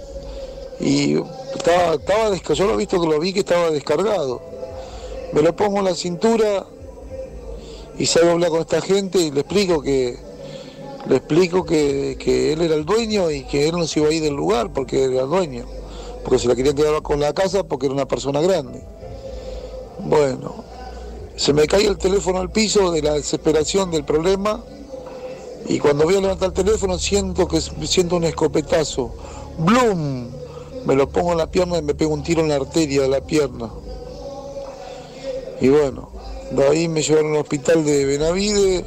y estaba, estaba desca- yo lo he visto que lo vi que estaba descargado. Me lo pongo en la cintura y salgo a hablar con esta gente y le explico que le explico que, que él era el dueño y que él no se iba a ir del lugar porque era el dueño, porque se la querían quedar con la casa porque era una persona grande. Bueno, se me cae el teléfono al piso de la desesperación del problema y cuando voy a levantar el teléfono siento que siento un escopetazo. ¡Blum! Me lo pongo en la pierna y me pego un tiro en la arteria de la pierna. Y bueno, de ahí me llevaron al hospital de Benavide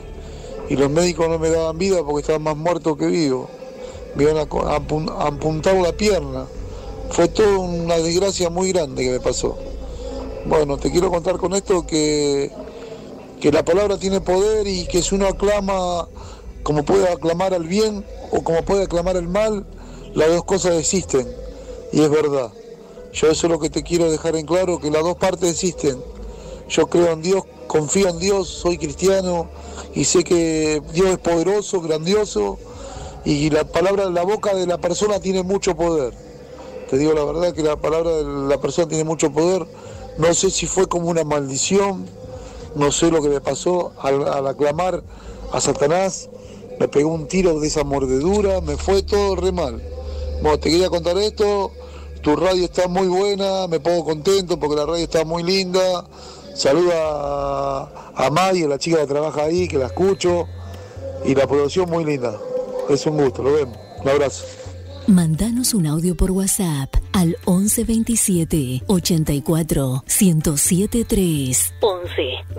y los médicos no me daban vida porque estaba más muerto que vivo. Me iban a, la pierna. Fue toda una desgracia muy grande que me pasó. Bueno, te quiero contar con esto que, que la palabra tiene poder y que si uno aclama como puede aclamar al bien o como puede aclamar el mal, las dos cosas existen. Y es verdad. Yo eso es lo que te quiero dejar en claro, que las dos partes existen. Yo creo en Dios, confío en Dios, soy cristiano y sé que Dios es poderoso, grandioso y la palabra de la boca de la persona tiene mucho poder. Te digo la verdad que la palabra de la persona tiene mucho poder. No sé si fue como una maldición, no sé lo que me pasó al, aclamar a Satanás. Me pegó un tiro de esa mordedura, me fue todo re mal. Bueno, te quería contar esto. Tu radio está muy buena, me pongo contento porque la radio está muy linda. Saluda a, a Maggie, la chica que trabaja ahí, que la escucho. Y la producción muy linda. Es un gusto, lo vemos. Un abrazo. Mandanos un audio por WhatsApp al 1127 84 1073. 11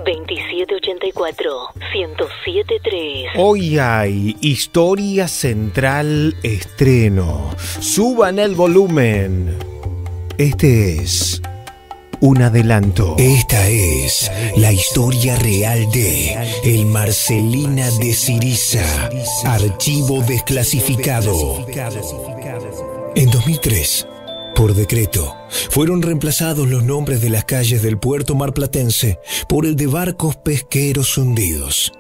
27 84 1073. Hoy hay Historia Central Estreno. Suban el volumen. Este es un adelanto. Esta es la historia real de El Marcelina de Siriza, archivo desclasificado. En 2003, por decreto, fueron reemplazados los nombres de las calles del puerto marplatense por el de barcos pesqueros hundidos.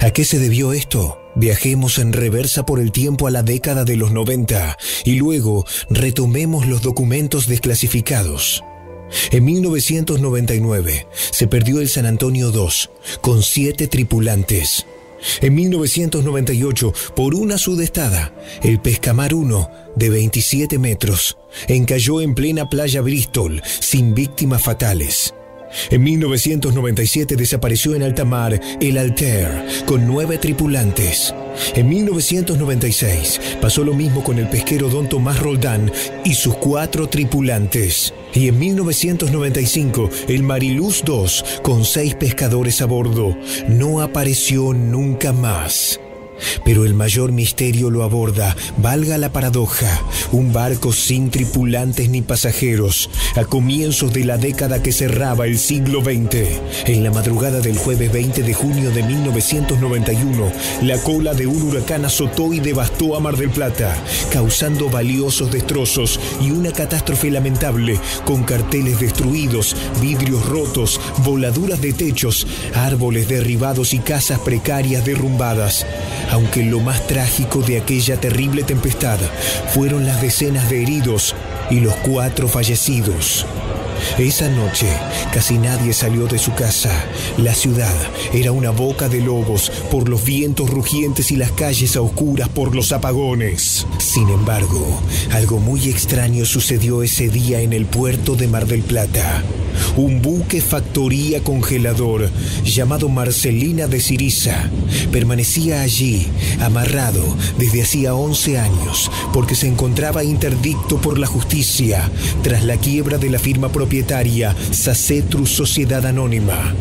¿A qué se debió esto? Viajemos en reversa por el tiempo a la década de los 90 y luego retomemos los documentos desclasificados. En 1999 se perdió el San Antonio II con siete tripulantes. En 1998, por una sudestada, el Pescamar 1, de 27 metros, encalló en plena playa Bristol sin víctimas fatales. En 1997 desapareció en alta mar el Altair con nueve tripulantes. En 1996 pasó lo mismo con el pesquero Don Tomás Roldán y sus cuatro tripulantes. Y en 1995 el Mariluz II con seis pescadores a bordo no apareció nunca más. Pero el mayor misterio lo aborda, valga la paradoja, un barco sin tripulantes ni pasajeros, a comienzos de la década que cerraba el siglo XX. En la madrugada del jueves 20 de junio de 1991, la cola de un huracán azotó y devastó a Mar del Plata, causando valiosos destrozos y una catástrofe lamentable, con carteles destruidos, vidrios rotos, voladuras de techos, árboles derribados y casas precarias derrumbadas aunque lo más trágico de aquella terrible tempestad fueron las decenas de heridos y los cuatro fallecidos. Esa noche casi nadie salió de su casa. La ciudad era una boca de lobos por los vientos rugientes y las calles a oscuras por los apagones. Sin embargo, algo muy extraño sucedió ese día en el puerto de Mar del Plata. Un buque factoría congelador llamado Marcelina de Siriza permanecía allí, amarrado desde hacía 11 años, porque se encontraba interdicto por la justicia tras la quiebra de la firma propietaria Sacetrus Sociedad Anónima.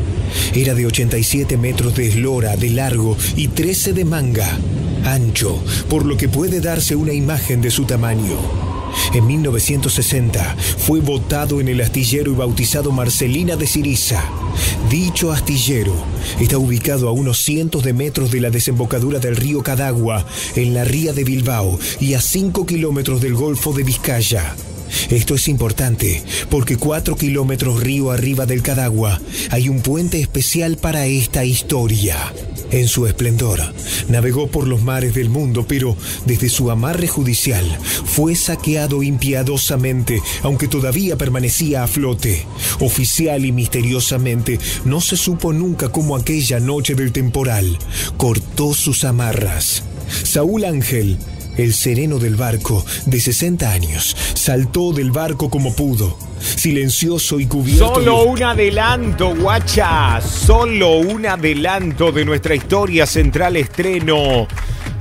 Era de 87 metros de eslora de largo y 13 de manga, ancho, por lo que puede darse una imagen de su tamaño. En 1960 fue votado en el astillero y bautizado Marcelina de Siriza. Dicho astillero está ubicado a unos cientos de metros de la desembocadura del río Cadagua, en la ría de Bilbao y a 5 kilómetros del Golfo de Vizcaya. Esto es importante porque cuatro kilómetros río arriba del Cadagua hay un puente especial para esta historia. En su esplendor, navegó por los mares del mundo, pero desde su amarre judicial fue saqueado impiadosamente, aunque todavía permanecía a flote. Oficial y misteriosamente, no se supo nunca cómo aquella noche del temporal cortó sus amarras. Saúl Ángel el sereno del barco, de 60 años, saltó del barco como pudo, silencioso y cubierto. Solo de- un adelanto, guacha. Solo un adelanto de nuestra historia central estreno.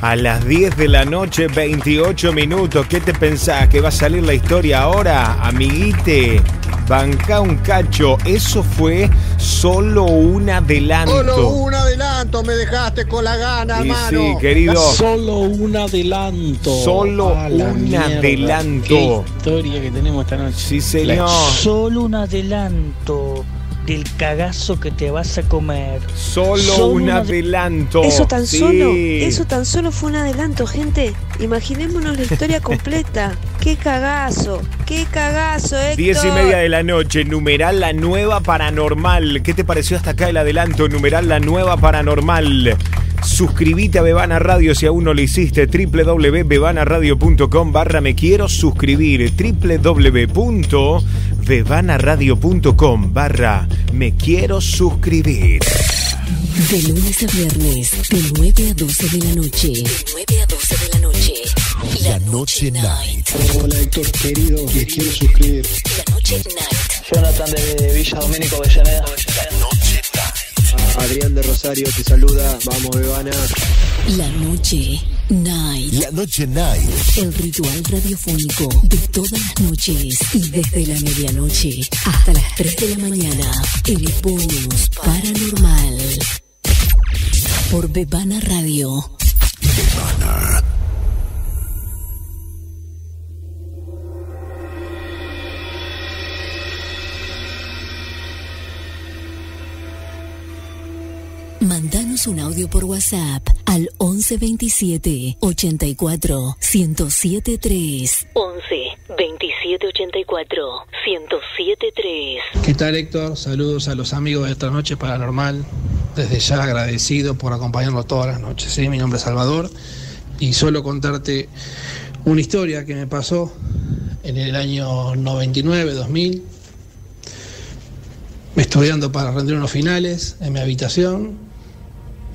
A las 10 de la noche, 28 minutos. ¿Qué te pensás? ¿Que va a salir la historia ahora? Amiguite, banca un cacho. Eso fue solo un adelanto. Solo un adelanto, me dejaste con la gana, Y hermano. sí, querido. Solo un adelanto. Solo un mierda. adelanto. Qué historia que tenemos esta noche. Sí, señor. Solo un adelanto del cagazo que te vas a comer. Solo, un un ade- adelanto. Eso tan Sí. solo, eso tan solo fue un adelanto, gente. Imaginémonos la historia completa. ¡Qué cagazo! ¡Qué cagazo, Héctor! Diez y media de la noche, numeral la nueva paranormal. ¿Qué te pareció hasta acá el adelanto? Numeral la nueva paranormal. Suscribite a Bebana Radio si aún no lo hiciste. www.bebanaradio.com barra me quiero suscribir. www.bebanaradio.com barra me quiero suscribir. De lunes a viernes, de 9 a 12 de la noche. De 9 a 12 de la noche. La Noche Night. Hola Héctor, querido, que quiero suscribir. La noche night. Jonathan de Villa Domínico Avellaneda. Adrián de Rosario te saluda. Vamos, Bebana. La noche night. La Noche Night. El ritual radiofónico de todas las noches y desde la medianoche hasta las 3 de la mañana. El bonus paranormal. Por Bebana Radio. Mandanos un audio por WhatsApp al 1127 84 1073. 11 27 84 1073. ¿Qué tal Héctor? Saludos a los amigos de esta noche paranormal. Desde ya agradecido por acompañarnos todas las noches. ¿sí? Mi nombre es Salvador y solo contarte una historia que me pasó en el año 99, 2000. Estudiando para rendir unos finales en mi habitación.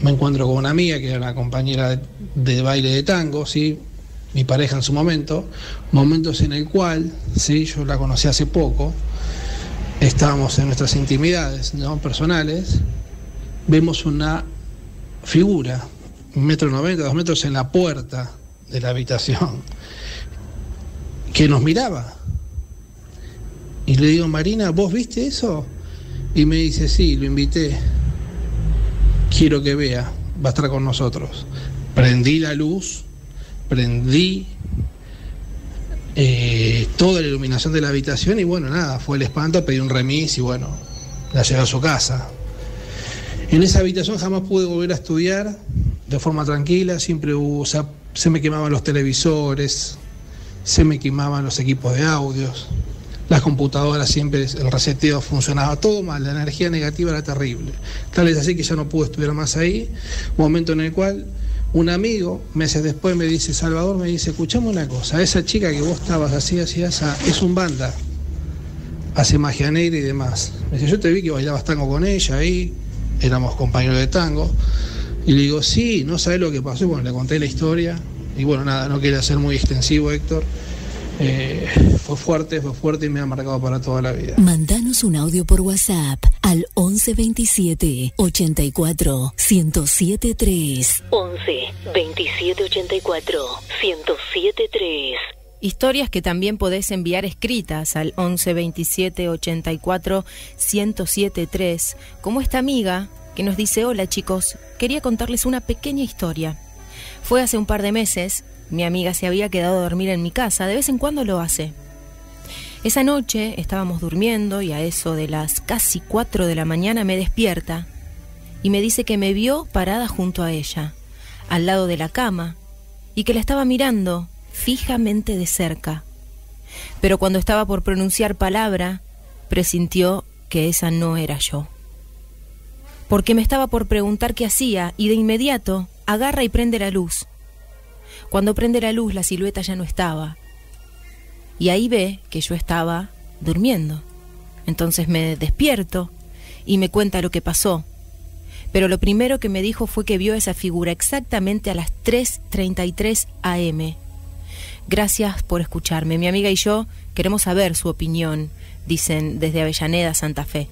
Me encuentro con una amiga que era una compañera de baile de tango, ¿sí? mi pareja en su momento, momentos en el cual, sí, yo la conocí hace poco, estábamos en nuestras intimidades ¿no? personales, vemos una figura, un metro noventa, dos metros en la puerta de la habitación, que nos miraba. Y le digo, Marina, ¿vos viste eso? Y me dice, sí, lo invité. Quiero que vea, va a estar con nosotros. Prendí la luz, prendí eh, toda la iluminación de la habitación y bueno, nada, fue el espanto, pedí un remis y bueno, la llevé a su casa. En esa habitación jamás pude volver a estudiar de forma tranquila, siempre hubo, se me quemaban los televisores, se me quemaban los equipos de audios, las computadoras siempre, el reseteo funcionaba todo mal, la energía negativa era terrible. Tal es así que ya no pude estudiar más ahí, momento en el cual un amigo, meses después, me dice, Salvador, me dice, escuchame una cosa, esa chica que vos estabas así, así, así, es un banda, hace magia negra y demás. Me dice, yo te vi que bailabas tango con ella ahí, éramos compañeros de tango, y le digo, sí, no sabes lo que pasó, y bueno, le conté la historia, y bueno, nada, no quería ser muy extensivo, Héctor. Eh, fue fuerte, fue fuerte y me ha marcado para toda la vida. Mandanos un audio por WhatsApp al 1127 84 1073. 11 27 84 1073. Historias que también podés enviar escritas al 11 27 84 1073, como esta amiga que nos dice, hola chicos, quería contarles una pequeña historia. Fue hace un par de meses, mi amiga se había quedado a dormir en mi casa, de vez en cuando lo hace. Esa noche estábamos durmiendo y a eso de las casi 4 de la mañana me despierta y me dice que me vio parada junto a ella, al lado de la cama, y que la estaba mirando fijamente de cerca. Pero cuando estaba por pronunciar palabra, presintió que esa no era yo. Porque me estaba por preguntar qué hacía y de inmediato agarra y prende la luz. Cuando prende la luz la silueta ya no estaba. Y ahí ve que yo estaba durmiendo. Entonces me despierto y me cuenta lo que pasó. Pero lo primero que me dijo fue que vio esa figura exactamente a las 3.33 am. Gracias por escucharme. Mi amiga y yo queremos saber su opinión, dicen desde Avellaneda, Santa Fe.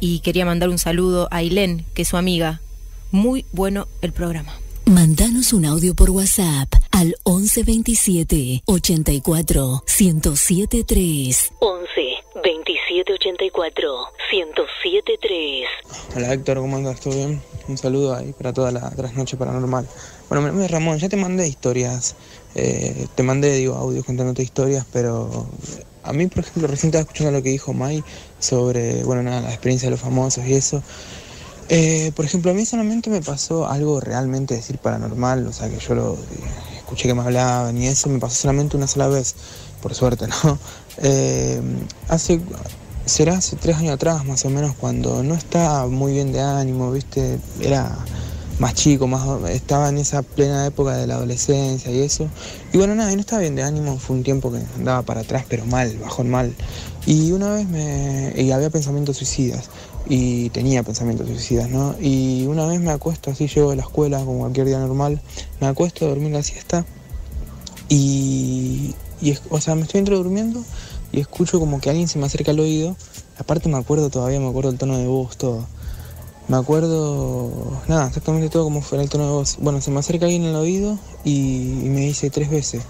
Y quería mandar un saludo a Ailén, que es su amiga. Muy bueno el programa. Mandanos un audio por WhatsApp al 1127 84 1073. 11 27 84 1073. Hola Héctor, ¿cómo andas? ¿Todo bien? Un saludo ahí para toda la trasnoche paranormal. Bueno, mi nombre es Ramón, ya te mandé historias, eh, te mandé, digo, audios contándote historias, pero a mí, por ejemplo, recién estaba escuchando lo que dijo Mai sobre, bueno, nada, la experiencia de los famosos y eso. Eh, por ejemplo, a mí solamente me pasó algo realmente decir paranormal, o sea, que yo lo eh, escuché que me hablaban y eso me pasó solamente una sola vez, por suerte, ¿no? Eh, hace, será hace tres años atrás más o menos, cuando no estaba muy bien de ánimo, ¿viste? Era más chico, más estaba en esa plena época de la adolescencia y eso. Y bueno, nada, y no estaba bien de ánimo, fue un tiempo que andaba para atrás, pero mal, bajón mal. Y una vez me. y había pensamientos suicidas. Y tenía pensamientos suicidas, ¿no? Y una vez me acuesto, así llego de la escuela, como cualquier día normal, me acuesto a dormir la siesta. Y. y o sea, me estoy entre durmiendo y escucho como que alguien se me acerca al oído. Aparte me acuerdo todavía, me acuerdo el tono de voz, todo. Me acuerdo, nada, exactamente todo como fuera el tono de voz. Bueno, se me acerca alguien al oído y, y me dice tres veces.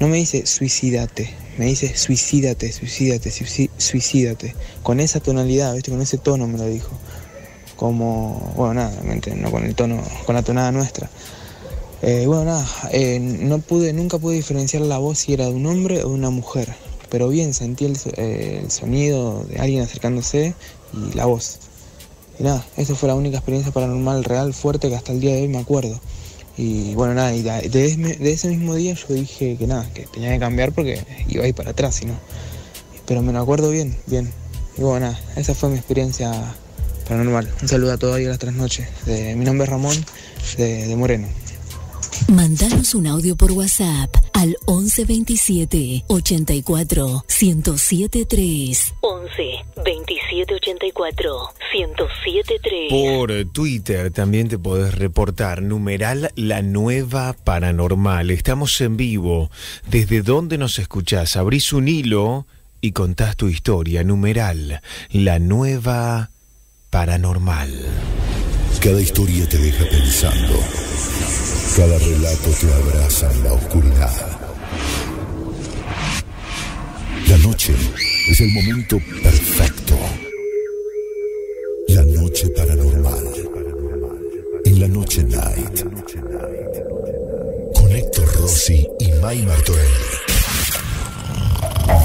No me dice suicídate, me dice suicídate, suicídate, suicídate. Con esa tonalidad, ¿viste? Con ese tono me lo dijo. Como, bueno, nada, no con el tono, con la tonada nuestra. Eh, bueno, nada, eh, no pude, nunca pude diferenciar la voz si era de un hombre o de una mujer. Pero bien, sentí el, eh, el sonido de alguien acercándose y la voz. Y nada, esa fue la única experiencia paranormal real fuerte que hasta el día de hoy me acuerdo. Y bueno, nada, y de, ese- mismo día yo dije que nada, que tenía que cambiar porque iba a ir para atrás, si no. Pero me lo acuerdo bien, bien. Y bueno, nada, esa fue mi experiencia paranormal. Un saludo a todos y a las tres noches. Mi nombre es Ramón, de Moreno. Mandanos un audio por WhatsApp al 1127 84 1073. 11 27 84 1073. Por Twitter también te podés reportar. Numeral La Nueva Paranormal. Estamos en vivo. ¿Desde dónde nos escuchás? Abrís un hilo y contás tu historia. Numeral La Nueva Paranormal. Cada historia te deja pensando. Cada relato te abraza en la oscuridad. La noche es el momento perfecto. La noche paranormal. En la noche night. Con Héctor Rossi y May Martorell.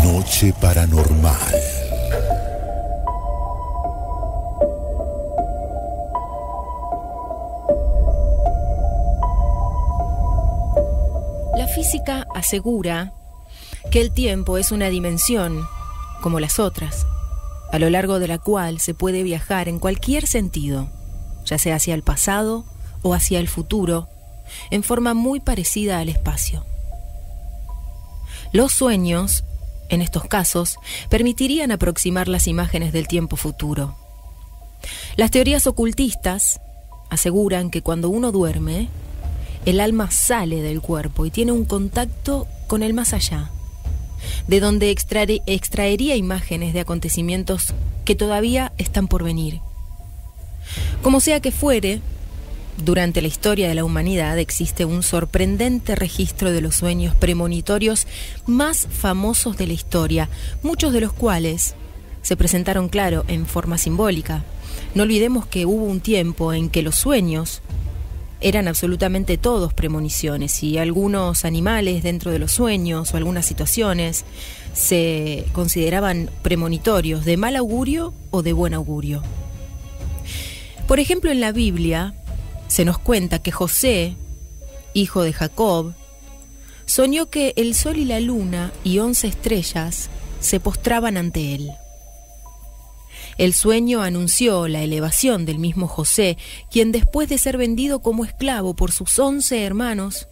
Noche paranormal. Física asegura que el tiempo es una dimensión, como las otras, a lo largo de la cual se puede viajar en cualquier sentido, ya sea hacia el pasado o hacia el futuro, en forma muy parecida al espacio. Los sueños, en estos casos, permitirían aproximar las imágenes del tiempo futuro. Las teorías ocultistas aseguran que cuando uno duerme, el alma sale del cuerpo y tiene un contacto con el más allá, de donde extrae- extraería imágenes de acontecimientos que todavía están por venir. Como sea que fuere, durante la historia de la humanidad existe un sorprendente registro de los sueños premonitorios más famosos de la historia, muchos de los cuales se presentaron, claro, en forma simbólica. No olvidemos que hubo un tiempo en que los sueños eran absolutamente todos premoniciones y algunos animales dentro de los sueños o algunas situaciones se consideraban premonitorios de mal augurio o de buen augurio. Por ejemplo, en la Biblia se nos cuenta que José, hijo de Jacob, soñó que el sol y la luna y once estrellas se postraban ante él. El sueño anunció la elevación del mismo José, quien después de ser vendido como esclavo por sus once hermanos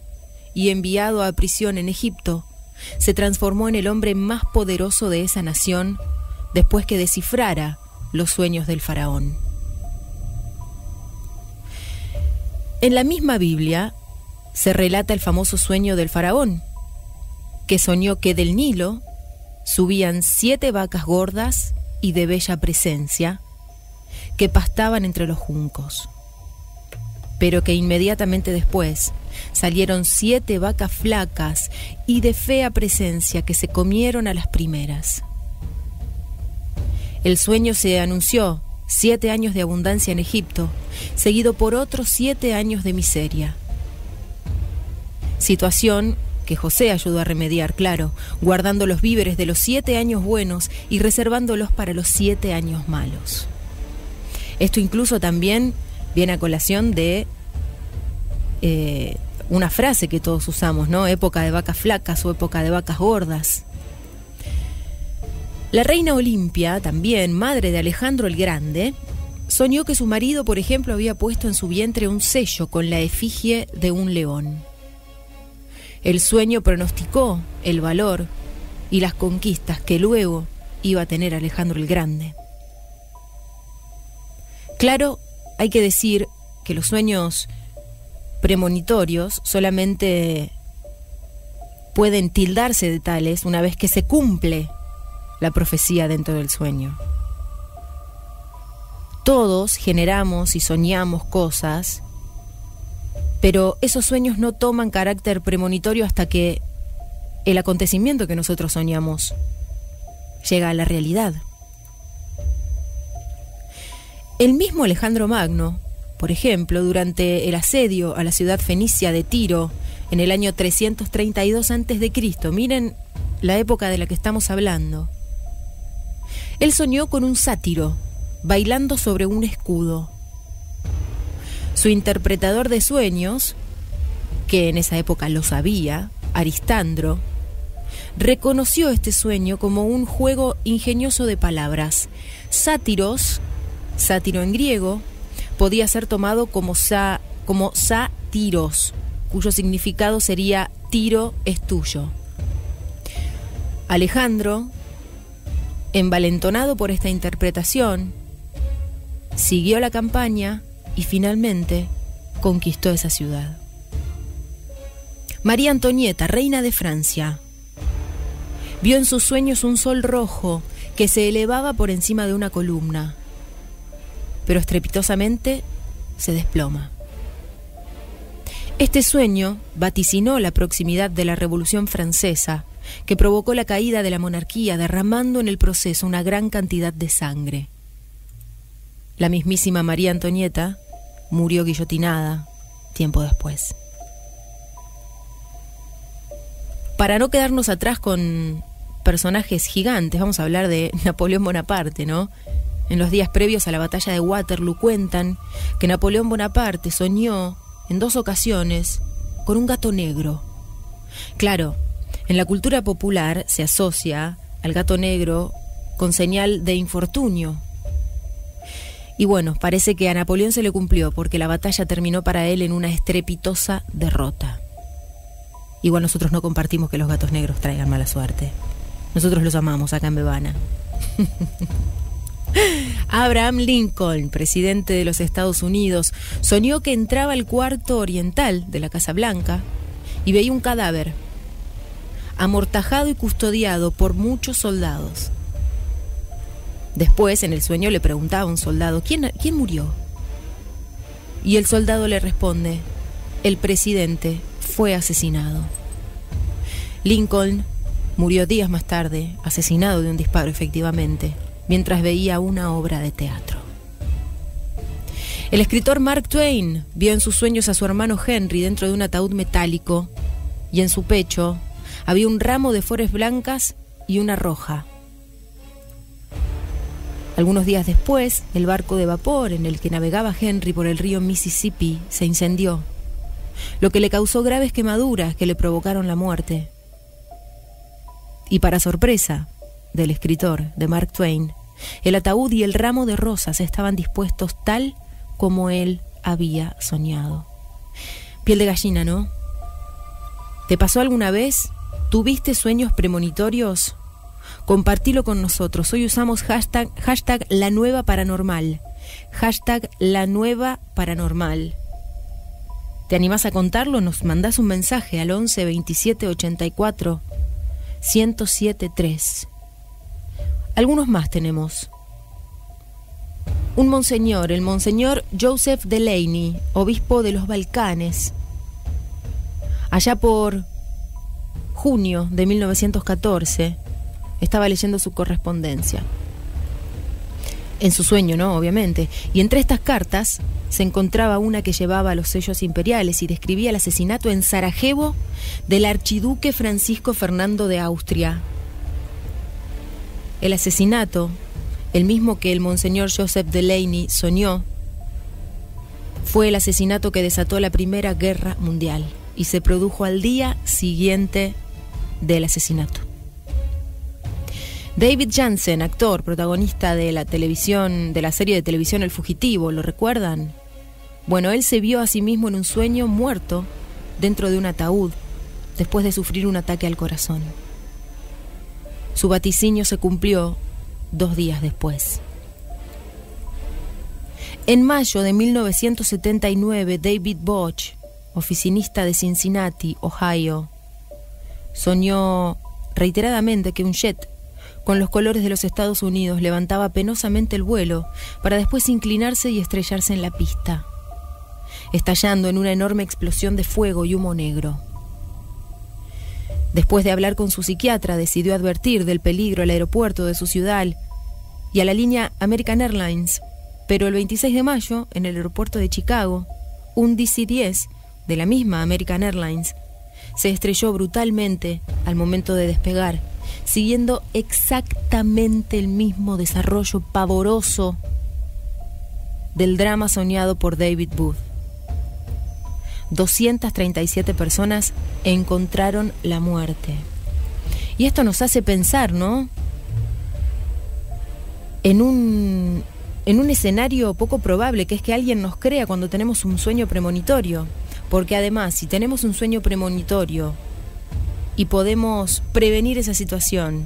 y enviado a prisión en Egipto, se transformó en el hombre más poderoso de esa nación después que descifrara los sueños del faraón. En la misma Biblia se relata el famoso sueño del faraón, que soñó que del Nilo subían siete vacas gordas y de bella presencia que pastaban entre los juncos, pero que inmediatamente después salieron siete vacas flacas y de fea presencia que se comieron a las primeras. El sueño se anunció siete años de abundancia en Egipto, seguido por otros siete años de miseria. Situación que José ayudó a remediar, claro, guardando los víveres de los siete años buenos y reservándolos para los siete años malos. Esto incluso también viene a colación de eh, una frase que todos usamos, ¿no? Época de vacas flacas o época de vacas gordas. La reina Olimpia, también madre de Alejandro el Grande, soñó que su marido, por ejemplo, había puesto en su vientre un sello con la efigie de un león. El sueño pronosticó el valor y las conquistas que luego iba a tener Alejandro el Grande. Claro, hay que decir que los sueños premonitorios solamente pueden tildarse de tales una vez que se cumple la profecía dentro del sueño. Todos generamos y soñamos cosas, pero esos sueños no toman carácter premonitorio hasta que el acontecimiento que nosotros soñamos llega a la realidad. El mismo Alejandro Magno, por ejemplo, durante el asedio a la ciudad fenicia de Tiro en el año 332 a.C., miren la época de la que estamos hablando. Él soñó con un sátiro bailando sobre un escudo. Su interpretador de sueños, que en esa época lo sabía, Aristandro, reconoció este sueño como un juego ingenioso de palabras. Sátiros, sátiro en griego, podía ser tomado como, sa, como sátiros, cuyo significado sería tiro es tuyo. Alejandro, envalentonado por esta interpretación, siguió la campaña y finalmente conquistó esa ciudad. María Antonieta, reina de Francia, vio en sus sueños un sol rojo que se elevaba por encima de una columna, pero estrepitosamente se desploma. Este sueño vaticinó la proximidad de la Revolución Francesa, que provocó la caída de la monarquía, derramando en el proceso una gran cantidad de sangre. La mismísima María Antonieta murió guillotinada tiempo después. Para no quedarnos atrás con personajes gigantes, vamos a hablar de Napoleón Bonaparte, ¿no? En los días previos a la batalla de Waterloo cuentan que Napoleón Bonaparte soñó en dos ocasiones con un gato negro. Claro, en la cultura popular se asocia al gato negro con señal de infortunio, y bueno, parece que a Napoleón se le cumplió porque la batalla terminó para él en una estrepitosa derrota. Igual nosotros no compartimos que los gatos negros traigan mala suerte. Nosotros los amamos acá en Bebana. Abraham Lincoln, presidente de los Estados Unidos, soñó que entraba al cuarto oriental de la Casa Blanca y veía un cadáver, amortajado y custodiado por muchos soldados. Después, en el sueño, le preguntaba a un soldado, ¿quién, ¿quién murió? Y el soldado le responde, el presidente fue asesinado. Lincoln murió días más tarde, asesinado de un disparo efectivamente, mientras veía una obra de teatro. El escritor Mark Twain vio en sus sueños a su hermano Henry dentro de un ataúd metálico y en su pecho había un ramo de flores blancas y una roja. Algunos días después, el barco de vapor en el que navegaba Henry por el río Mississippi se incendió, lo que le causó graves quemaduras que le provocaron la muerte. Y para sorpresa del escritor, de Mark Twain, el ataúd y el ramo de rosas estaban dispuestos tal como él había soñado. Piel de gallina, ¿no? ¿Te pasó alguna vez? ¿Tuviste sueños premonitorios? Compartilo con nosotros. Hoy usamos hashtag, hashtag la nueva paranormal. Hashtag la nueva paranormal. ¿Te animás a contarlo? Nos mandás un mensaje al 11 27 84 107 3. Algunos más tenemos. Un monseñor, el monseñor Joseph Delaney, obispo de los Balcanes. Allá por junio de 1914 estaba leyendo su correspondencia. En su sueño, ¿no? Obviamente. Y entre estas cartas se encontraba una que llevaba los sellos imperiales y describía el asesinato en Sarajevo del archiduque Francisco Fernando de Austria. El asesinato, el mismo que el monseñor Joseph Delaney soñó, fue el asesinato que desató la Primera Guerra Mundial y se produjo al día siguiente del asesinato. David Jansen, actor, protagonista de la televisión, de la serie de televisión El Fugitivo, ¿lo recuerdan? Bueno, él se vio a sí mismo en un sueño muerto dentro de un ataúd después de sufrir un ataque al corazón. Su vaticinio se cumplió dos días después. En mayo de 1979, David Bosch, oficinista de Cincinnati, Ohio, soñó reiteradamente que un jet con los colores de los Estados Unidos levantaba penosamente el vuelo para después inclinarse y estrellarse en la pista, estallando en una enorme explosión de fuego y humo negro. Después de hablar con su psiquiatra, decidió advertir del peligro al aeropuerto de su ciudad y a la línea American Airlines, pero el 26 de mayo, en el aeropuerto de Chicago, un DC-10 de la misma American Airlines se estrelló brutalmente al momento de despegar siguiendo exactamente el mismo desarrollo pavoroso del drama soñado por David Booth. 237 personas encontraron la muerte. Y esto nos hace pensar, ¿no? En un, en un escenario poco probable, que es que alguien nos crea cuando tenemos un sueño premonitorio. Porque además, si tenemos un sueño premonitorio y podemos prevenir esa situación.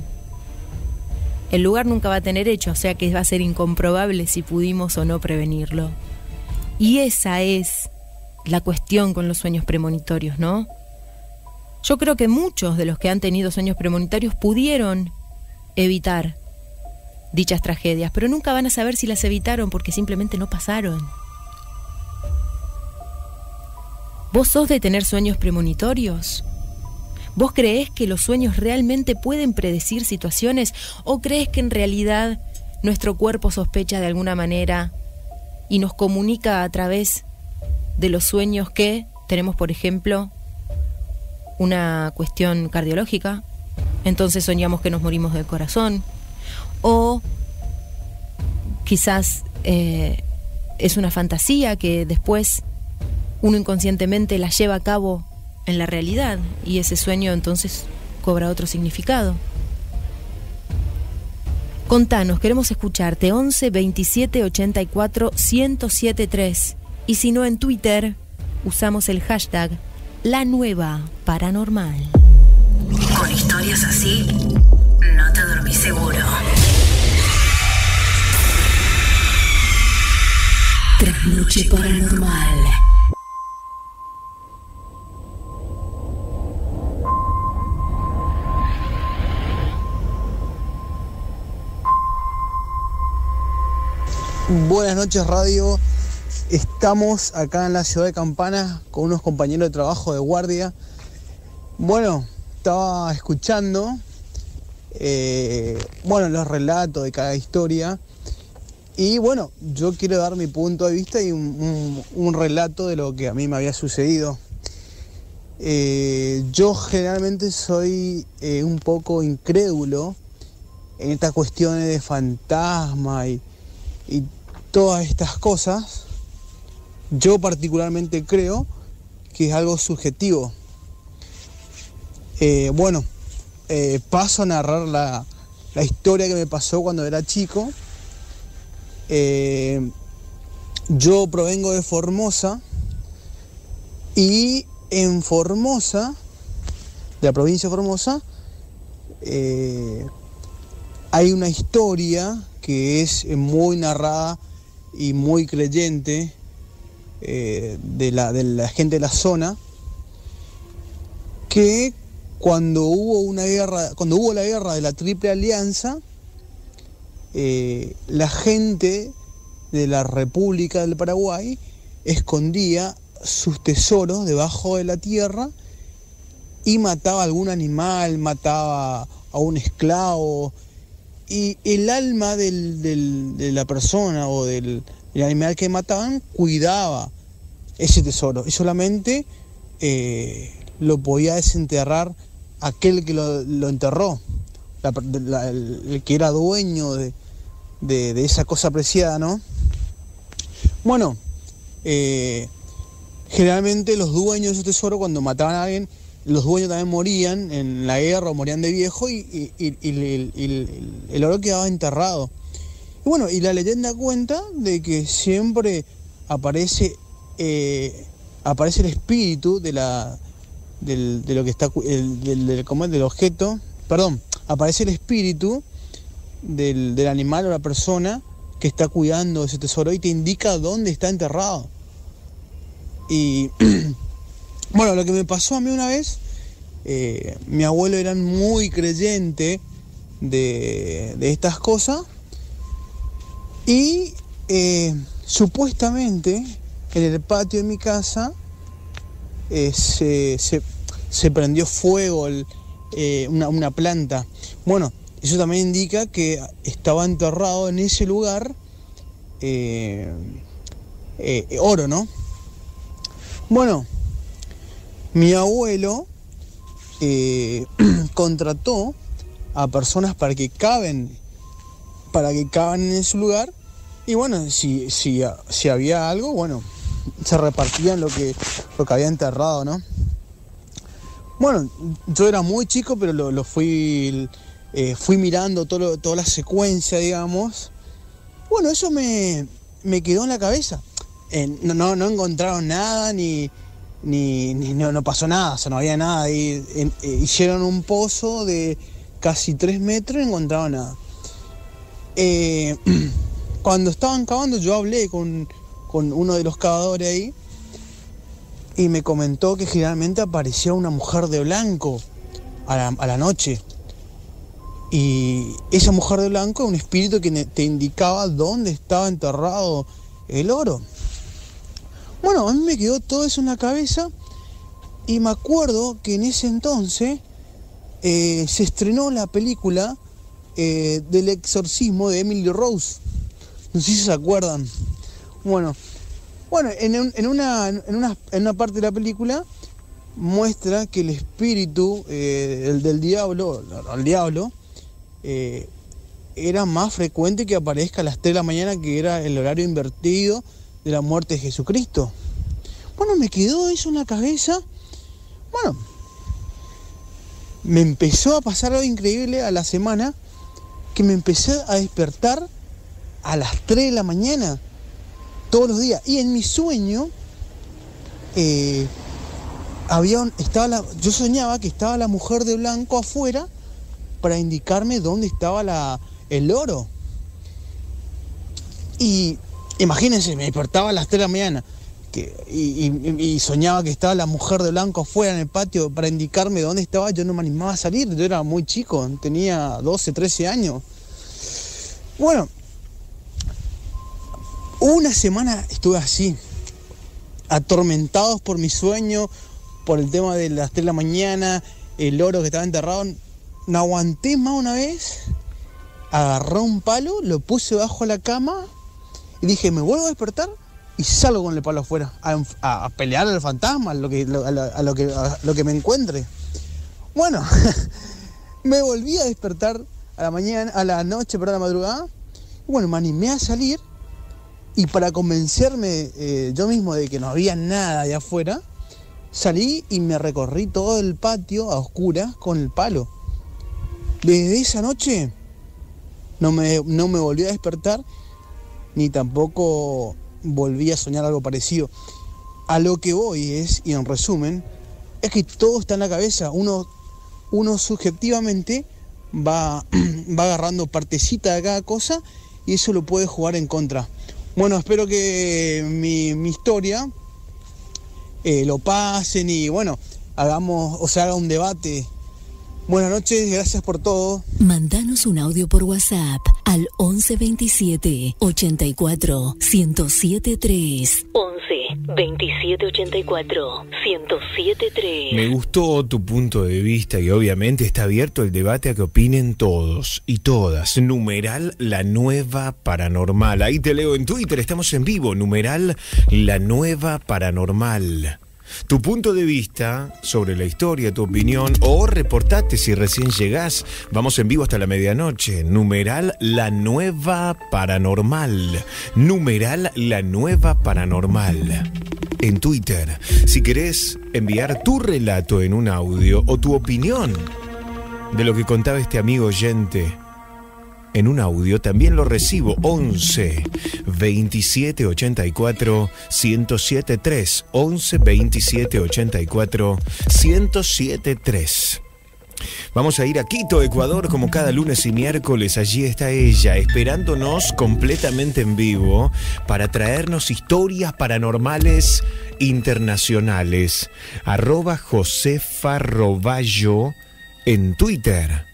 El lugar nunca va a tener hecho, o sea que va a ser incomprobable si pudimos o no prevenirlo. Y esa es la cuestión con los sueños premonitorios, ¿no? Yo creo que muchos de los que han tenido sueños premonitorios pudieron evitar dichas tragedias, pero nunca van a saber si las evitaron porque simplemente no pasaron. ¿Vos sos de tener sueños premonitorios? ¿Vos creés que los sueños realmente pueden predecir situaciones o crees que en realidad nuestro cuerpo sospecha de alguna manera y nos comunica a través de los sueños que tenemos, por ejemplo, una cuestión cardiológica? Entonces soñamos que nos morimos del corazón. O quizás eh, es una fantasía que después uno inconscientemente la lleva a cabo en la realidad y ese sueño entonces cobra otro significado. Contanos, queremos escucharte 11 27 84 1073 y si no en Twitter usamos el hashtag La Nueva Paranormal. Con historias así, no te dormís seguro. Trasnoche Paranormal. Buenas noches radio, estamos acá en la ciudad de Campana con unos compañeros de trabajo de guardia. Bueno, estaba escuchando, eh, bueno, los relatos de cada historia y bueno, yo quiero dar mi punto de vista y un, relato de lo que a mí me había sucedido. Eh, yo generalmente soy eh, un poco incrédulo en estas cuestiones de fantasma y todas estas cosas, yo particularmente creo que es algo subjetivo. Eh, bueno, eh, paso a narrar la, la historia que me pasó cuando era chico. Eh, yo provengo de Formosa y en Formosa, de la provincia de Formosa, hay una historia que es muy narrada y muy creyente eh, de, la, de la gente de la zona, que cuando hubo una guerra, cuando hubo la guerra de la Triple Alianza, eh, la gente de la República del Paraguay escondía sus tesoros debajo de la tierra y mataba a algún animal, mataba a un esclavo, y el alma de la persona o del, animal que mataban cuidaba ese tesoro y solamente eh, lo podía desenterrar aquel que lo, enterró, el, que era dueño de, esa cosa preciada, ¿no? Bueno, eh, generalmente los dueños de esos tesoros cuando mataban a alguien, los dueños también morían en la guerra o morían de viejo y, el, oro quedaba enterrado. Bueno, y la leyenda cuenta de que siempre aparece, eh, aparece el espíritu de la del, de lo que está el- del, del- del objeto, perdón, aparece el espíritu del, del animal o la persona que está cuidando ese tesoro y te indica dónde está enterrado. Y bueno, lo que me pasó a mí una vez, eh, mi abuelo era muy creyente de, de estas cosas y eh, supuestamente en el patio de mi casa eh, se, se- prendió fuego una, una planta. Bueno, eso también indica que estaba enterrado en ese lugar oro, ¿no? Bueno, mi abuelo eh, contrató a personas para que caben, para que caben en ese lugar. Y bueno, si, si, si había algo, bueno, se repartían lo que, lo que había enterrado, ¿no? Bueno, yo era muy chico, pero lo, lo fui, eh, fui mirando todo toda la secuencia, digamos. Bueno, eso me, me quedó en la cabeza. Eh, no, no, no encontraron nada, ni, ni, ni- no, pasó nada, o sea, no había nada. Y, eh, hicieron un pozo de casi tres metros y no encontraron nada. Eh, cuando estaban cavando, yo hablé con, con uno de los cavadores ahí y me comentó que generalmente aparecía una mujer de blanco a la, a la noche. Y esa mujer de blanco, un espíritu que te indicaba dónde estaba enterrado el oro. Bueno, a mí me quedó todo eso en la cabeza y me acuerdo que en ese entonces eh, se estrenó la película eh, del exorcismo de Emily Rose. No sé si se acuerdan. Bueno, bueno en, un- en una, en, una, en una parte de la película muestra que el espíritu eh, el del diablo, el diablo, era más frecuente que aparezca a las 3 de la mañana, que era el horario invertido de la muerte de Jesucristo. Bueno, me quedó eso en la cabeza. Bueno, me empezó a pasar algo increíble a la semana, que me empecé a despertar a las 3 de la mañana, todos los días. Y en mi sueño, eh, estaba la, yo soñaba que estaba la mujer de blanco afuera para indicarme dónde estaba la, el oro. Y imagínense, me despertaba a las 3 de la mañana y- y soñaba que estaba la mujer de blanco afuera en el patio para indicarme dónde estaba. Yo no me animaba a salir, yo era muy chico, tenía 12, 13 años. Bueno, una semana estuve así, atormentados por mi sueño, por el tema de las 3 de la mañana, el oro que estaba enterrado. No aguanté más una vez, agarré un palo, lo puse bajo la cama y dije, me vuelvo a despertar y salgo con el palo afuera, a, pelear al fantasma, a lo que, a lo, que, me encuentre. Bueno, me volví a despertar a la mañana, a la noche, perdón, a la madrugada. Bueno, me animé a salir y para convencerme eh, yo mismo de que no había nada allá afuera, salí y me recorrí todo el patio a oscuras con el palo. Desde esa noche no me, no me volví a despertar ni tampoco volví a soñar algo parecido. A lo que voy es, y en resumen, es que todo está en la cabeza. Uno, uno subjetivamente va, va agarrando partecita de cada cosa y eso lo puede jugar en contra. Bueno, espero que mi, historia eh, lo pasen y bueno, hagamos, o sea, haga un debate. Buenas noches, gracias por todo. Mandanos un audio por WhatsApp al 1127 84 1073. 11 27 84 1073. Me gustó tu punto de vista y obviamente está abierto el debate a que opinen todos y todas. Numeral la nueva paranormal. Ahí te leo en Twitter, estamos en vivo. Numeral la nueva paranormal. Tu punto de vista sobre la historia, tu opinión o reportate si recién llegás. Vamos en vivo hasta la medianoche. Numeral la nueva paranormal. Numeral la nueva paranormal. en Twitter. Si querés enviar tu relato en un audio o tu opinión de lo que contaba este amigo oyente en un audio, también lo recibo 11 27 84 107 3 11 27 84 107 3 Vamos a ir a Quito, Ecuador, como cada lunes y miércoles. Allí está ella, esperándonos completamente en vivo para traernos historias paranormales internacionales. Arroba Josefa en Twitter.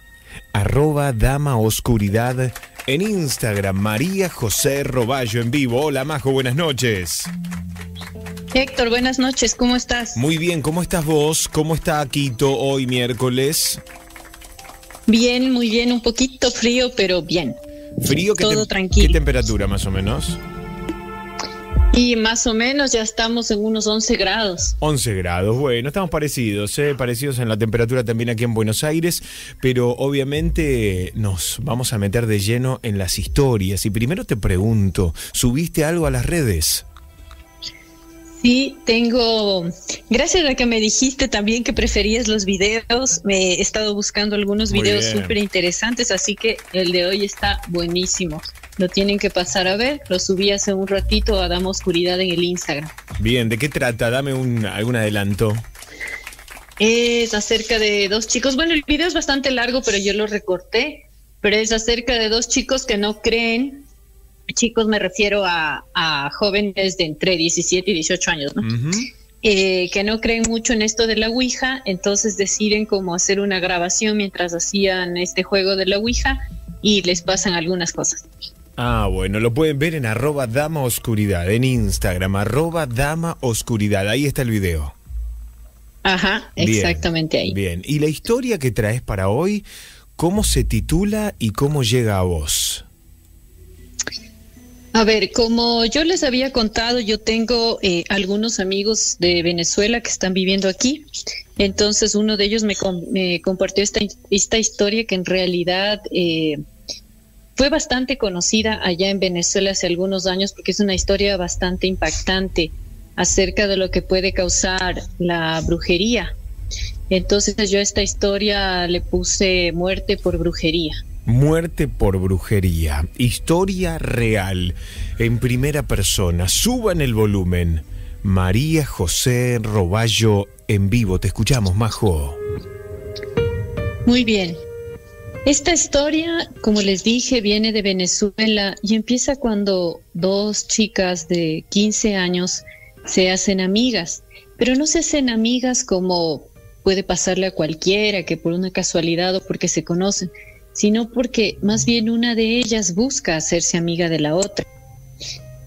Arroba Dama Oscuridad en Instagram. María José Roballo en vivo. Hola, Majo, buenas noches. Héctor, buenas noches, ¿cómo estás? Muy bien, ¿cómo estás vos? ¿Cómo está Quito hoy miércoles? Bien, muy bien, un poquito frío, pero bien. Frío, ¿qué, Todo tranquilo. ¿qué temperatura más o menos? Y más o menos ya estamos en unos 11 grados. 11 grados, bueno, estamos parecidos, ¿eh? parecidos en la temperatura también aquí en Buenos Aires, pero obviamente nos vamos a meter de lleno en las historias. Y primero te pregunto, ¿subiste algo a las redes? Sí, tengo, gracias a que me dijiste también que preferías los videos, me he estado buscando algunos Muy videos súper interesantes, así que el de hoy está buenísimo. Lo tienen que pasar a ver, lo subí hace un ratito a Dama Oscuridad en el Instagram. Bien, ¿de qué trata? Dame un, algún adelanto. Es acerca de dos chicos. Bueno, el video es bastante largo, pero yo lo recorté. Pero es acerca de dos chicos que no creen. Chicos, me refiero a, a jóvenes de entre 17 y 18 años, ¿no? Eh, que no creen mucho en esto de la Ouija, entonces deciden cómo hacer una grabación mientras hacían este juego de la Ouija y les pasan algunas cosas. Ah, bueno, lo pueden ver en arroba dama oscuridad, en Instagram, arroba dama oscuridad, ahí está el video. Ajá, Bien, exactamente ahí. Bien, y la historia que traes para hoy, ¿cómo se titula y cómo llega a vos? A ver, como yo les había contado, yo tengo eh, algunos amigos de Venezuela que están viviendo aquí. Entonces uno de ellos me, com- me compartió esta, esta historia que en realidad eh, fue bastante conocida allá en Venezuela hace algunos años porque es una historia bastante impactante acerca de lo que puede causar la brujería. Entonces yo a esta historia le puse muerte por brujería. Muerte por brujería, historia real, en primera persona, suban el volumen. María José Roballo en vivo, te escuchamos, Majo. Muy bien. Esta historia, como les dije, viene de Venezuela y empieza cuando dos chicas de 15 años se hacen amigas, pero no se hacen amigas como puede pasarle a cualquiera, que por una casualidad o porque se conocen, sino porque más bien una de ellas busca hacerse amiga de la otra.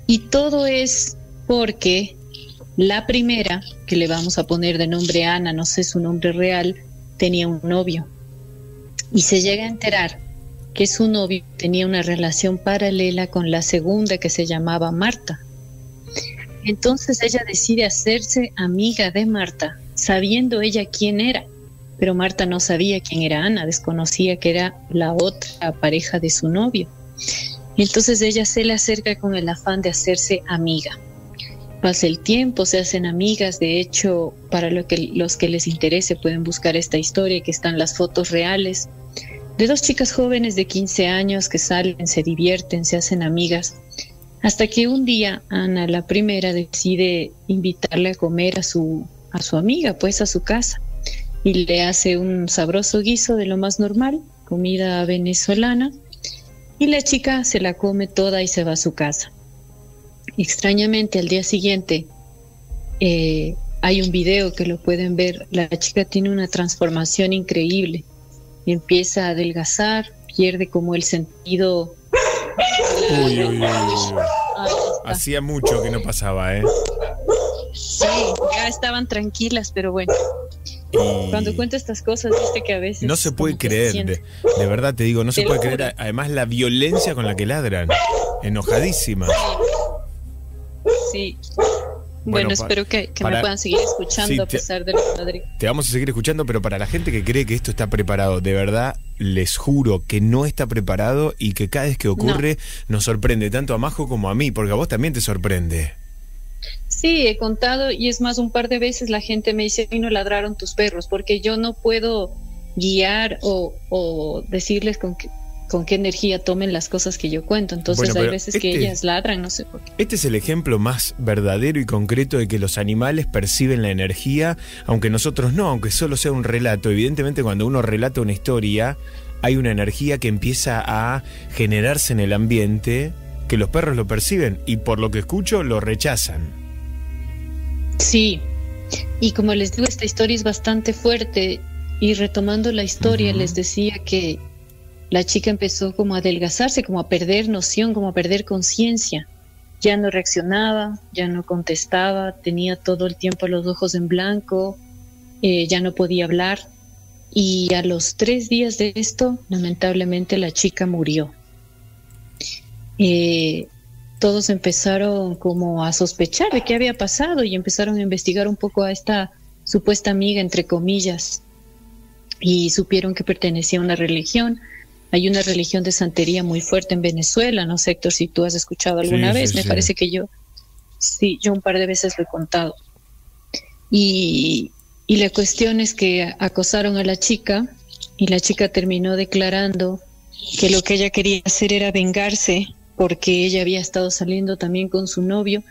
Y todo es porque la primera, que le vamos a poner de nombre Ana, no sé su nombre real, tenía un novio. Y se llega a enterar que su novio tenía una relación paralela con la segunda que se llamaba Marta. Entonces ella decide hacerse amiga de Marta, sabiendo ella quién era. Pero Marta no sabía quién era Ana, desconocía que era la otra pareja de su novio. Entonces ella se le acerca con el afán de hacerse amiga. Pasa el tiempo, se hacen amigas. De hecho, para lo que, los que les interese pueden buscar esta historia, que están las fotos reales de dos chicas jóvenes de 15 años que salen, se divierten, se hacen amigas. Hasta que un día Ana, la primera, decide invitarle a comer a su, a su amiga, pues a su casa. Y le hace un sabroso guiso de lo más normal, comida venezolana. Y la chica se la come toda y se va a su casa. Extrañamente, al día siguiente eh, hay un video que lo pueden ver. La chica tiene una transformación increíble. Empieza a adelgazar, pierde como el sentido. Uy, uy, uy. Hacía mucho que no pasaba, ¿eh? Sí, ya estaban tranquilas, pero bueno. Y Cuando cuento estas cosas, viste que a veces. no se puede creer, de, de verdad te digo, no se puede creer. Además, la violencia con la que ladran. Enojadísima. Sí. Bueno, espero que, que para- me puedan seguir escuchando Sí, a pesar de lo padre. Te vamos a seguir escuchando, pero para la gente que cree que esto está preparado, de verdad les juro que no está preparado y que cada vez que ocurre nos sorprende tanto a Majo como a mí, porque a vos también te sorprende. Sí, he contado y es más, un par de veces la gente me dice, no ladraron tus perros, porque yo no puedo guiar o, o decirles con qué, con qué energía tomen las cosas que yo cuento. Entonces Bueno, hay veces que este- ellas ladran, no sé por qué. Este es el ejemplo más verdadero y concreto de que los animales perciben la energía, aunque nosotros no, aunque solo sea un relato. Evidentemente cuando uno relata una historia, hay una energía que empieza a generarse en el ambiente, que los perros lo perciben y por lo que escucho lo rechazan. Sí, y como les digo, esta historia es bastante fuerte y retomando la historia les decía que la chica empezó como a adelgazarse, como a perder noción, como a perder conciencia. Ya no reaccionaba, ya no contestaba, tenía todo el tiempo los ojos en blanco, eh, ya no podía hablar. Y a los tres días de esto, lamentablemente la chica murió. Eh, todos empezaron como a sospechar de qué había pasado y empezaron a investigar un poco a esta supuesta amiga, entre comillas, y supieron que pertenecía a una religión. Hay una religión de santería muy fuerte en Venezuela, no sé, Héctor, si tú has escuchado alguna Sí, vez, sí, me sí. parece que yo, sí, yo un par de veces lo he contado. Y, y la cuestión es que acosaron a la chica y la chica terminó declarando que lo que ella quería hacer era vengarse porque ella había estado saliendo también con su novio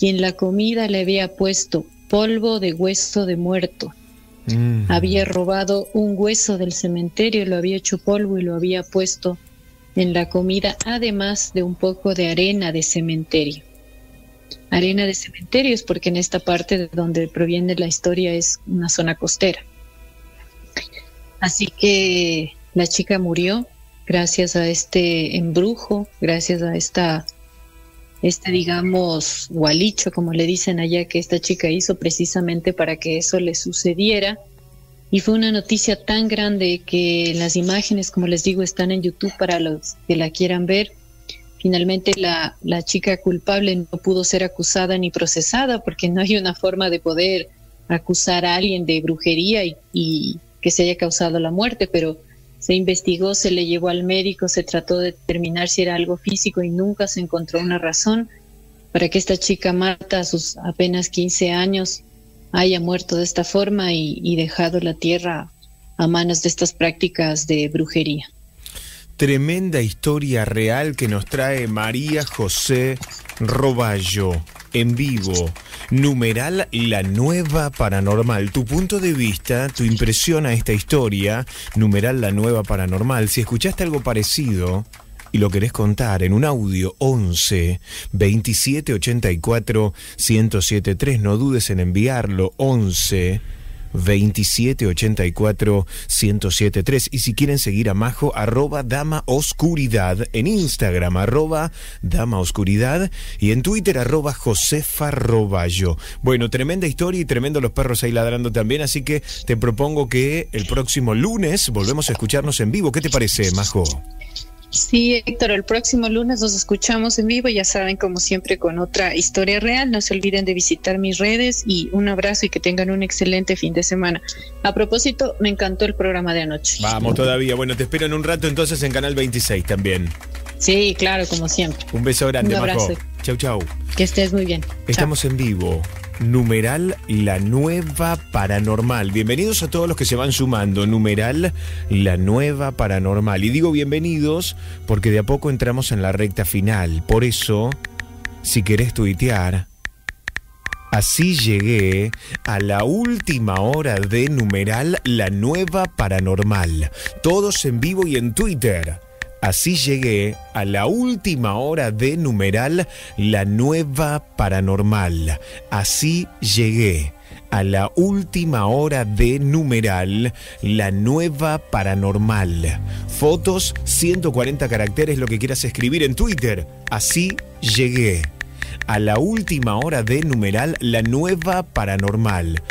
y en la comida le había puesto polvo de hueso de muerto. Había robado un hueso del cementerio, lo había hecho polvo y lo había puesto en la comida, además de un poco de arena de cementerio. Arena de cementerio es porque en esta parte de donde proviene la historia es una zona costera. Así que la chica murió gracias a este embrujo, gracias a esta, este digamos, gualicho, como le dicen allá, que esta chica hizo precisamente para que eso le sucediera. Y fue una noticia tan grande que las imágenes, como les digo, están en YouTube para los que la quieran ver. Finalmente la, la chica culpable no pudo ser acusada ni procesada porque no hay una forma de poder acusar a alguien de brujería y, y que se haya causado la muerte, pero se investigó, se le llevó al médico, se trató de determinar si era algo físico y nunca se encontró una razón para que esta chica Marta a sus apenas 15 años haya muerto de esta forma y, y dejado la tierra a manos de estas prácticas de brujería. Tremenda historia real que nos trae María José Roballo en vivo. Numeral La Nueva Paranormal. Tu punto de vista, tu impresión a esta historia, numeral La Nueva Paranormal. Si escuchaste algo parecido y lo querés contar en un audio 11 27 84 1073, no dudes en enviarlo 11 2784 1073 y si quieren seguir a Majo arroba dama oscuridad en Instagram arroba dama oscuridad y en Twitter arroba Josefa Roballo. Bueno, tremenda historia y tremendo los perros ahí ladrando también, así que te propongo que el próximo lunes volvemos a escucharnos en vivo. ¿Qué te parece, Majo? Sí, Héctor, el próximo lunes nos escuchamos en vivo, ya saben, como siempre, con otra historia real. No se olviden de visitar mis redes y un abrazo y que tengan un excelente fin de semana. A propósito, me encantó el programa de anoche. Vamos todavía. Bueno, te espero en un rato entonces en Canal 26 también. Sí, claro, como siempre. Un beso grande, Un abrazo. Majo. Chau, chau. Que estés muy bien. Estamos en vivo. Numeral La Nueva Paranormal. Bienvenidos a todos los que se van sumando. Numeral La Nueva Paranormal. Y digo bienvenidos porque de a poco entramos en la recta final. Por eso, si querés tuitear, así llegué a la última hora de Numeral La Nueva Paranormal. Todos en vivo y en Twitter. Así llegué a la última hora de numeral La Nueva Paranormal. Así llegué a la última hora de numeral La Nueva Paranormal. Fotos, 140 caracteres, lo que quieras escribir en Twitter. Así llegué a la última hora de numeral La Nueva Paranormal.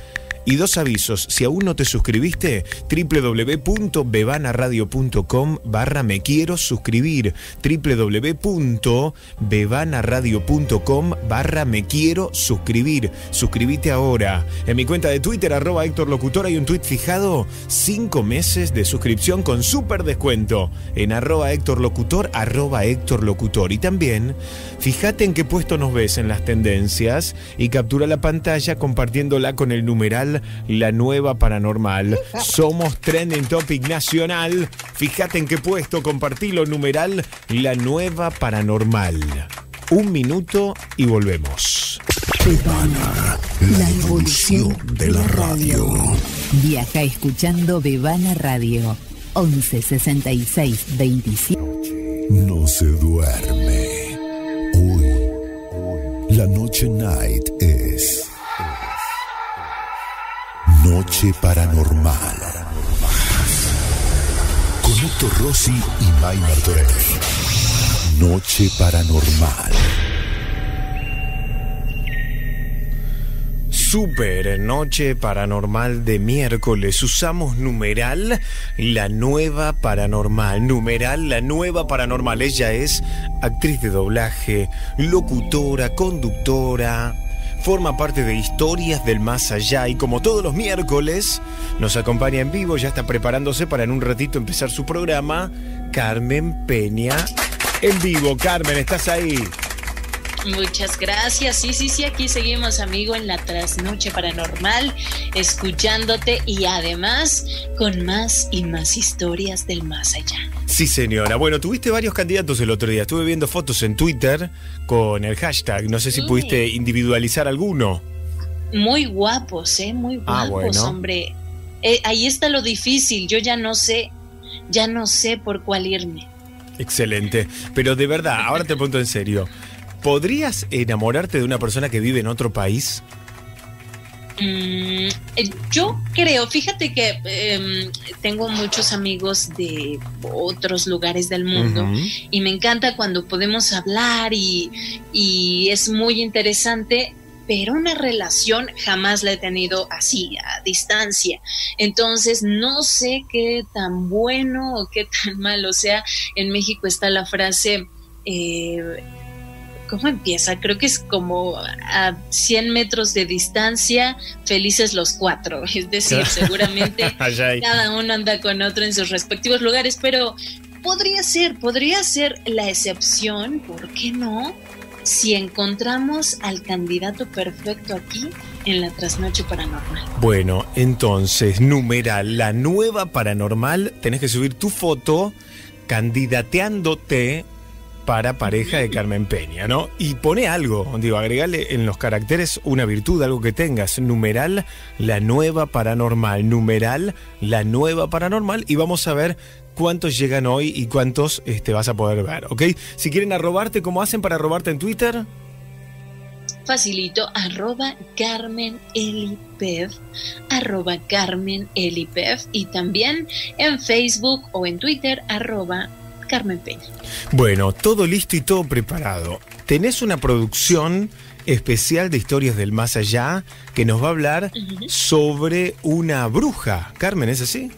Y dos avisos, si aún no te suscribiste, www.bebanaradio.com barra me quiero suscribir, www.bebanaradio.com barra me quiero suscribir. Suscríbete ahora. En mi cuenta de Twitter, arroba Héctor Locutor, hay un tweet fijado, cinco meses de suscripción con súper descuento en arroba Héctor Locutor, arroba Héctor Locutor. Y también, fíjate en qué puesto nos ves en las tendencias y captura la pantalla compartiéndola con el numeral La Nueva Paranormal. Somos Trending Topic Nacional. Fíjate en qué puesto, compartilo, numeral La Nueva Paranormal. Un minuto y volvemos. Bebana, la evolución de la radio. Viaja escuchando Bebana Radio. 11 66 27. No se duerme. Hoy, la noche night es. Noche paranormal. Con Héctor Rossi y May Martorell. Noche paranormal. Super Noche Paranormal de miércoles. Usamos numeral la nueva paranormal. Numeral la nueva paranormal. Ella es actriz de doblaje, locutora, conductora. Forma parte de Historias del Más Allá y como todos los miércoles nos acompaña en vivo, ya está preparándose para en un ratito empezar su programa, Carmen Peña. En vivo, Carmen, ¿estás ahí? Muchas gracias. Sí, sí, sí, aquí seguimos, amigo, en la trasnoche paranormal, escuchándote y además con más y más historias del más allá. Sí, señora. Bueno, tuviste varios candidatos el otro día. Estuve viendo fotos en Twitter con el hashtag. No sé si Sí. pudiste individualizar alguno. Muy guapos, ¿eh? Muy guapos, Ah, bueno. hombre. Eh, ahí está lo difícil. Yo ya no sé, ya no sé por cuál irme. Excelente. Pero de verdad, ahora te pregunto en serio. ¿Podrías enamorarte de una persona que vive en otro país? Mm, eh, yo creo, fíjate que em, tengo muchos amigos de otros lugares del mundo y me encanta cuando podemos hablar y, y es muy interesante, pero una relación jamás la he tenido así, a distancia. Entonces no sé qué tan bueno o qué tan malo sea. En México está la frase... eh, ¿Cómo empieza? Creo que es como a 100 metros de distancia, felices los cuatro. Es decir, seguramente cada uno anda con otro en sus respectivos lugares, pero podría ser, podría ser la excepción, ¿por qué no? Si encontramos al candidato perfecto aquí en la trasnoche paranormal. Bueno, entonces, numeral, la nueva paranormal, tenés que subir tu foto candidateándote para pareja de Carmen Peña, ¿no? Y pone algo, digo, agregale en los caracteres una virtud, algo que tengas. Numeral, la nueva paranormal. Numeral, la nueva paranormal. Y vamos a ver cuántos llegan hoy y cuántos este, vas a poder ver, ¿ok? Si quieren arrobarte, ¿cómo hacen para robarte en Twitter? Facilito, arroba Carmen Elipev, arroba Carmen Elipev y también en Facebook o en Twitter, arroba Carmen Peña. Bueno, todo listo y todo preparado. Tenés una producción especial de historias del más allá que nos va a hablar sobre una bruja. Carmen, ¿es así?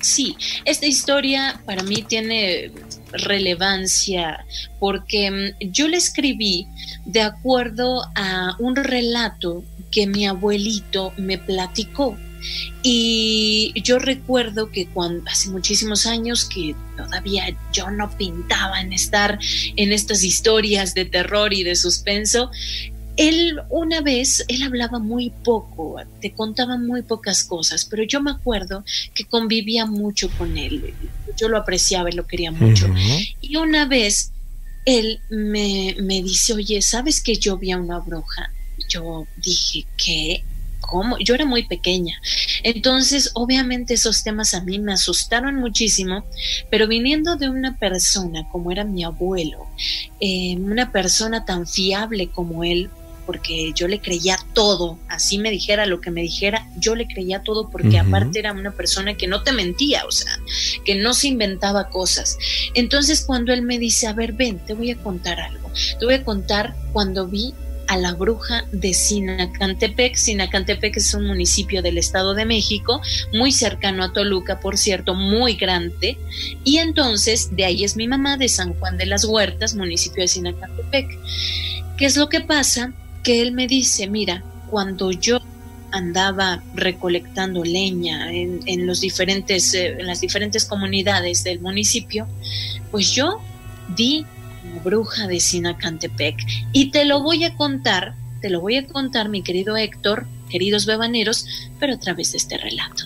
Sí, esta historia para mí tiene relevancia porque mm, yo la escribí de acuerdo a un relato que mi abuelito me platicó. Y yo recuerdo que cuando hace muchísimos años que todavía yo no pintaba en estar en estas historias de terror y de suspenso, él una vez, él hablaba muy poco, te contaba muy pocas cosas, pero yo me acuerdo que convivía mucho con él. Yo lo apreciaba y lo quería mucho. Y una vez él me, me dice, oye, ¿sabes que yo vi a una bruja? Yo dije, ¿qué? ¿Cómo? Yo era muy pequeña. Entonces, obviamente esos temas a mí me asustaron muchísimo, pero viniendo de una persona como era mi abuelo, eh, una persona tan fiable como él, porque yo le creía todo, así me dijera lo que me dijera, yo le creía todo porque aparte era una persona que no te mentía, o sea, que no se inventaba cosas. Entonces cuando él me dice, a ver, ven, te voy a contar algo, te voy a contar cuando vi a la bruja de Sinacantepec. Sinacantepec es un municipio del Estado de México, muy cercano a Toluca, por cierto, muy grande. Y entonces, de ahí es mi mamá, de San Juan de las Huertas, municipio de Sinacantepec. ¿Qué es lo que pasa? Que él me dice, mira, cuando yo andaba recolectando leña en, en los diferentes, eh, en las diferentes comunidades del municipio, pues yo di como bruja de Sinacantepec. Y te lo voy a contar, te lo voy a contar, mi querido Héctor, queridos bebaneros, pero a través de este relato.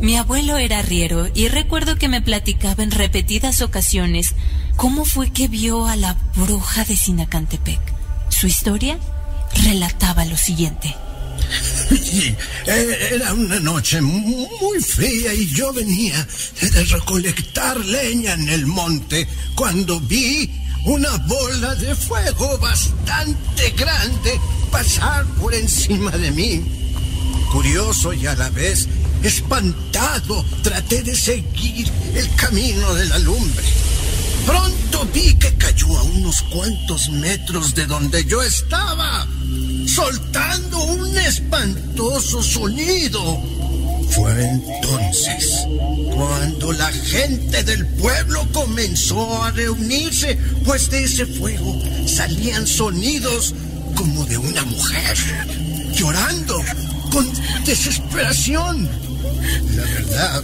Mi abuelo era arriero y recuerdo que me platicaba en repetidas ocasiones cómo fue que vio a la bruja de Sinacantepec. Su historia relataba lo siguiente. Eh, era una noche muy fría y yo venía de recolectar leña en el monte cuando vi una bola de fuego bastante grande pasar por encima de mí. Curioso y a la vez espantado, traté de seguir el camino de la lumbre. Pronto vi que cayó a unos cuantos metros de donde yo estaba, soltando un espantoso sonido. Fue entonces cuando la gente del pueblo comenzó a reunirse, pues de ese fuego salían sonidos como de una mujer, llorando con desesperación. La verdad,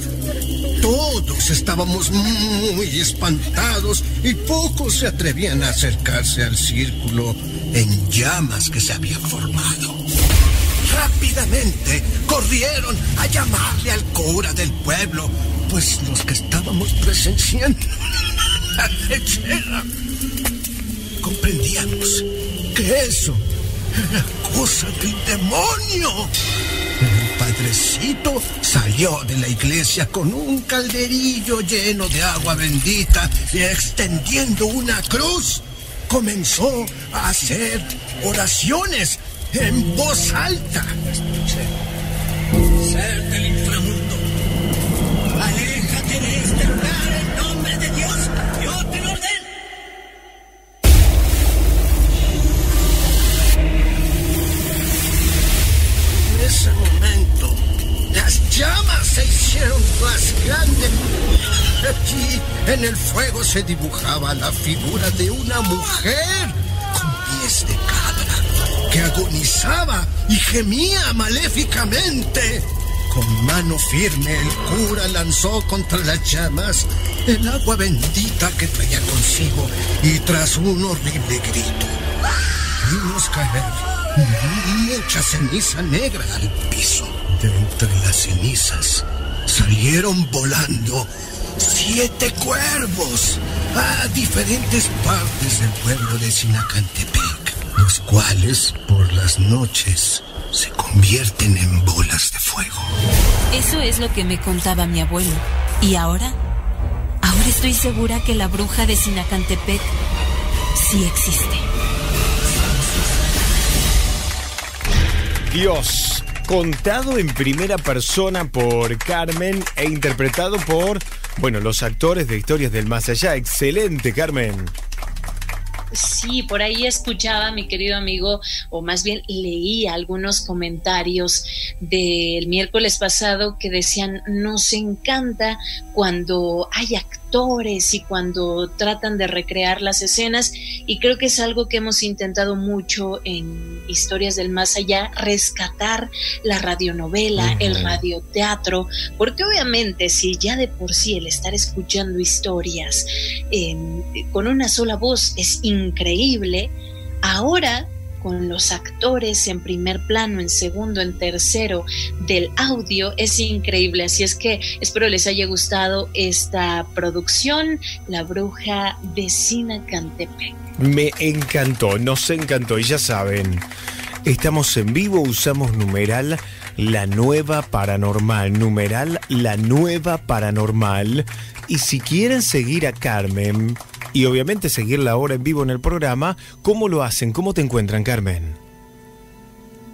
todos estábamos muy espantados y pocos se atrevían a acercarse al círculo en llamas que se había formado. Rápidamente corrieron a llamarle al cura del pueblo, pues los que estábamos presenciando la lechera comprendíamos que eso cosa del demonio. El padrecito salió de la iglesia con un calderillo lleno de agua bendita y extendiendo una cruz, comenzó a hacer oraciones en voz alta. Ser del inframundo, las llamas se hicieron más grandes. Allí, en el fuego, se dibujaba la figura de una mujer con pies de cabra que agonizaba y gemía maléficamente. Con mano firme, el cura lanzó contra las llamas el agua bendita que traía consigo y tras un horrible grito, vimos caer mucha ceniza negra al piso. De entre las cenizas salieron volando siete cuervos a diferentes partes del pueblo de Sinacantepec, los cuales por las noches se convierten en bolas de fuego. Eso es lo que me contaba mi abuelo. ¿Y ahora? Ahora estoy segura que la bruja de Sinacantepec sí existe. Dios, contado en primera persona por Carmen e interpretado por, bueno, los actores de Historias del Más Allá. Excelente, Carmen. Sí, por ahí escuchaba mi querido amigo, o más bien leía algunos comentarios del miércoles pasado que decían, nos encanta cuando hay actores y cuando tratan de recrear las escenas y creo que es algo que hemos intentado mucho en historias del más allá, rescatar la radionovela, el radioteatro, porque obviamente si ya de por sí el estar escuchando historias eh, con una sola voz es increíble, ahora con los actores en primer plano, en segundo, en tercero del audio es increíble. Así es que espero les haya gustado esta producción, La Bruja de Sinacantepec. Me encantó, nos encantó y ya saben, estamos en vivo, usamos numeral la nueva paranormal, numeral la nueva paranormal. Y si quieren seguir a Carmen y obviamente seguirla ahora en vivo en el programa, ¿cómo lo hacen? ¿Cómo te encuentran, Carmen?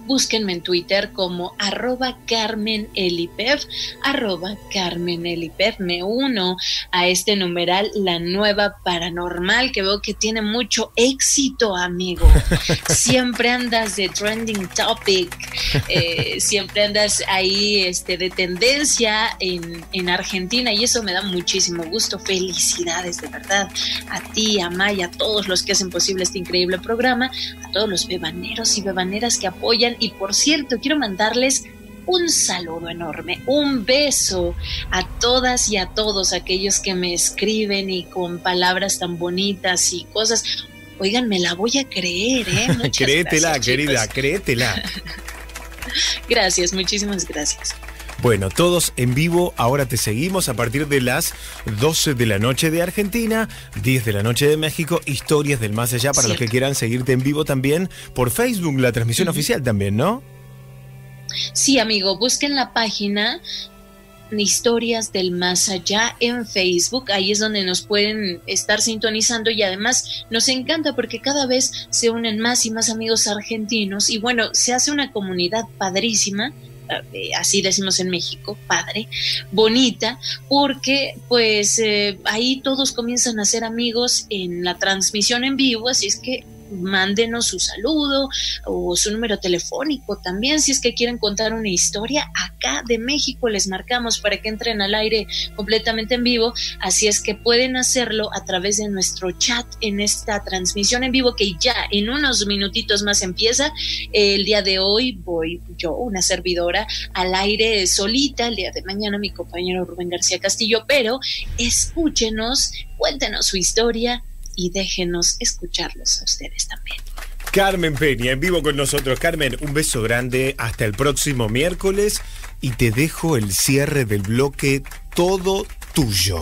Búsquenme en Twitter como arroba Carmen Elipev, arroba Carmen Elipev. Me uno a este numeral, la nueva paranormal, que veo que tiene mucho éxito, amigo. Siempre andas de trending topic, eh, siempre andas ahí este, de tendencia en, en Argentina y eso me da muchísimo gusto. Felicidades, de verdad, a ti, a Maya, a todos los que hacen posible este increíble programa, a todos los bebaneros y bebaneras que apoyan y por cierto, quiero mandarles un saludo enorme, un beso a todas y a todos aquellos que me escriben y con palabras tan bonitas y cosas. Oigan, me la voy a creer, ¿eh? Créetela, gracias, querida, créetela. Gracias, muchísimas gracias. Bueno, todos en vivo, ahora te seguimos a partir de las 12 de la noche de Argentina, 10 de la noche de México, historias del más allá para los que quieran seguirte en vivo también por Facebook, la transmisión oficial también, ¿no? Sí, amigo, busquen la página Historias del Más Allá en Facebook. Ahí es donde nos pueden estar sintonizando y además nos encanta porque cada vez se unen más y más amigos argentinos y bueno, se hace una comunidad padrísima. Eh, Así decimos en México, padre, bonita, porque pues eh, ahí todos comienzan a ser amigos en la transmisión en vivo, así es que mándenos su saludo o su número telefónico también si es que quieren contar una historia acá de México les marcamos para que entren al aire completamente en vivo. Así es que pueden hacerlo a través de nuestro chat en esta transmisión en vivo que ya en unos minutitos más empieza. El día de hoy voy yo una servidora al aire solita. El día de mañana mi compañero Rubén García Castillo pero escúchenos cuéntenos su historia y déjenos escucharlos a ustedes también. Carmen Peña, en vivo con nosotros. Carmen, un beso grande. Hasta el próximo miércoles. Y te dejo el cierre del bloque todo tuyo.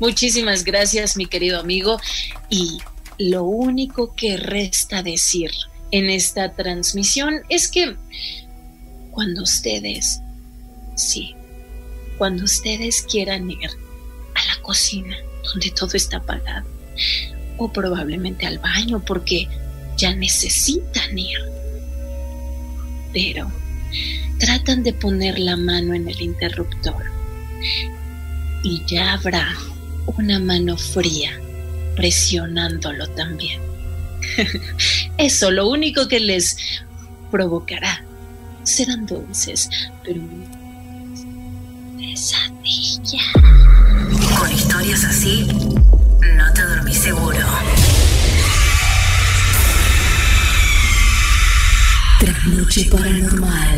Muchísimas gracias, mi querido amigo. Y lo único que resta decir en esta transmisión es que cuando ustedes, sí, cuando ustedes quieran ir a la cocina, donde todo está apagado, o probablemente al baño, porque ya necesitan ir, pero tratan de poner la mano en el interruptor. Y ya habrá una mano fría presionándolo también. Eso lo único que les provocará. Serán dulces, pero pesadilla. Con historias así, no te dormís seguro. Trasnoche paranormal.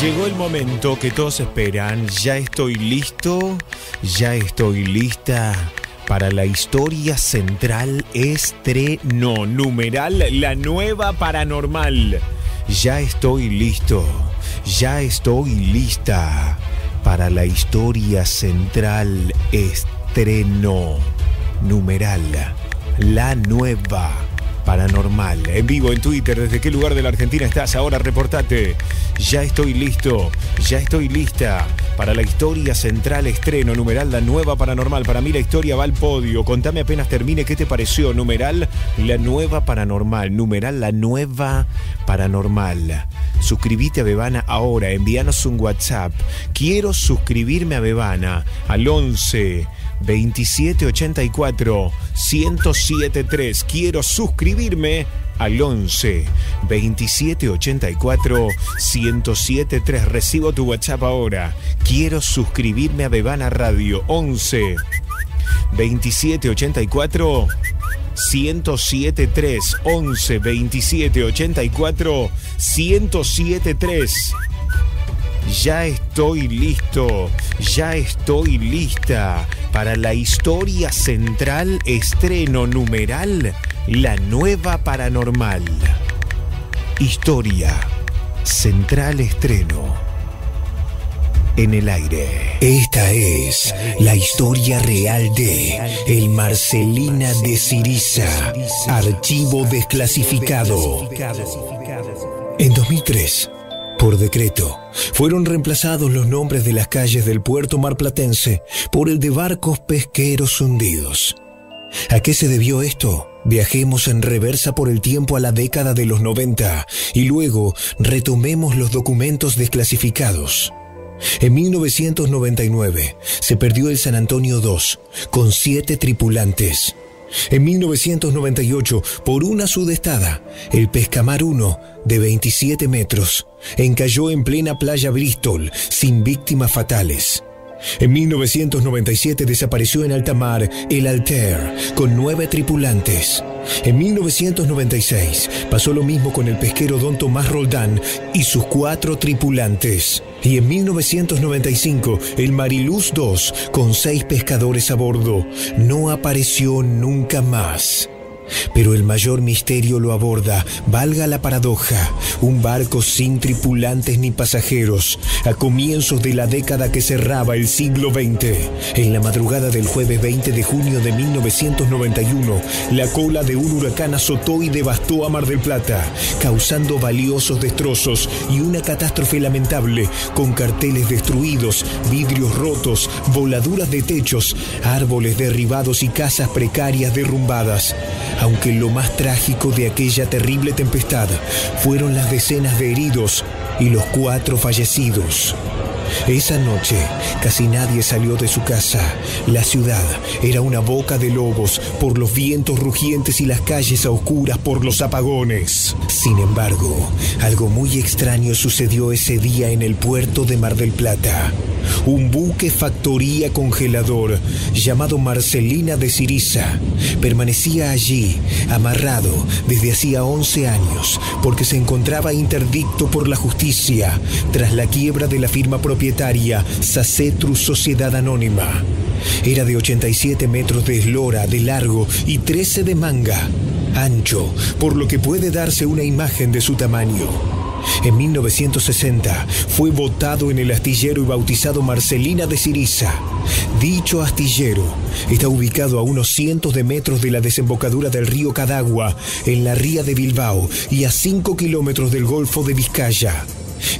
Llegó el momento que todos esperan. Ya estoy listo. Ya estoy lista. Para la historia central estreno numeral La Nueva Paranormal. Ya estoy listo. Ya estoy lista. Para la historia central estreno numeral La Nueva Paranormal. En vivo en Twitter, ¿desde qué lugar de la Argentina estás? Ahora reportate. Ya estoy listo, ya estoy lista para la historia central estreno, numeral La Nueva Paranormal. Para mí la historia va al podio. Contame apenas termine qué te pareció, numeral La Nueva Paranormal, numeral La Nueva Paranormal. Suscribite a Bebana ahora, envíanos un WhatsApp. Quiero suscribirme a Bebana al 11 2784 1073. Quiero suscribirme al 11 2784 1073. Recibo tu WhatsApp ahora. Quiero suscribirme a Bebana Radio 11 2784 1073 11 2784 1073 ya estoy listo, ya estoy lista para la historia central estreno numeral La Nueva Paranormal. Historia central estreno en el aire. Esta es la historia real de El Marcelina de Siriza, archivo desclasificado. En 2003, por decreto, fueron reemplazados los nombres de las calles del puerto marplatense por el de barcos pesqueros hundidos. ¿A qué se debió esto? Viajemos en reversa por el tiempo a la década de los 90 y luego retomemos los documentos desclasificados. En 1999 se perdió el San Antonio 2 con siete tripulantes. En 1998, por una sudestada, el Pescamar 1, de 27 metros, encalló en plena playa Bristol, sin víctimas fatales. En 1997 desapareció en alta mar el Altair, con nueve tripulantes. En 1996 pasó lo mismo con el pesquero Don Tomás Roldán y sus cuatro tripulantes. Y en 1995 el Mariluz 2, con seis pescadores a bordo, no apareció nunca más. Pero el mayor misterio lo aborda, valga la paradoja, un barco sin tripulantes ni pasajeros, a comienzos de la década que cerraba el siglo XX. En la madrugada del jueves 20 de junio de 1991, la cola de un huracán azotó y devastó a Mar del Plata, causando valiosos destrozos y una catástrofe lamentable, con carteles destruidos, vidrios rotos, voladuras de techos, árboles derribados y casas precarias derrumbadas aunque lo más trágico de aquella terrible tempestad fueron las decenas de heridos y los cuatro fallecidos. Esa noche casi nadie salió de su casa. La ciudad era una boca de lobos por los vientos rugientes y las calles a oscuras por los apagones. Sin embargo, algo muy extraño sucedió ese día en el puerto de Mar del Plata. Un buque factoría congelador llamado Marcelina de Siriza permanecía allí, amarrado desde hacía 11 años, porque se encontraba interdicto por la justicia tras la quiebra de la firma propietaria Sacetrus Sociedad Anónima. Era de 87 metros de eslora de largo y 13 de manga, ancho, por lo que puede darse una imagen de su tamaño. En 1960 fue votado en el astillero y bautizado Marcelina de Siriza. Dicho astillero está ubicado a unos cientos de metros de la desembocadura del río Cadagua, en la ría de Bilbao, y a 5 kilómetros del Golfo de Vizcaya.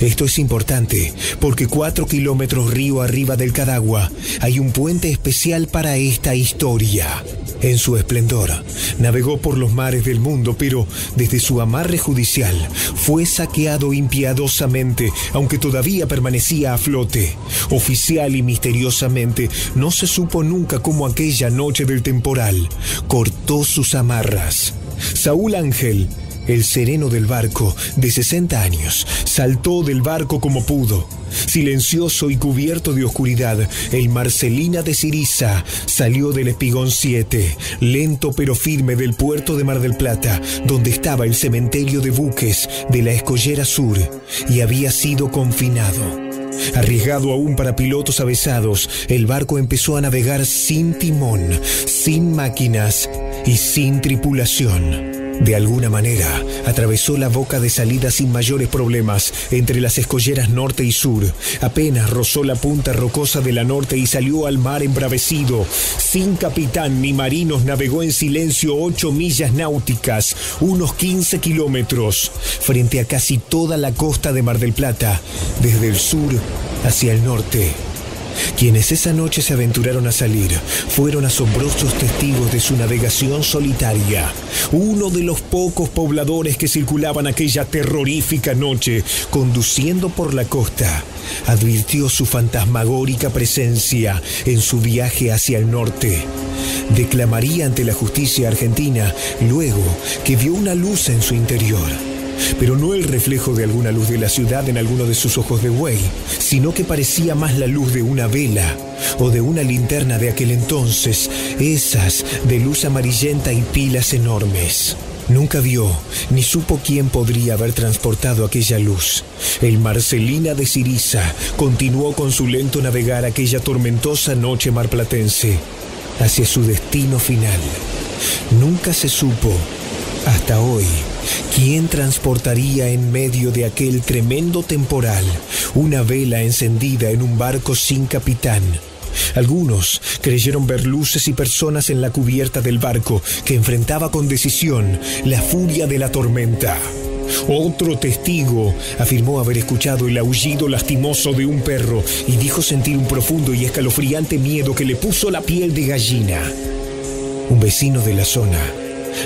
Esto es importante porque cuatro kilómetros río arriba del Cadagua hay un puente especial para esta historia. En su esplendor, navegó por los mares del mundo, pero desde su amarre judicial fue saqueado impiadosamente, aunque todavía permanecía a flote. Oficial y misteriosamente, no se supo nunca cómo aquella noche del temporal cortó sus amarras. Saúl Ángel el sereno del barco, de 60 años, saltó del barco como pudo. Silencioso y cubierto de oscuridad, el Marcelina de Siriza salió del Espigón 7, lento pero firme del puerto de Mar del Plata, donde estaba el cementerio de buques de la Escollera Sur, y había sido confinado. Arriesgado aún para pilotos avesados, el barco empezó a navegar sin timón, sin máquinas y sin tripulación. De alguna manera, atravesó la boca de salida sin mayores problemas entre las escolleras norte y sur. Apenas rozó la punta rocosa de la norte y salió al mar embravecido. Sin capitán ni marinos navegó en silencio ocho millas náuticas, unos 15 kilómetros, frente a casi toda la costa de Mar del Plata, desde el sur hacia el norte. Quienes esa noche se aventuraron a salir fueron asombrosos testigos de su navegación solitaria. Uno de los pocos pobladores que circulaban aquella terrorífica noche conduciendo por la costa advirtió su fantasmagórica presencia en su viaje hacia el norte. Declamaría ante la justicia argentina luego que vio una luz en su interior pero no el reflejo de alguna luz de la ciudad en alguno de sus ojos de buey, sino que parecía más la luz de una vela o de una linterna de aquel entonces, esas de luz amarillenta y pilas enormes. Nunca vio ni supo quién podría haber transportado aquella luz. El Marcelina de Siriza continuó con su lento navegar aquella tormentosa noche marplatense hacia su destino final. Nunca se supo, hasta hoy, ¿Quién transportaría en medio de aquel tremendo temporal una vela encendida en un barco sin capitán? Algunos creyeron ver luces y personas en la cubierta del barco que enfrentaba con decisión la furia de la tormenta. Otro testigo afirmó haber escuchado el aullido lastimoso de un perro y dijo sentir un profundo y escalofriante miedo que le puso la piel de gallina. un vecino de la zona,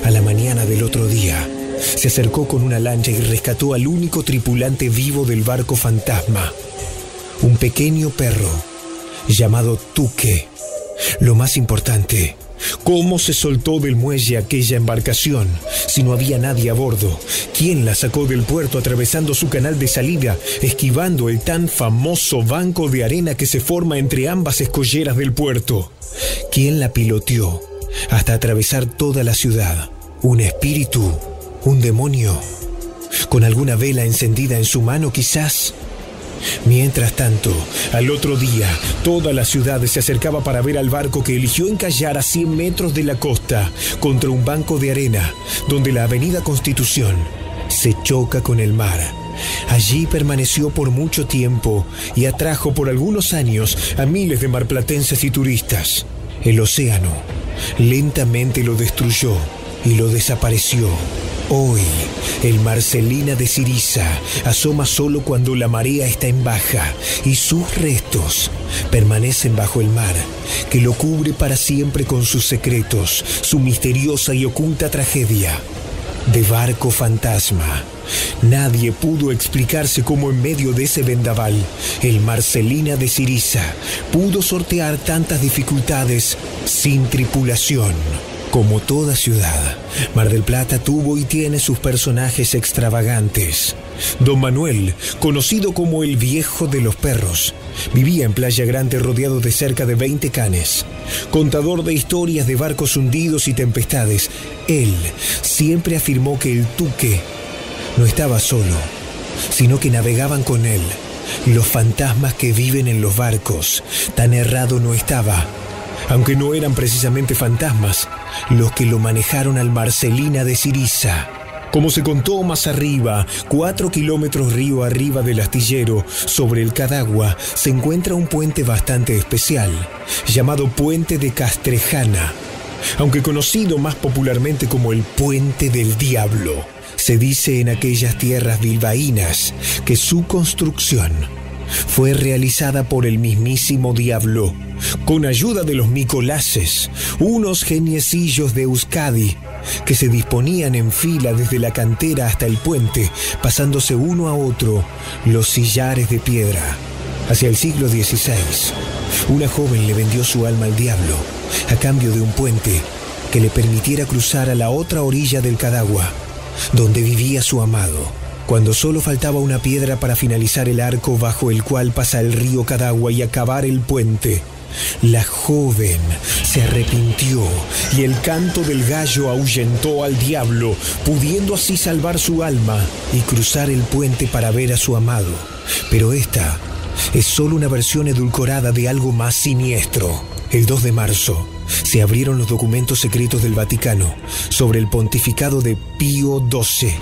a la mañana del otro día, se acercó con una lancha y rescató al único tripulante vivo del barco fantasma, un pequeño perro llamado Tuque. Lo más importante, ¿Cómo se soltó del muelle aquella embarcación si no había nadie a bordo? ¿Quién la sacó del puerto atravesando su canal de salida, esquivando el tan famoso banco de arena que se forma entre ambas escolleras del puerto? ¿Quién la piloteó hasta atravesar toda la ciudad? ¿Un espíritu? ¿Un demonio? ¿Con alguna vela encendida en su mano quizás? Mientras tanto, al otro día, toda la ciudad se acercaba para ver al barco que eligió encallar a 100 metros de la costa contra un banco de arena, donde la avenida Constitución se choca con el mar. Allí permaneció por mucho tiempo y atrajo por algunos años a miles de marplatenses y turistas. El océano lentamente lo destruyó y lo desapareció. Hoy, el Marcelina de Siriza asoma solo cuando la marea está en baja y sus restos permanecen bajo el mar, que lo cubre para siempre con sus secretos, su misteriosa y oculta tragedia. De barco fantasma. Nadie pudo explicarse cómo en medio de ese vendaval, el Marcelina de Siriza pudo sortear tantas dificultades sin tripulación. Como toda ciudad, Mar del Plata tuvo y tiene sus personajes extravagantes. Don Manuel, conocido como el viejo de los perros, vivía en Playa Grande rodeado de cerca de 20 canes. Contador de historias de barcos hundidos y tempestades, él siempre afirmó que el Tuque no estaba solo, sino que navegaban con él los fantasmas que viven en los barcos. Tan errado no estaba aunque no eran precisamente fantasmas los que lo manejaron al Marcelina de Siriza. Como se contó más arriba, cuatro kilómetros río arriba del astillero, sobre el Cadagua, se encuentra un puente bastante especial, llamado Puente de Castrejana, aunque conocido más popularmente como el Puente del Diablo. Se dice en aquellas tierras bilbaínas que su construcción fue realizada por el mismísimo diablo, con ayuda de los Micolases, unos geniecillos de Euskadi, que se disponían en fila desde la cantera hasta el puente, pasándose uno a otro los sillares de piedra. Hacia el siglo XVI, una joven le vendió su alma al diablo a cambio de un puente que le permitiera cruzar a la otra orilla del Cadagua, donde vivía su amado cuando solo faltaba una piedra para finalizar el arco bajo el cual pasa el río Cadagua y acabar el puente. La joven se arrepintió y el canto del gallo ahuyentó al diablo, pudiendo así salvar su alma y cruzar el puente para ver a su amado. Pero esta es solo una versión edulcorada de algo más siniestro. El 2 de marzo, se abrieron los documentos secretos del Vaticano sobre el pontificado de Pío XII,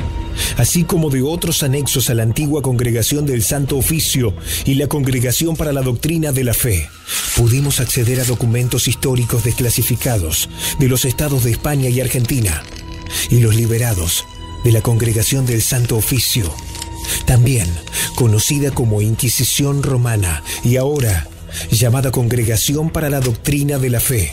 así como de otros anexos a la antigua congregación del Santo Oficio y la Congregación para la Doctrina de la Fe. Pudimos acceder a documentos históricos desclasificados de los estados de España y Argentina y los liberados de la Congregación del Santo Oficio, también conocida como Inquisición Romana y ahora llamada Congregación para la Doctrina de la Fe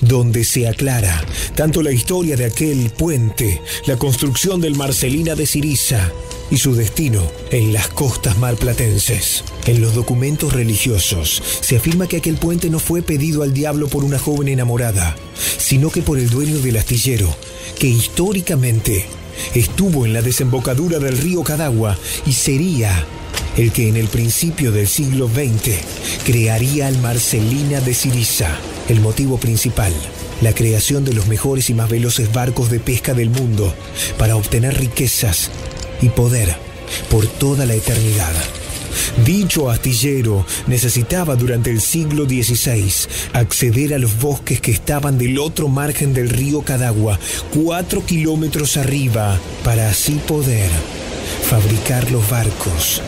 donde se aclara tanto la historia de aquel puente, la construcción del Marcelina de Siriza y su destino en las costas marplatenses. En los documentos religiosos se afirma que aquel puente no fue pedido al diablo por una joven enamorada, sino que por el dueño del astillero, que históricamente estuvo en la desembocadura del río Cadagua y sería el que en el principio del siglo XX crearía al Marcelina de Siriza. El motivo principal, la creación de los mejores y más veloces barcos de pesca del mundo para obtener riquezas y poder por toda la eternidad. Dicho astillero necesitaba durante el siglo XVI acceder a los bosques que estaban del otro margen del río Cadagua, cuatro kilómetros arriba, para así poder fabricar los barcos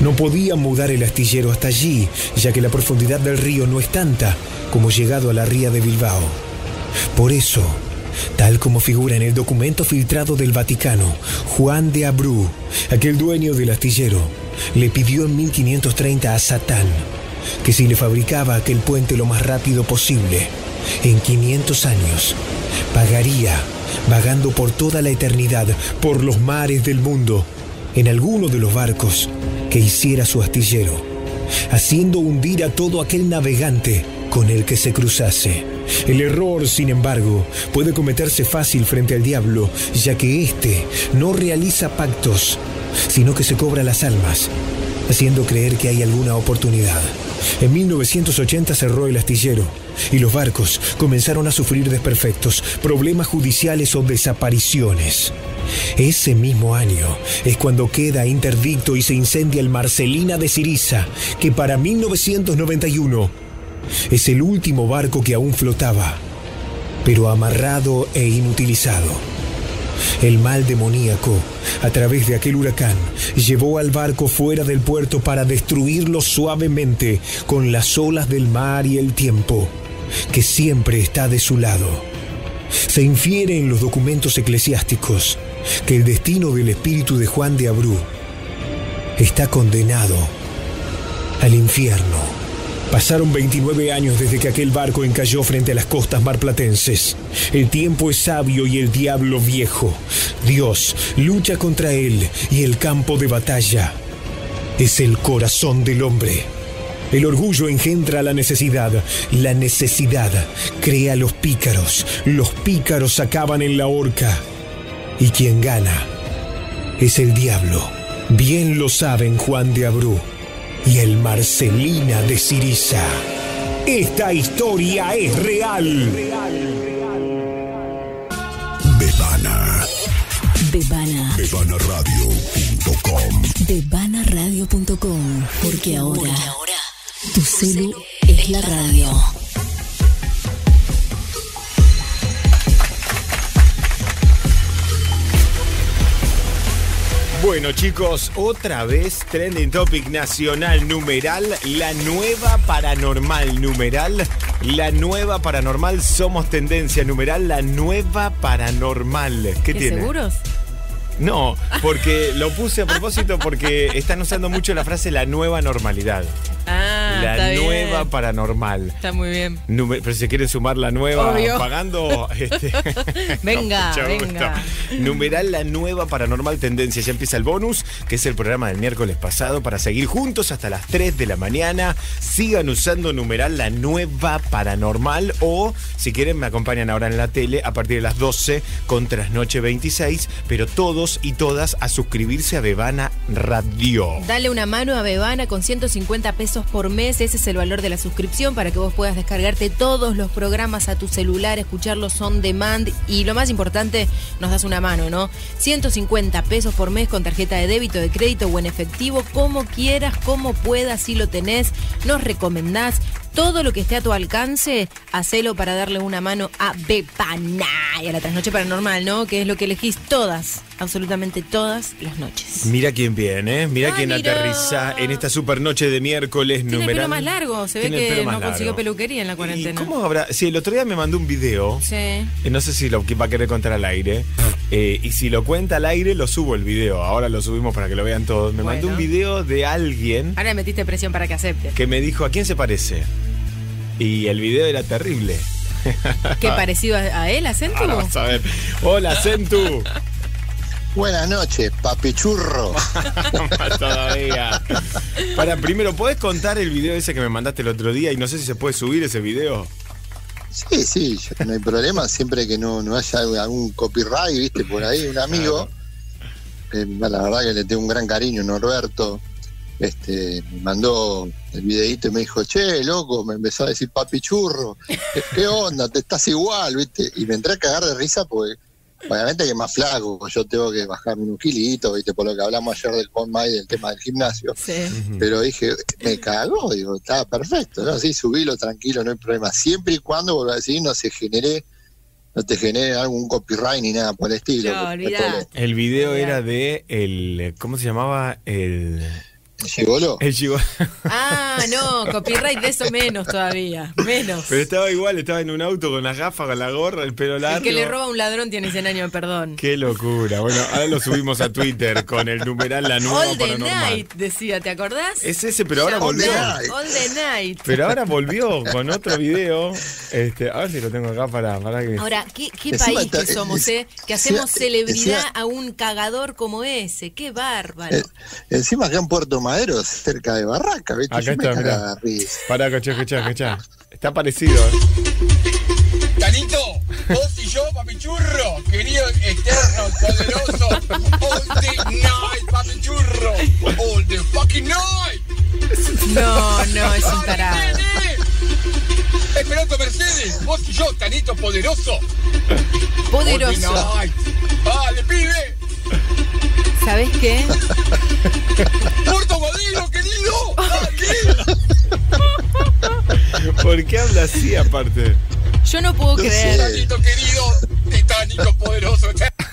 no podían mudar el astillero hasta allí, ya que la profundidad del río no es tanta como llegado a la ría de Bilbao. Por eso, tal como figura en el documento filtrado del Vaticano, Juan de Abreu, aquel dueño del astillero, le pidió en 1530 a Satán que si le fabricaba aquel puente lo más rápido posible, en 500 años, pagaría, vagando por toda la eternidad, por los mares del mundo, en alguno de los barcos que hiciera su astillero, haciendo hundir a todo aquel navegante con el que se cruzase. El error, sin embargo, puede cometerse fácil frente al diablo, ya que éste no realiza pactos, sino que se cobra las almas, haciendo creer que hay alguna oportunidad. En 1980 cerró el astillero y los barcos comenzaron a sufrir desperfectos, problemas judiciales o desapariciones. Ese mismo año es cuando queda interdicto y se incendia el Marcelina de Siriza, que para 1991 es el último barco que aún flotaba, pero amarrado e inutilizado. El mal demoníaco, a través de aquel huracán, llevó al barco fuera del puerto para destruirlo suavemente con las olas del mar y el tiempo, que siempre está de su lado. Se infiere en los documentos eclesiásticos que el destino del espíritu de Juan de Abrú está condenado al infierno. Pasaron 29 años desde que aquel barco encalló frente a las costas marplatenses. El tiempo es sabio y el diablo viejo. Dios lucha contra él y el campo de batalla es el corazón del hombre. El orgullo engendra la necesidad. La necesidad crea los pícaros. Los pícaros acaban en la horca. Y quien gana es el diablo. Bien lo saben Juan de Abrú y el Marcelina de Siriza. Esta historia es real. Bebana. Bebana. Bebanaradio.com. Bebanaradio.com. Porque ahora, tu celu es la radio. Bueno chicos, otra vez trending topic nacional numeral, la nueva paranormal numeral, la nueva paranormal, somos tendencia numeral, la nueva paranormal. ¿Qué tiene? seguros? No, porque lo puse a propósito porque están usando mucho la frase la nueva normalidad. Ah, la está bien. nueva paranormal. Está muy bien. Nume- pero si quieren sumar la nueva Obvio. pagando, este, Venga, gusto. venga. Numeral la nueva paranormal tendencia. Ya empieza el bonus, que es el programa del miércoles pasado, para seguir juntos hasta las 3 de la mañana. Sigan usando numeral la nueva paranormal o, si quieren, me acompañan ahora en la tele a partir de las 12 con Trasnoche 26. Pero todos y todas a suscribirse a Bebana Radio. Dale una mano a Bebana con 150 pesos por mes. Ese es el valor de la suscripción para que vos puedas descargarte todos los programas a tu celular, escucharlos on demand y lo más importante, nos das una mano, ¿no? 150 pesos por mes con tarjeta de débito, de crédito o en efectivo, como quieras, como puedas, si lo tenés, nos recomendás. Todo lo que esté a tu alcance, hacelo para darle una mano a Bebana y a la trasnoche paranormal, ¿no? Que es lo que elegís todas, absolutamente todas las noches. Mira quién viene, ¿eh? mira Ah, quién mira. aterriza en esta super noche de miércoles Tiene el numeral. pelo más largo, se ve el que no consiguió peluquería en la cuarentena. ¿Cómo habrá? Sí, el otro día me mandó un video. Sí. eh, No sé si lo va a querer contar al aire. eh, y si lo cuenta al aire, lo subo el video. Ahora lo subimos para que lo vean todos. Me mandó un video de alguien Ahora le metiste presión para que acepte. que me dijo, ¿a quién se parece? Y el video era terrible. ¿Qué parecido a, a él, acento? Ahora vas a ver. Hola, Centu. Buenas noches, papichurro. Todavía. Para, primero, ¿podés contar el video ese que me mandaste el otro día? Y no sé si se puede subir ese video. Sí, sí, yo- no hay problema, siempre que no, no haya algún copyright, viste, por ahí, un amigo. eh, la verdad que le tengo un gran cariño, Norberto. Este, me mandó el videito y me dijo, che, loco, me empezó a decir papi churro, ¿qué, qué onda? Te estás igual, viste. Y me entré a cagar de risa porque obviamente que más flaco, yo tengo que bajarme un kilito, viste, por lo que hablamos ayer del PONMAI, del tema del gimnasio. Pero dije, me cagó, digo, está perfecto, ¿no? Sí, subilo tranquilo, no hay problema. Siempre y cuando, vuelvo a decir, no se genere, no te genere algún copyright ni nada por el estilo. No. El video era de el. ¿Cómo se llamaba? El. ¿El gigolo? El gigolo. Ah, no, copyright de eso menos todavía. Menos. Pero estaba igual, estaba en un auto con las gafas, con la gorra, el pelo largo. El que le roba a un ladrón tiene 100 años de perdón. Qué locura. Bueno, ahora lo subimos a Twitter con el numeral La Nueva All the night, decía, ¿te acordás? Es ese, pero ahora volvió. All the night. Pero ahora volvió con otro video. Este, a ver si lo tengo acá para, para que. Ahora, ¿qué, país que está- somos, eh, eh? Que hacemos encima- celebridad a un cagador como ese. ¡Qué bárbaro! Eh, encima acá en Puerto Madero, cerca de Barraca, ¿viste? Acá está, mirá. Pará, escuchá, escuchá. Está parecido. ¿eh? Tanito, vos y yo, papichurro, querido eterno, poderoso, all the night, papichurro, all the fucking night. No, no, es un tarado. Esperanto Mercedes, vos y yo, Tanito, poderoso. Poderoso. All the night. Pibe. ¿Sabes qué? Puerto Madero, querido. ¿Por qué habla así aparte? Yo no puedo creer. Tanito, querido, titánico, poderoso.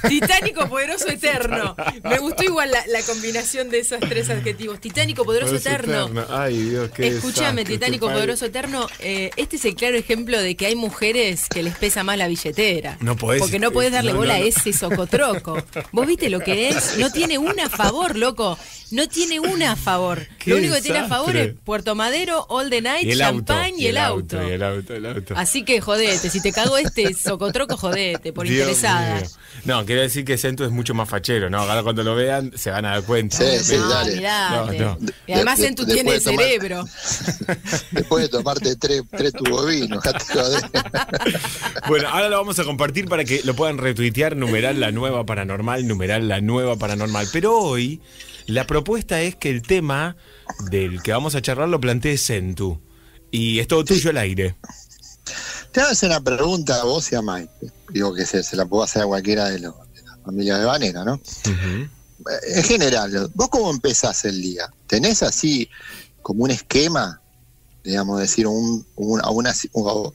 Titánico, poderoso, eterno. Me gustó igual la, la combinación de esos tres adjetivos. Titánico, poderoso, Poderoso eterno. Ay, Dios, qué Escúchame, Titánico, poderoso, eterno. eh, este es el claro ejemplo de que hay mujeres que les pesa más la billetera. No podés. Porque no podés darle no, bola no, no. a ese socotroco. ¿Vos viste lo que es? No tiene una a favor, loco. No tiene una a favor. Qué Lo único que tiene a favor es Puerto Madero, All the Night, Y el auto. champán y, el auto. Y el auto, el auto. Así que jodete, si te cago este socotroco, jodete, por Dios interesada. mío. No, quiero decir que Centu es mucho más fachero, ¿no? Ahora cuando lo vean se van a dar cuenta. Sí, sí, No, dale. No, no. Y además después tiene de tomar- cerebro. Después de tomarte tres, tres tubos vino, dejate joder. Bueno, ahora lo vamos a compartir para que lo puedan retuitear, numeral la nueva paranormal, numeral la nueva paranormal. Pero hoy la propuesta es que el tema del que vamos a charlar lo plantee Centu. Y es todo tuyo al aire. Te hacer una pregunta a vos y a Mike. Digo que se, se la puedo hacer a cualquiera de, los, de la familia de Vanera, ¿no? Eh, En general, ¿vos cómo empezás el día? ¿Tenés así como un esquema, digamos, decir, un, un- a una, o,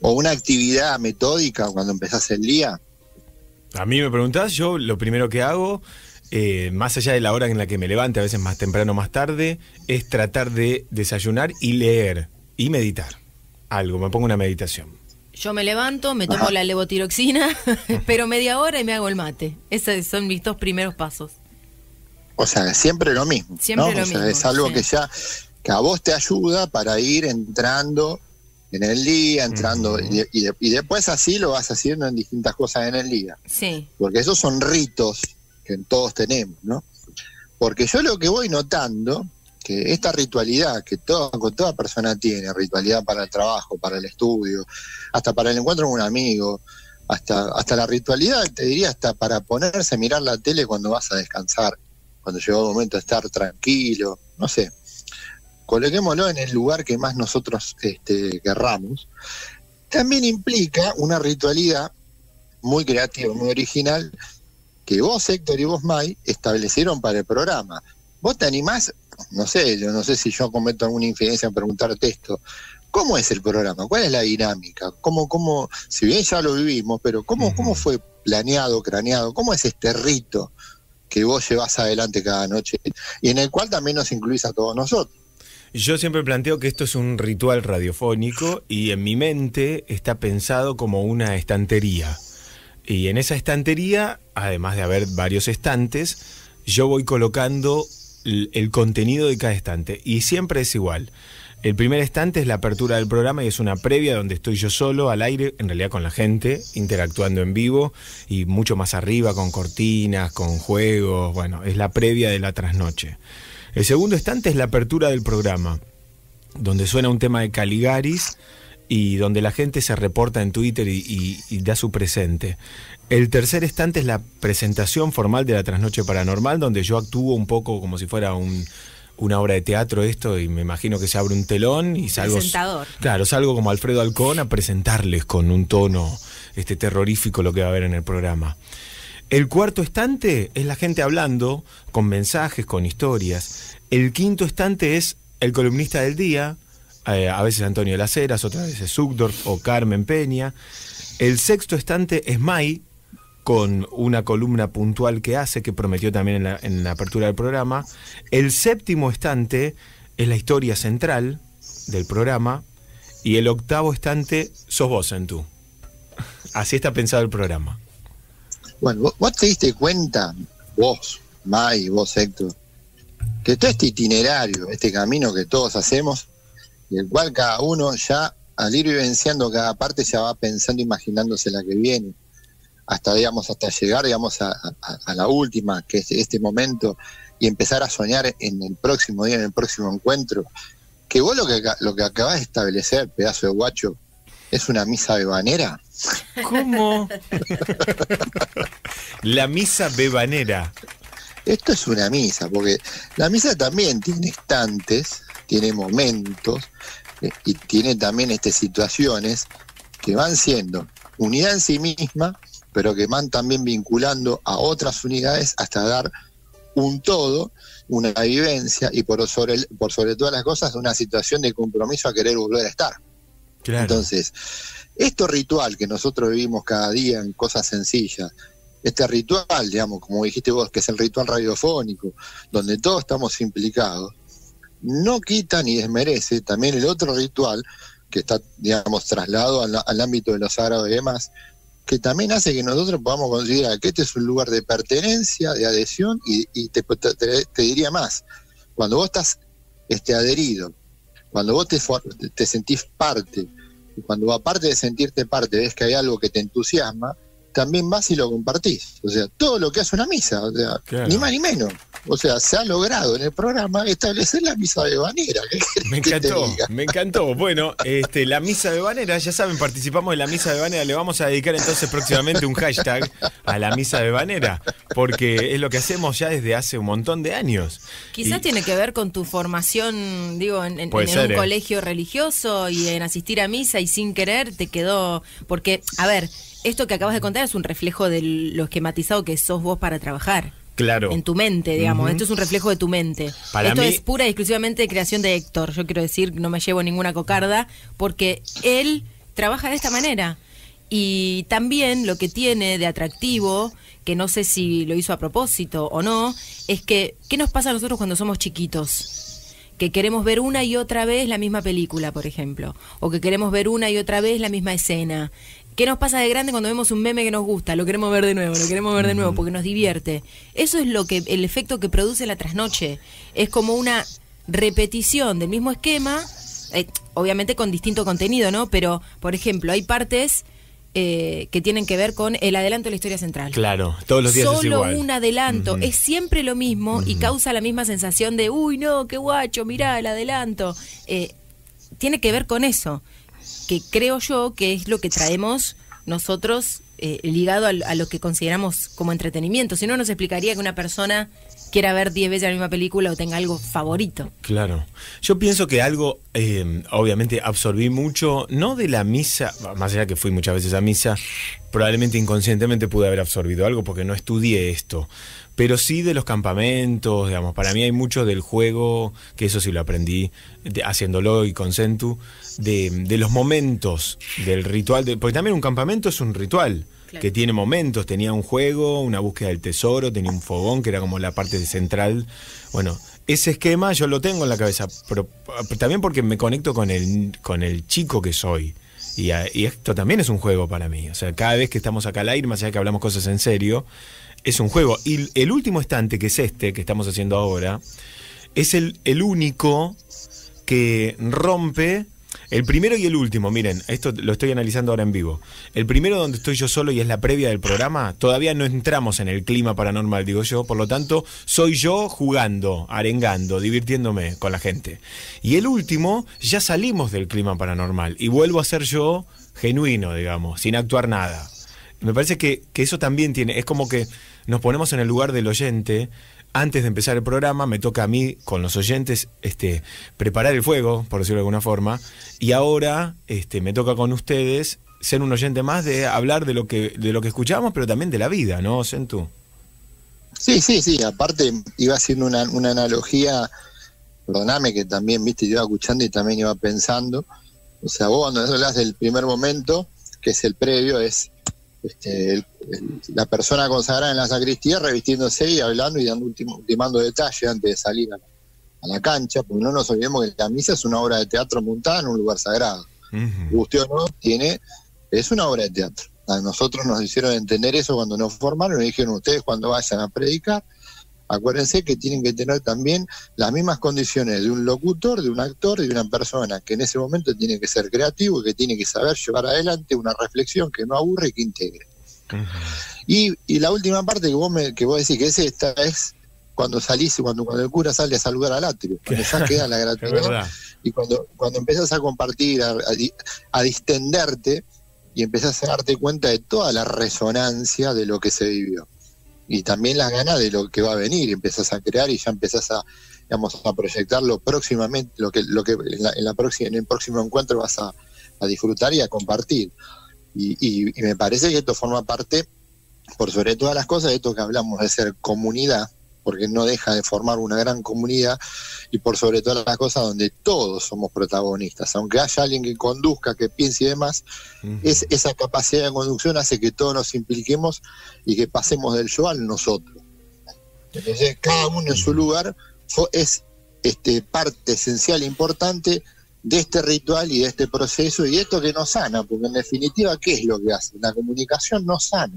o una actividad metódica cuando empezás el día? A mí me preguntás, yo lo primero que hago, eh, más allá de la hora en la que me levante, a veces más temprano o más tarde, es tratar de desayunar y leer y meditar. Algo, me pongo una meditación. Yo me levanto, me tomo la levotiroxina, espero media hora y me hago el mate. Esos son mis dos primeros pasos. O sea, siempre lo mismo. Siempre ¿no? lo o sea, mismo, es algo sí. que ya, que a vos te ayuda para ir entrando en el día, entrando, y, de- y y después así lo vas haciendo en distintas cosas en el día. Sí. porque esos son ritos que todos tenemos, ¿no? Porque yo lo que voy notando, que esta ritualidad que todo, toda persona tiene, ritualidad para el trabajo, para el estudio, hasta para el encuentro con un amigo, hasta, hasta la ritualidad, te diría, hasta para ponerse a mirar la tele cuando vas a descansar, cuando llegó el momento de estar tranquilo, no sé. Coloquémoslo en el lugar que más nosotros este, querramos. También implica una ritualidad muy creativa, muy original, que vos, Héctor, y vos, Mai, establecieron para el programa. ¿Vos te animás? No sé, yo no sé si yo cometo alguna infidencia en preguntarte esto. ¿Cómo es el programa? ¿Cuál es la dinámica? ¿Cómo, cómo, si bien ya lo vivimos, pero cómo, cómo fue planeado, craneado? ¿Cómo es este rito que vos llevas adelante cada noche y en el cual también nos incluís a todos nosotros? Yo siempre planteo que esto es un ritual radiofónico y en mi mente está pensado como una estantería. Y en esa estantería, además de haber varios estantes, yo voy colocando el contenido de cada estante. Y siempre es igual. El primer estante es la apertura del programa y es una previa donde estoy yo solo al aire, en realidad con la gente, interactuando en vivo y mucho más arriba con cortinas, con juegos. Bueno, es la previa de la trasnoche. El segundo estante es la apertura del programa, donde suena un tema de Caligaris y donde la gente se reporta en Twitter y, y- da su presente. El tercer estante es la presentación formal de la Trasnoche Paranormal, donde yo actúo un poco como si fuera un- una obra de teatro esto y me imagino que se abre un telón y salgo... Presentador. Claro, salgo como Alfredo Alcón a presentarles con un tono este terrorífico lo que va a haber en el programa. El cuarto estante es la gente hablando, con mensajes, con historias. El quinto estante es el columnista del día, eh, a veces Antonio Las Heras, otras veces Zugdorf o Carmen Peña. El sexto estante es Mai, con una columna puntual que hace, que prometió también en la, en la apertura del programa. El séptimo estante es la historia central del programa y el octavo estante sos vos en tú. Así está pensado el programa. Bueno, vos, te diste cuenta, vos, May, vos, Héctor, que todo este itinerario, este camino que todos hacemos, y el cual cada uno ya al ir vivenciando cada parte ya va pensando, imaginándose la que viene, hasta digamos, hasta llegar, digamos, a, a- a la última, que es este momento, y empezar a soñar en el próximo día, en el próximo encuentro, que vos lo que, lo que acabás de establecer, pedazo de guacho, es una misa bebanera. ¿Cómo? La misa bebanera. Esto es una misa, porque la misa también tiene estantes, tiene momentos eh, y tiene también este, situaciones que van siendo unidad en sí misma, pero que van también vinculando a otras unidades hasta dar un todo, una vivencia y por sobre, el- por sobre todas las cosas una situación de compromiso a querer volver a estar. Entonces, esto ritual que nosotros vivimos cada día en cosas sencillas, este ritual, digamos, como dijiste vos, que es el ritual radiofónico, donde todos estamos implicados, no quita ni desmerece también el otro ritual que está, digamos, trasladado al, al ámbito de los sagrados y demás, que también hace que nosotros podamos considerar que este es un lugar de pertenencia, de adhesión, y, y te, diría más, cuando vos estás este, adherido, cuando vos te, te sentís parte, y cuando aparte de sentirte parte ves que hay algo que te entusiasma, también vas y lo compartís. O sea, todo lo que hace una misa, o sea, Claro. ni más ni menos. O sea, se ha logrado en el programa establecer la misa de banera. Me encantó, me encantó. Bueno, este, la misa de banera, ya saben, participamos de la misa de banera. Le vamos a dedicar entonces próximamente un hashtag a la misa de banera, porque es lo que hacemos ya desde hace un montón de años. Quizás Y- tiene que ver con tu formación, digo, en, en- Puede en ser, un ¿eh? colegio religioso y en asistir a misa y sin querer te quedó. Porque, a ver, esto que acabas de contar es un reflejo de lo esquematizado que sos vos para trabajar. Claro. En tu mente, digamos. Esto es un reflejo de tu mente. Para Esto mí- es pura y exclusivamente creación de Héctor. Yo quiero decir, no me llevo ninguna cocarda, porque él trabaja de esta manera. Y también lo que tiene de atractivo, que no sé si lo hizo a propósito o no, es que, ¿qué nos pasa a nosotros cuando somos chiquitos? Que queremos ver una y otra vez la misma película, por ejemplo. O que queremos ver una y otra vez la misma escena. ¿Qué nos pasa de grande cuando vemos un meme que nos gusta? Lo queremos ver de nuevo, lo queremos ver de nuevo porque nos divierte. Eso es lo que el efecto que produce la trasnoche. Es como una repetición del mismo esquema, eh, obviamente con distinto contenido, ¿no? Pero, por ejemplo, hay partes eh, que tienen que ver con el adelanto de la historia central. Claro, todos los días Solo es igual. un adelanto, es siempre lo mismo y causa la misma sensación de, uy, no, qué guacho, mirá el adelanto. Eh, tiene que ver con eso, que creo yo que es lo que traemos nosotros eh, ligado al- a, lo que consideramos como entretenimiento. Si no, nos explicaría que una persona quiera ver 10 veces la misma película o tenga algo favorito. Claro. Yo pienso que algo, eh, obviamente absorbí mucho, no de la misa, más allá que fui muchas veces a misa, probablemente inconscientemente pude haber absorbido algo porque no estudié esto, pero sí de los campamentos, digamos, para mí hay mucho del juego, que eso sí lo aprendí de- haciéndolo y con Centu, de, de los momentos del ritual, de- porque también un campamento es un ritual. que tiene momentos, tenía un juego, una búsqueda del tesoro, tenía un fogón que era como la parte central. Bueno, ese esquema yo lo tengo en la cabeza, pero, pero también porque me conecto con el, con el chico que soy. Y, a- y esto también es un juego para mí. O sea, cada vez que estamos acá al aire, más allá que hablamos cosas en serio, es un juego. Y el último estante, que es este que estamos haciendo ahora, es el, el único que rompe el primero y el último. Miren, esto lo estoy analizando ahora en vivo. El primero donde estoy yo solo y es la previa del programa, todavía no entramos en el clima paranormal, digo yo. Por lo tanto, soy yo jugando, arengando, divirtiéndome con la gente. Y el último, ya salimos del clima paranormal y vuelvo a ser yo genuino, digamos, sin actuar nada. Me parece que, que eso también tiene, es como que nos ponemos en el lugar del oyente. Antes de empezar el programa, me toca a mí, con los oyentes, este, preparar el fuego, por decirlo de alguna forma. Y ahora este, me toca con ustedes ser un oyente más de hablar de lo que, escuchamos, pero también de la vida, ¿no, Centu? Sí, sí, sí. Aparte, iba haciendo una, una analogía, perdoname que también, viste, yo iba escuchando y también iba pensando. O sea, vos cuando hablas del primer momento, que es el previo, es este, el- el- la persona consagrada en la sacristía revistiéndose y hablando y dando último, ultimando detalle antes de salir a, a la cancha, porque no nos olvidemos que la misa es una obra de teatro montada en un lugar sagrado. Guste o no, tiene, es una obra de teatro. A nosotros nos hicieron entender eso cuando nos formaron y dijeron ustedes cuando vayan a predicar, acuérdense que tienen que tener también las mismas condiciones de un locutor, de un actor, de una persona que en ese momento tiene que ser creativo y que tiene que saber llevar adelante una reflexión que no aburre y que integre. Y, y la última parte que vos, me, que vos decís que es esta es cuando salís, cuando, cuando el cura sale a saludar al atrio, cuando ya queda la gratuidad y cuando, cuando empiezas a compartir, a, a distenderte y empezás a darte cuenta de toda la resonancia de lo que se vivió. Y también las ganas de lo que va a venir, empezás a crear y ya empezás a, digamos, a proyectarlo próximamente, lo que, lo que en, la, próxima, en el próximo encuentro vas a, a disfrutar y a compartir. Y, y- y me parece que esto forma parte, por sobre todas las cosas, de esto que hablamos de ser comunidad, porque no deja de formar una gran comunidad y por sobre todas las cosas donde todos somos protagonistas. Aunque haya alguien que conduzca, que piense y demás, es, esa capacidad de conducción hace que todos nos impliquemos y que pasemos del yo al nosotros. Entonces, cada uno en su lugar es este, parte esencial e importante de este ritual y de este proceso y esto que nos sana, porque en definitiva, ¿qué es lo que hace? La comunicación nos sana.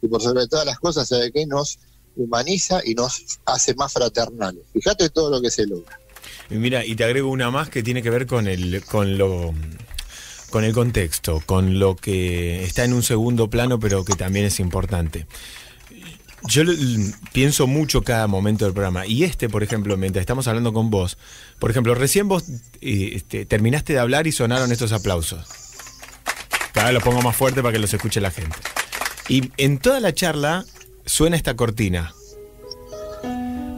Y por sobre todas las cosas, ¿sabe qué? Nos humaniza y nos hace más fraternales. Fíjate todo lo que se logra. Y mira, y te agrego una más que tiene que ver con el, con lo con el contexto, con lo que está en un segundo plano, pero que también es importante. Yo pienso mucho cada momento del programa. Y este, por ejemplo, mientras estamos hablando con vos, por ejemplo, recién vos eh, este, terminaste de hablar y sonaron estos aplausos. Cada vez los pongo más fuerte para que los escuche la gente. Y en toda la charla suena esta cortina.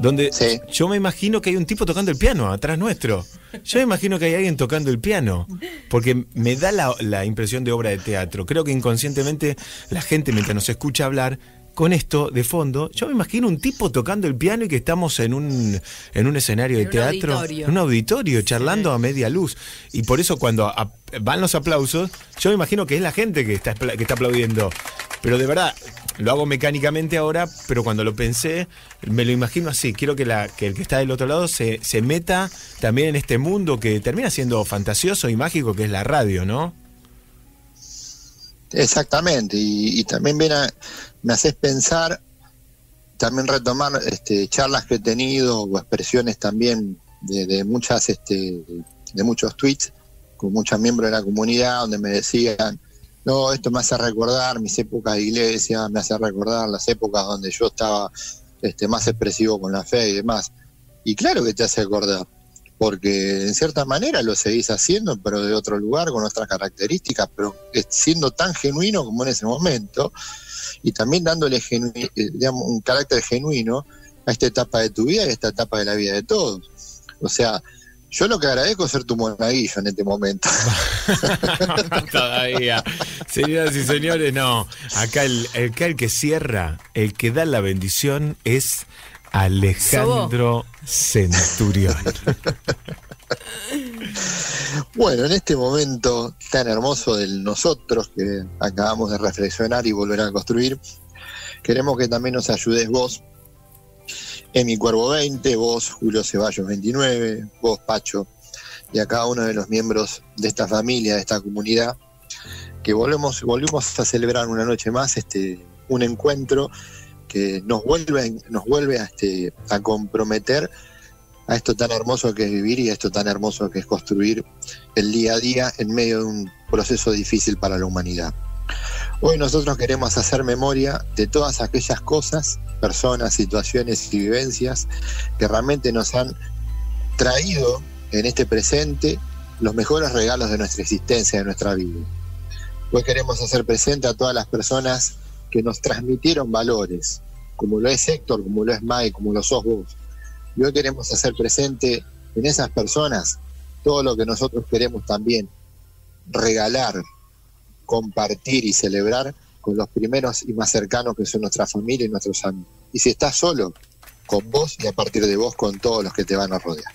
Donde yo me imagino que hay un tipo tocando el piano atrás nuestro. Yo me imagino que hay alguien tocando el piano. Porque me da la, la impresión de obra de teatro. Creo que inconscientemente la gente, mientras nos escucha hablar, con esto de fondo, yo me imagino un tipo tocando el piano y que estamos en un, en un escenario de un teatro, auditorio. en un auditorio, charlando a media luz. Y por eso cuando a- van los aplausos, yo me imagino que es la gente que está, que está aplaudiendo. Pero de verdad, lo hago mecánicamente ahora, pero cuando lo pensé, me lo imagino así. Quiero que, la, que el que está del otro lado se, se meta también en este mundo que termina siendo fantasioso y mágico, que es la radio, ¿no? Exactamente, y, también ven a- me haces pensar, también retomar este, charlas que he tenido o expresiones también de, de muchas, este, de muchos tweets con muchos miembros de la comunidad donde me decían, no, esto me hace recordar mis épocas de iglesia, me hace recordar las épocas donde yo estaba este, más expresivo con la fe y demás. Y claro que te hace acordar, porque en cierta manera lo seguís haciendo, pero de otro lugar, con otras características, pero siendo tan genuino como en ese momento, y también dándole eh, digamos, un carácter genuino a esta etapa de tu vida y a esta etapa de la vida de todos. O sea, yo lo que agradezco es ser tu monaguillo en este momento. Todavía. Señoras y señores, no. Acá el, el, acá el que cierra, el que da la bendición es Alejandro Centurión. Bueno, en este momento tan hermoso del nosotros que acabamos de reflexionar y volver a construir, queremos que también nos ayudes vos, Emi Cuervo 20, vos Julio Ceballos 29, vos Pacho, y a cada uno de los miembros de esta familia, de esta comunidad, que volvemos, volvemos a celebrar una noche más este, un encuentro que nos vuelve, nos vuelve a, este, a comprometer a esto tan hermoso que es vivir y a esto tan hermoso que es construir el día a día en medio de un proceso difícil para la humanidad. Hoy nosotros queremos hacer memoria de todas aquellas cosas, personas, situaciones y vivencias que realmente nos han traído en este presente los mejores regalos de nuestra existencia, de nuestra vida. Hoy queremos hacer presente a todas las personas que nos transmitieron valores, como lo es Héctor, como lo es Mike, como lo sos vos. Y hoy queremos hacer presente en esas personas todo lo que nosotros queremos también regalar, compartir y celebrar con los primeros y más cercanos que son nuestra familia y nuestros amigos. Y si estás solo, con vos y a partir de vos con todos los que te van a rodear.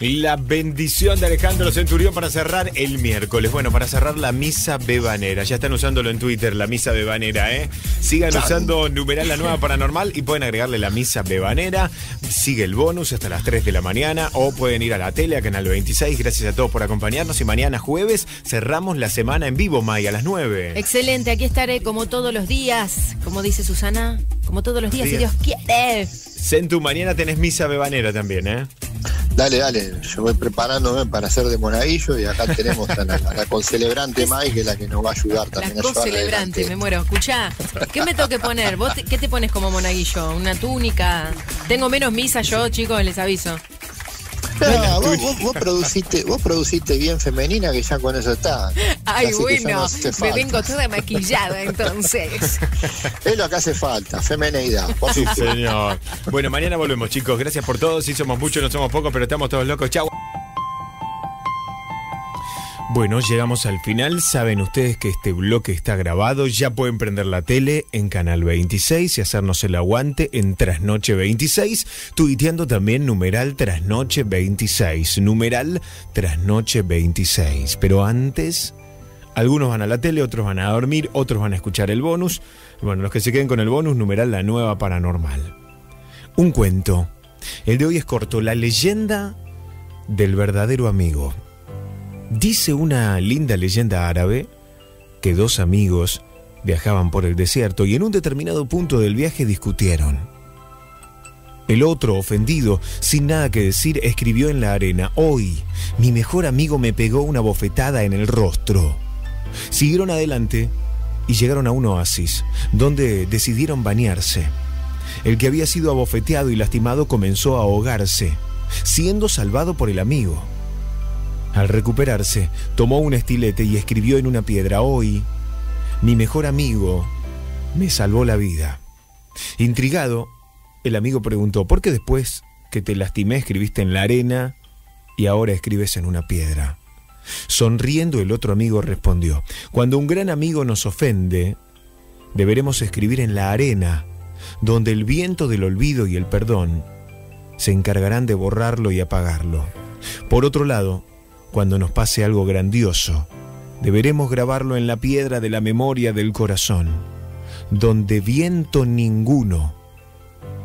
La bendición de Alejandro Centurión para cerrar el miércoles. Bueno, para cerrar la misa bebanera. Ya están usándolo en Twitter, la misa bebanera, ¿eh? Sigan usando numeral la nueva paranormal y pueden agregarle la misa bebanera. Sigue el bonus hasta las 3 de la mañana o pueden ir a la tele, a Canal 26. Gracias a todos por acompañarnos y mañana jueves cerramos la semana en vivo, May, a las 9. Excelente, aquí estaré como todos los días. Como dice Susana, como todos los días, si Dios quiere. Centu, mañana tenés misa bebanera también, ¿eh? Dale, dale, yo voy preparándome para hacer de monaguillo y acá tenemos a la, a la concelebrante Mai, que es la que nos va a ayudar La también a llevar co-celebrante, me muero. Escuchá, ¿qué me tengo que poner? ¿Vos te- qué te pones como monaguillo? ¿Una túnica? Tengo menos misa yo, chicos, les aviso. No, vos, vos- vos produciste, vos produciste bien femenina que ya con eso está. Ay, Así no bueno, hace me falta. vengo toda maquillada entonces. Es lo que hace falta, femenidad. por Sí, señor. Bueno, mañana volvemos, chicos. Gracias por todo. Sí, somos muchos, no somos pocos, pero estamos todos locos. Chau. Bueno, llegamos al final. Saben ustedes que este bloque está grabado. Ya pueden prender la tele en Canal 26 y hacernos el aguante en Trasnoche 26. Tuiteando también numeral Trasnoche 26. Numeral Trasnoche 26. Pero antes, algunos van a la tele, otros van a dormir, otros van a escuchar el bonus. Bueno, los que se queden con el bonus, numeral La Nueva Paranormal. Un cuento. El de hoy es corto. La leyenda del verdadero amigo. Dice una linda leyenda árabe que dos amigos viajaban por el desierto y en un determinado punto del viaje discutieron. El otro, ofendido, sin nada que decir, escribió en la arena, Hoy, mi mejor amigo me pegó una bofetada en el rostro. Siguieron adelante y llegaron a un oasis, donde decidieron bañarse. El que había sido abofeteado y lastimado comenzó a ahogarse, siendo salvado por el amigo. Al recuperarse, tomó un estilete y escribió en una piedra, Hoy, mi mejor amigo me salvó la vida. Intrigado, el amigo preguntó, ¿por qué después que te lastimé escribiste en la arena y ahora escribes en una piedra? Sonriendo el otro amigo respondió, cuando un gran amigo nos ofende, deberemos escribir en la arena, donde el viento del olvido y el perdón se encargarán de borrarlo y apagarlo. Por otro lado, cuando nos pase algo grandioso, deberemos grabarlo en la piedra de la memoria del corazón, donde viento ninguno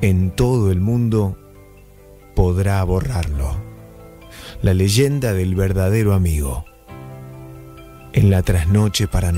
en todo el mundo podrá borrarlo. La leyenda del verdadero amigo en la trasnoche paranormal.